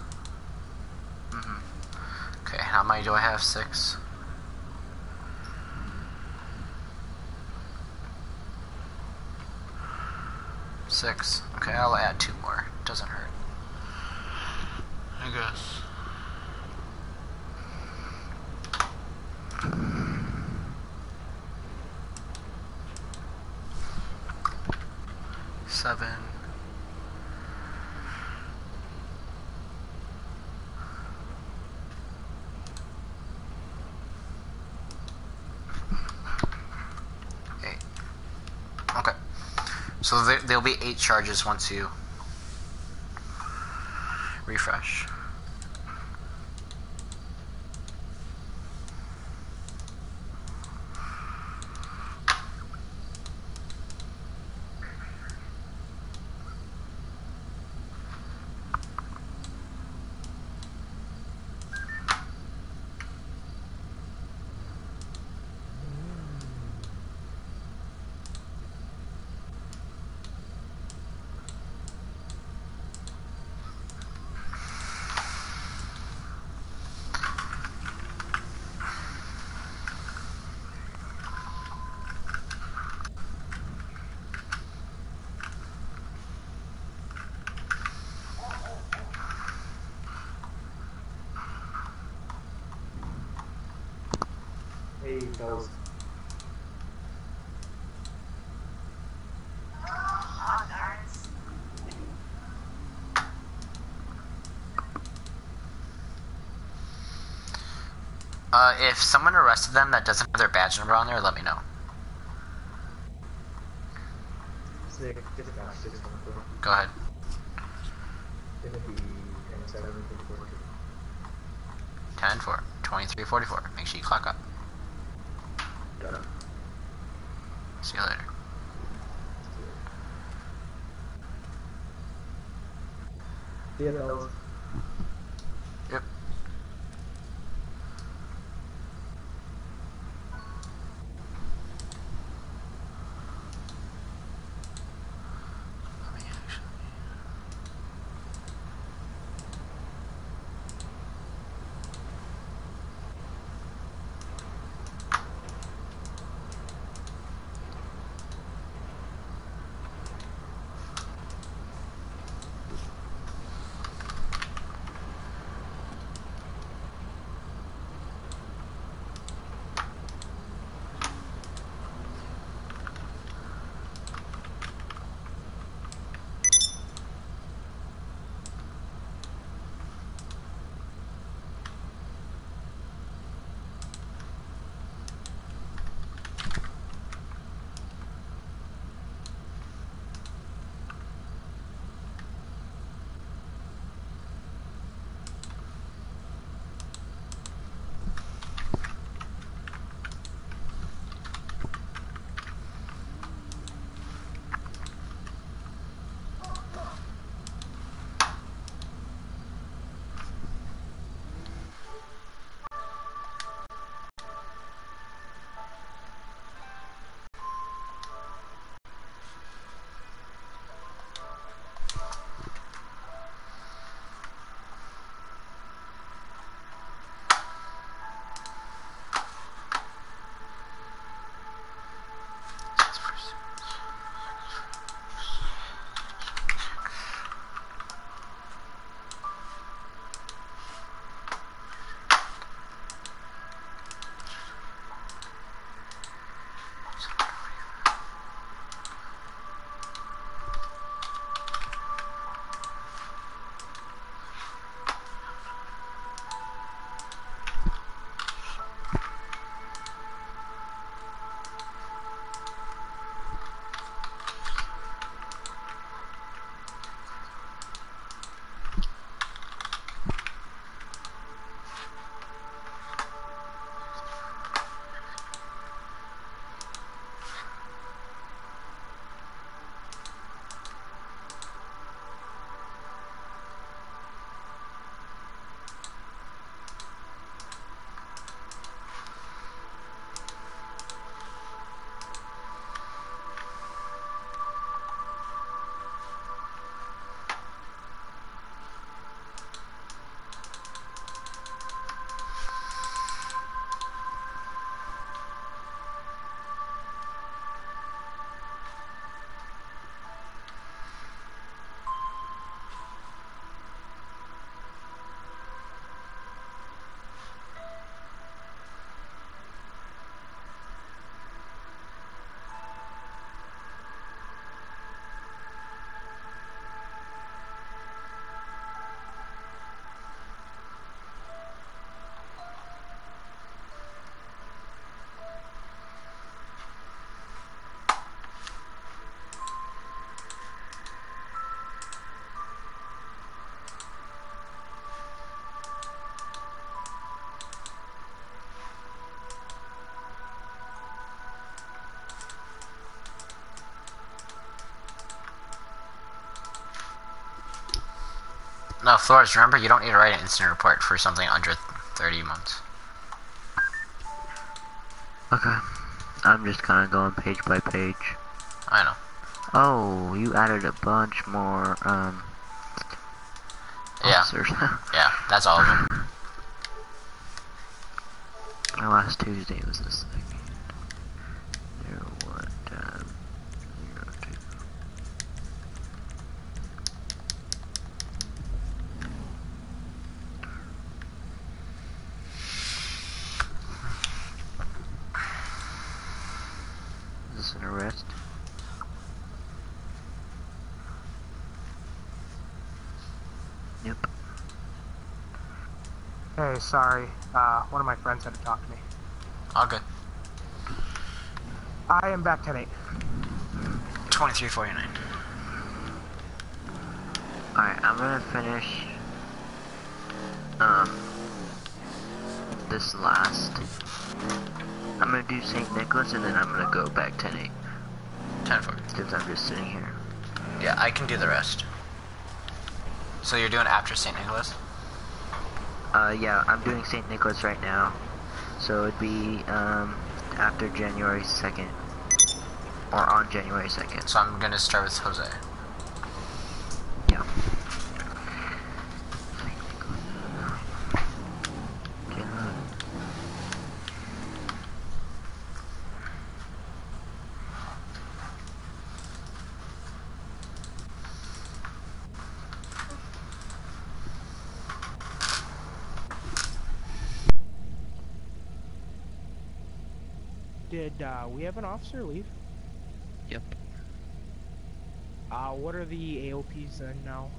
Mm-hmm. Okay, how many do I have? Six? Six. Okay, I'll add two more. Doesn't hurt. I guess. Seven. Eight. Okay. So there, there'll be eight charges once you refresh. Hey, fellas. Uh, if someone arrested them that doesn't have their badge number on there, let me know. Four. Go ahead. gonna be 10, 7, 14. 10 4, 23 44. Make sure you clock up. See you later. See No, Flores, remember you don't need to write an incident report for something under 30 months. Okay. I'm just kind of going page by page. I know. Oh, you added a bunch more, um, Yeah, yeah, that's all of them. My last Tuesday was the second. Zero one time zero two. Is this an arrest? Yep. Hey, sorry. Uh, one of my friends had to talk to me. All good. I am back 10 8. 2349. Alright, I'm gonna finish um this last. I'm gonna do St. Nicholas and then I'm gonna go back 10 8 10 4. since I'm just sitting here. Yeah, I can do the rest. So you're doing after St. Nicholas? Uh, yeah, I'm doing St. Nicholas right now. So it'd be um after January 2nd. Or on January 2nd. So I'm gonna start with Jose. Yeah. Okay, look. Did uh, we have an officer leave? Yep. Uh, what are the AOPs then now?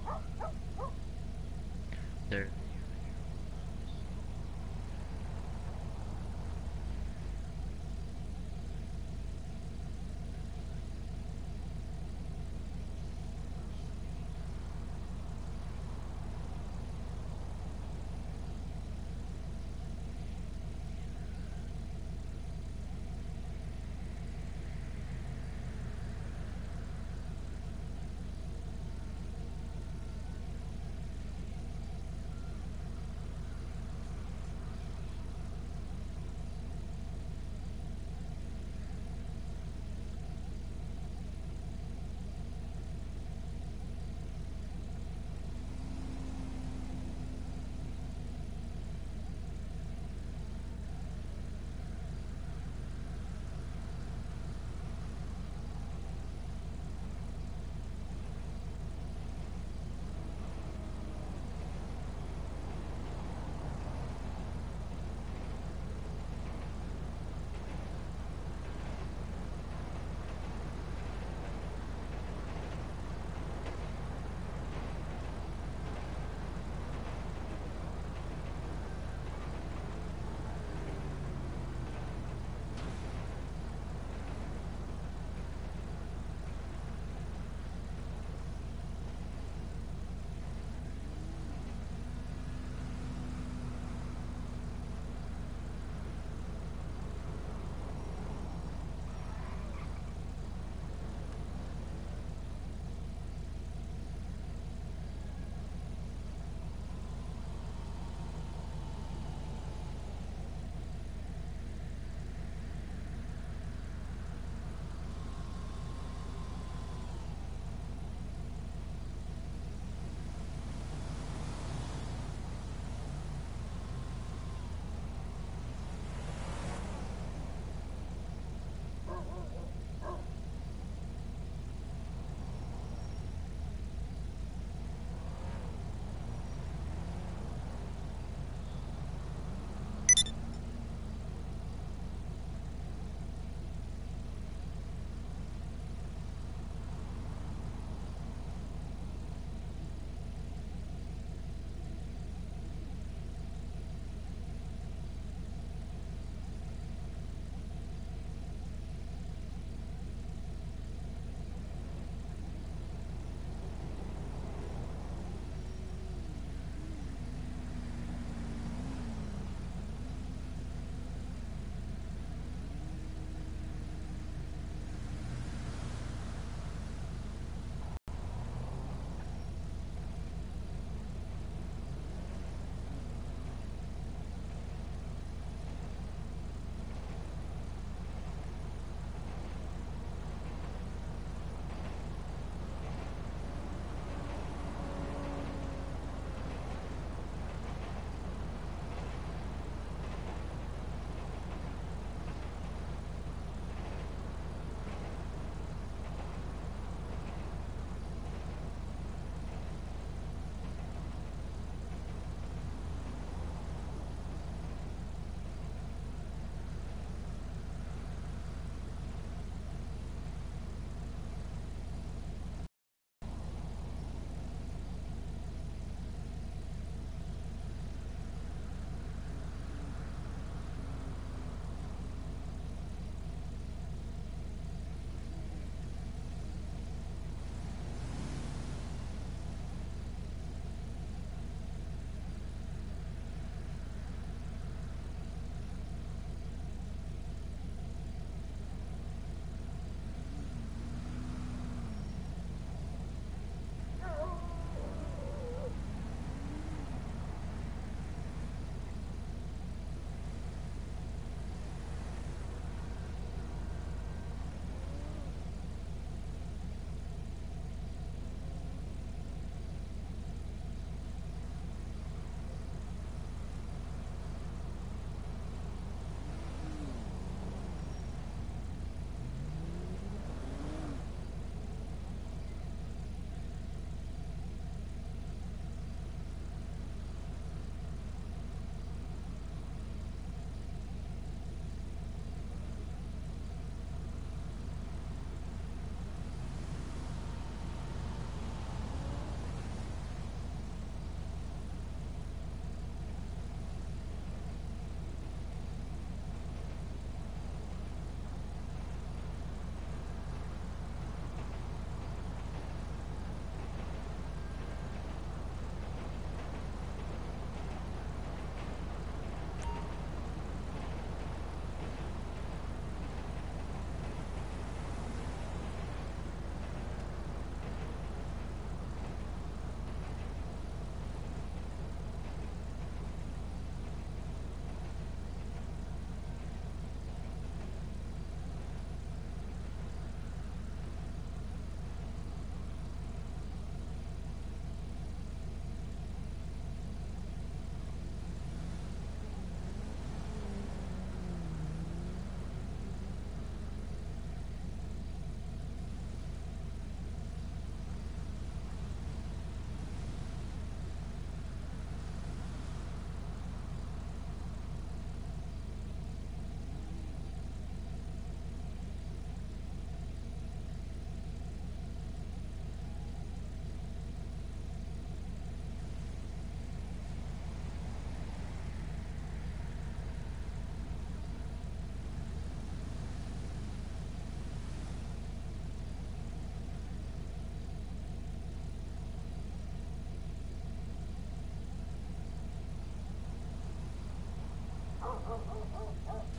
oh, oh, oh, oh.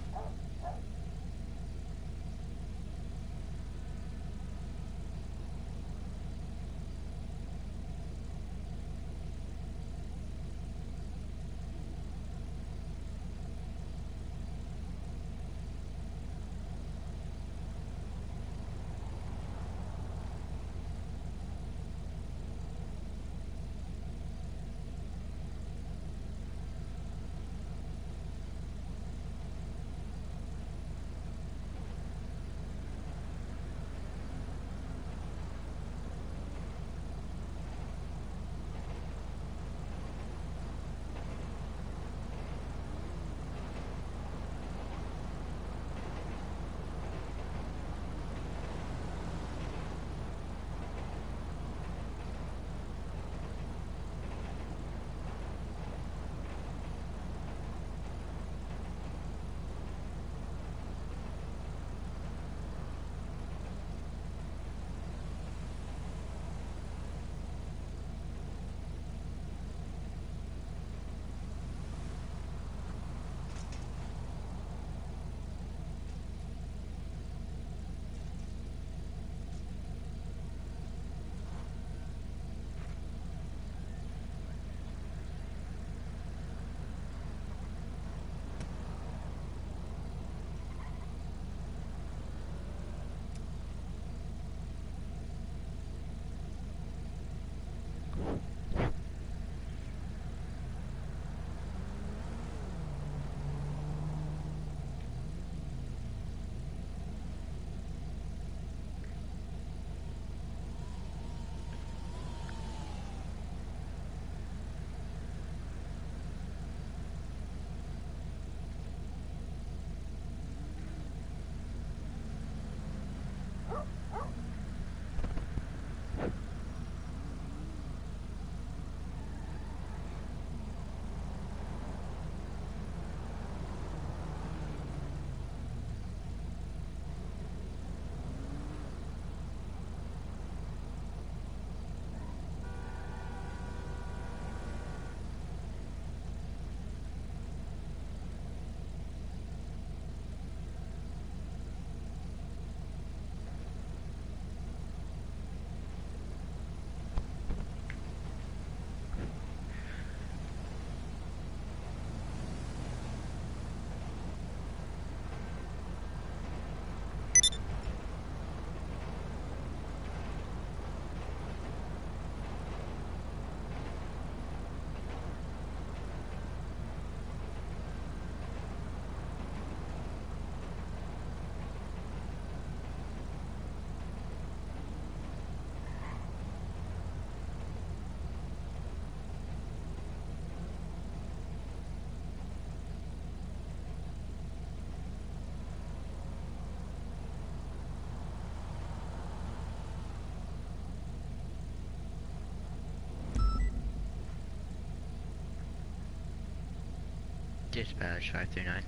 Dispatch 539.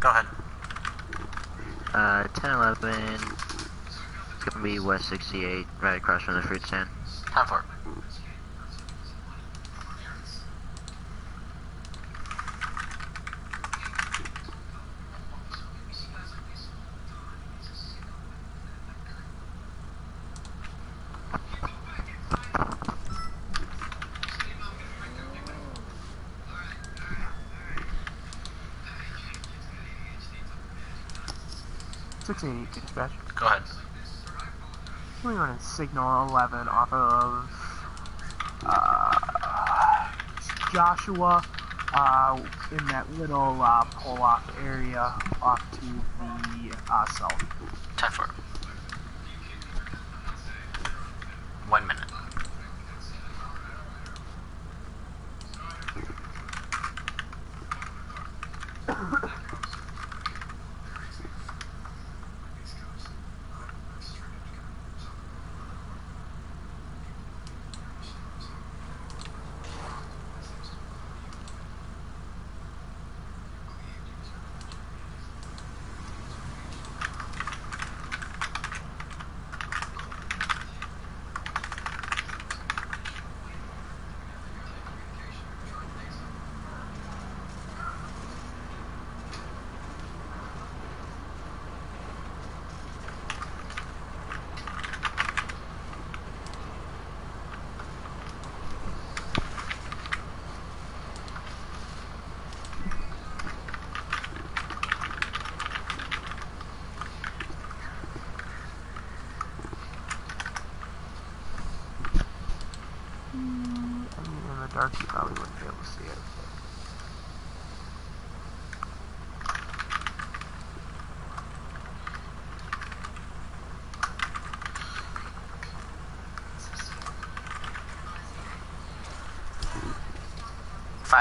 Go ahead. Uh, 1011. It's gonna be West 68, right across from the fruit stand. Time for it. Six eighty dispatch. Go ahead. We're running signal 11 off of uh, Joshua uh, in that little uh, pull-off area off to the uh, south. Time for it.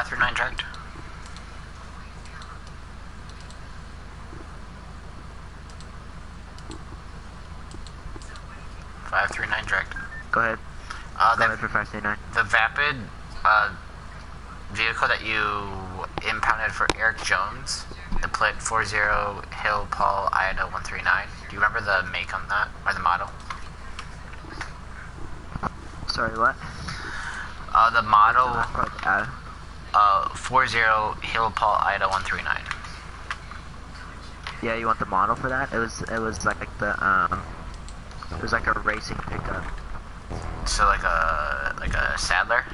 5 through 9. Five three nine direct. Go ahead. Uh, Go ahead for five three nine. The vapid uh, vehicle that you impounded for Eric Jones, the plate four zero Hill Paul Idaho one three nine. Do you remember the make on that or the model? Sorry, what? Uh, the model 40 Hill Paul Ida 139. yeah, you want the model for that? It was, it was like the, um, it was like a racing pickup. So like a like a Sadler.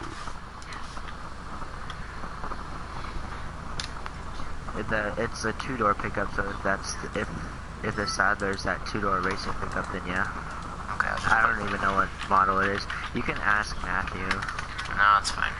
The, it's a two-door pickup, so if that's, if, if the Sadler's that two-door racing pickup, then yeah. Okay, I'll I don't even know what model it is. You can ask Matthew. No, it's fine.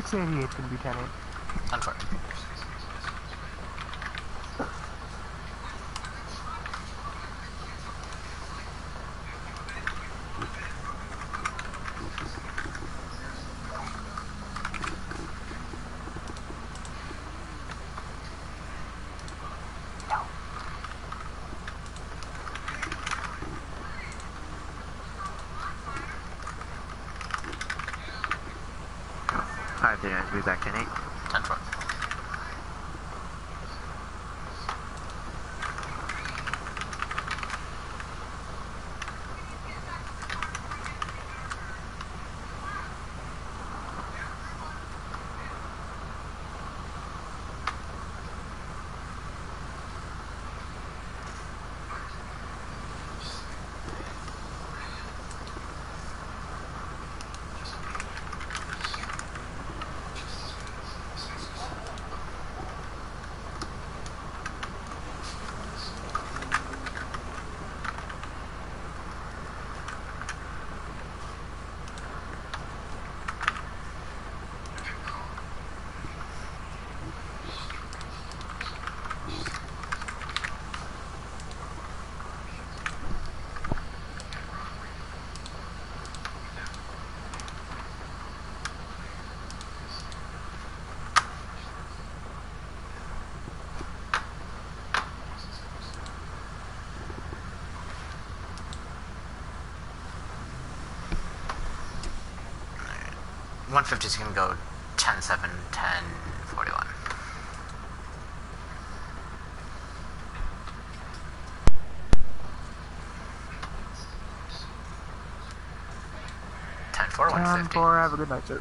Six eighty eight can be ten eight. Time 150 is going to go 10, 7, 10, 41. Ten four, one fifty. Ten four. Have a good night, sir.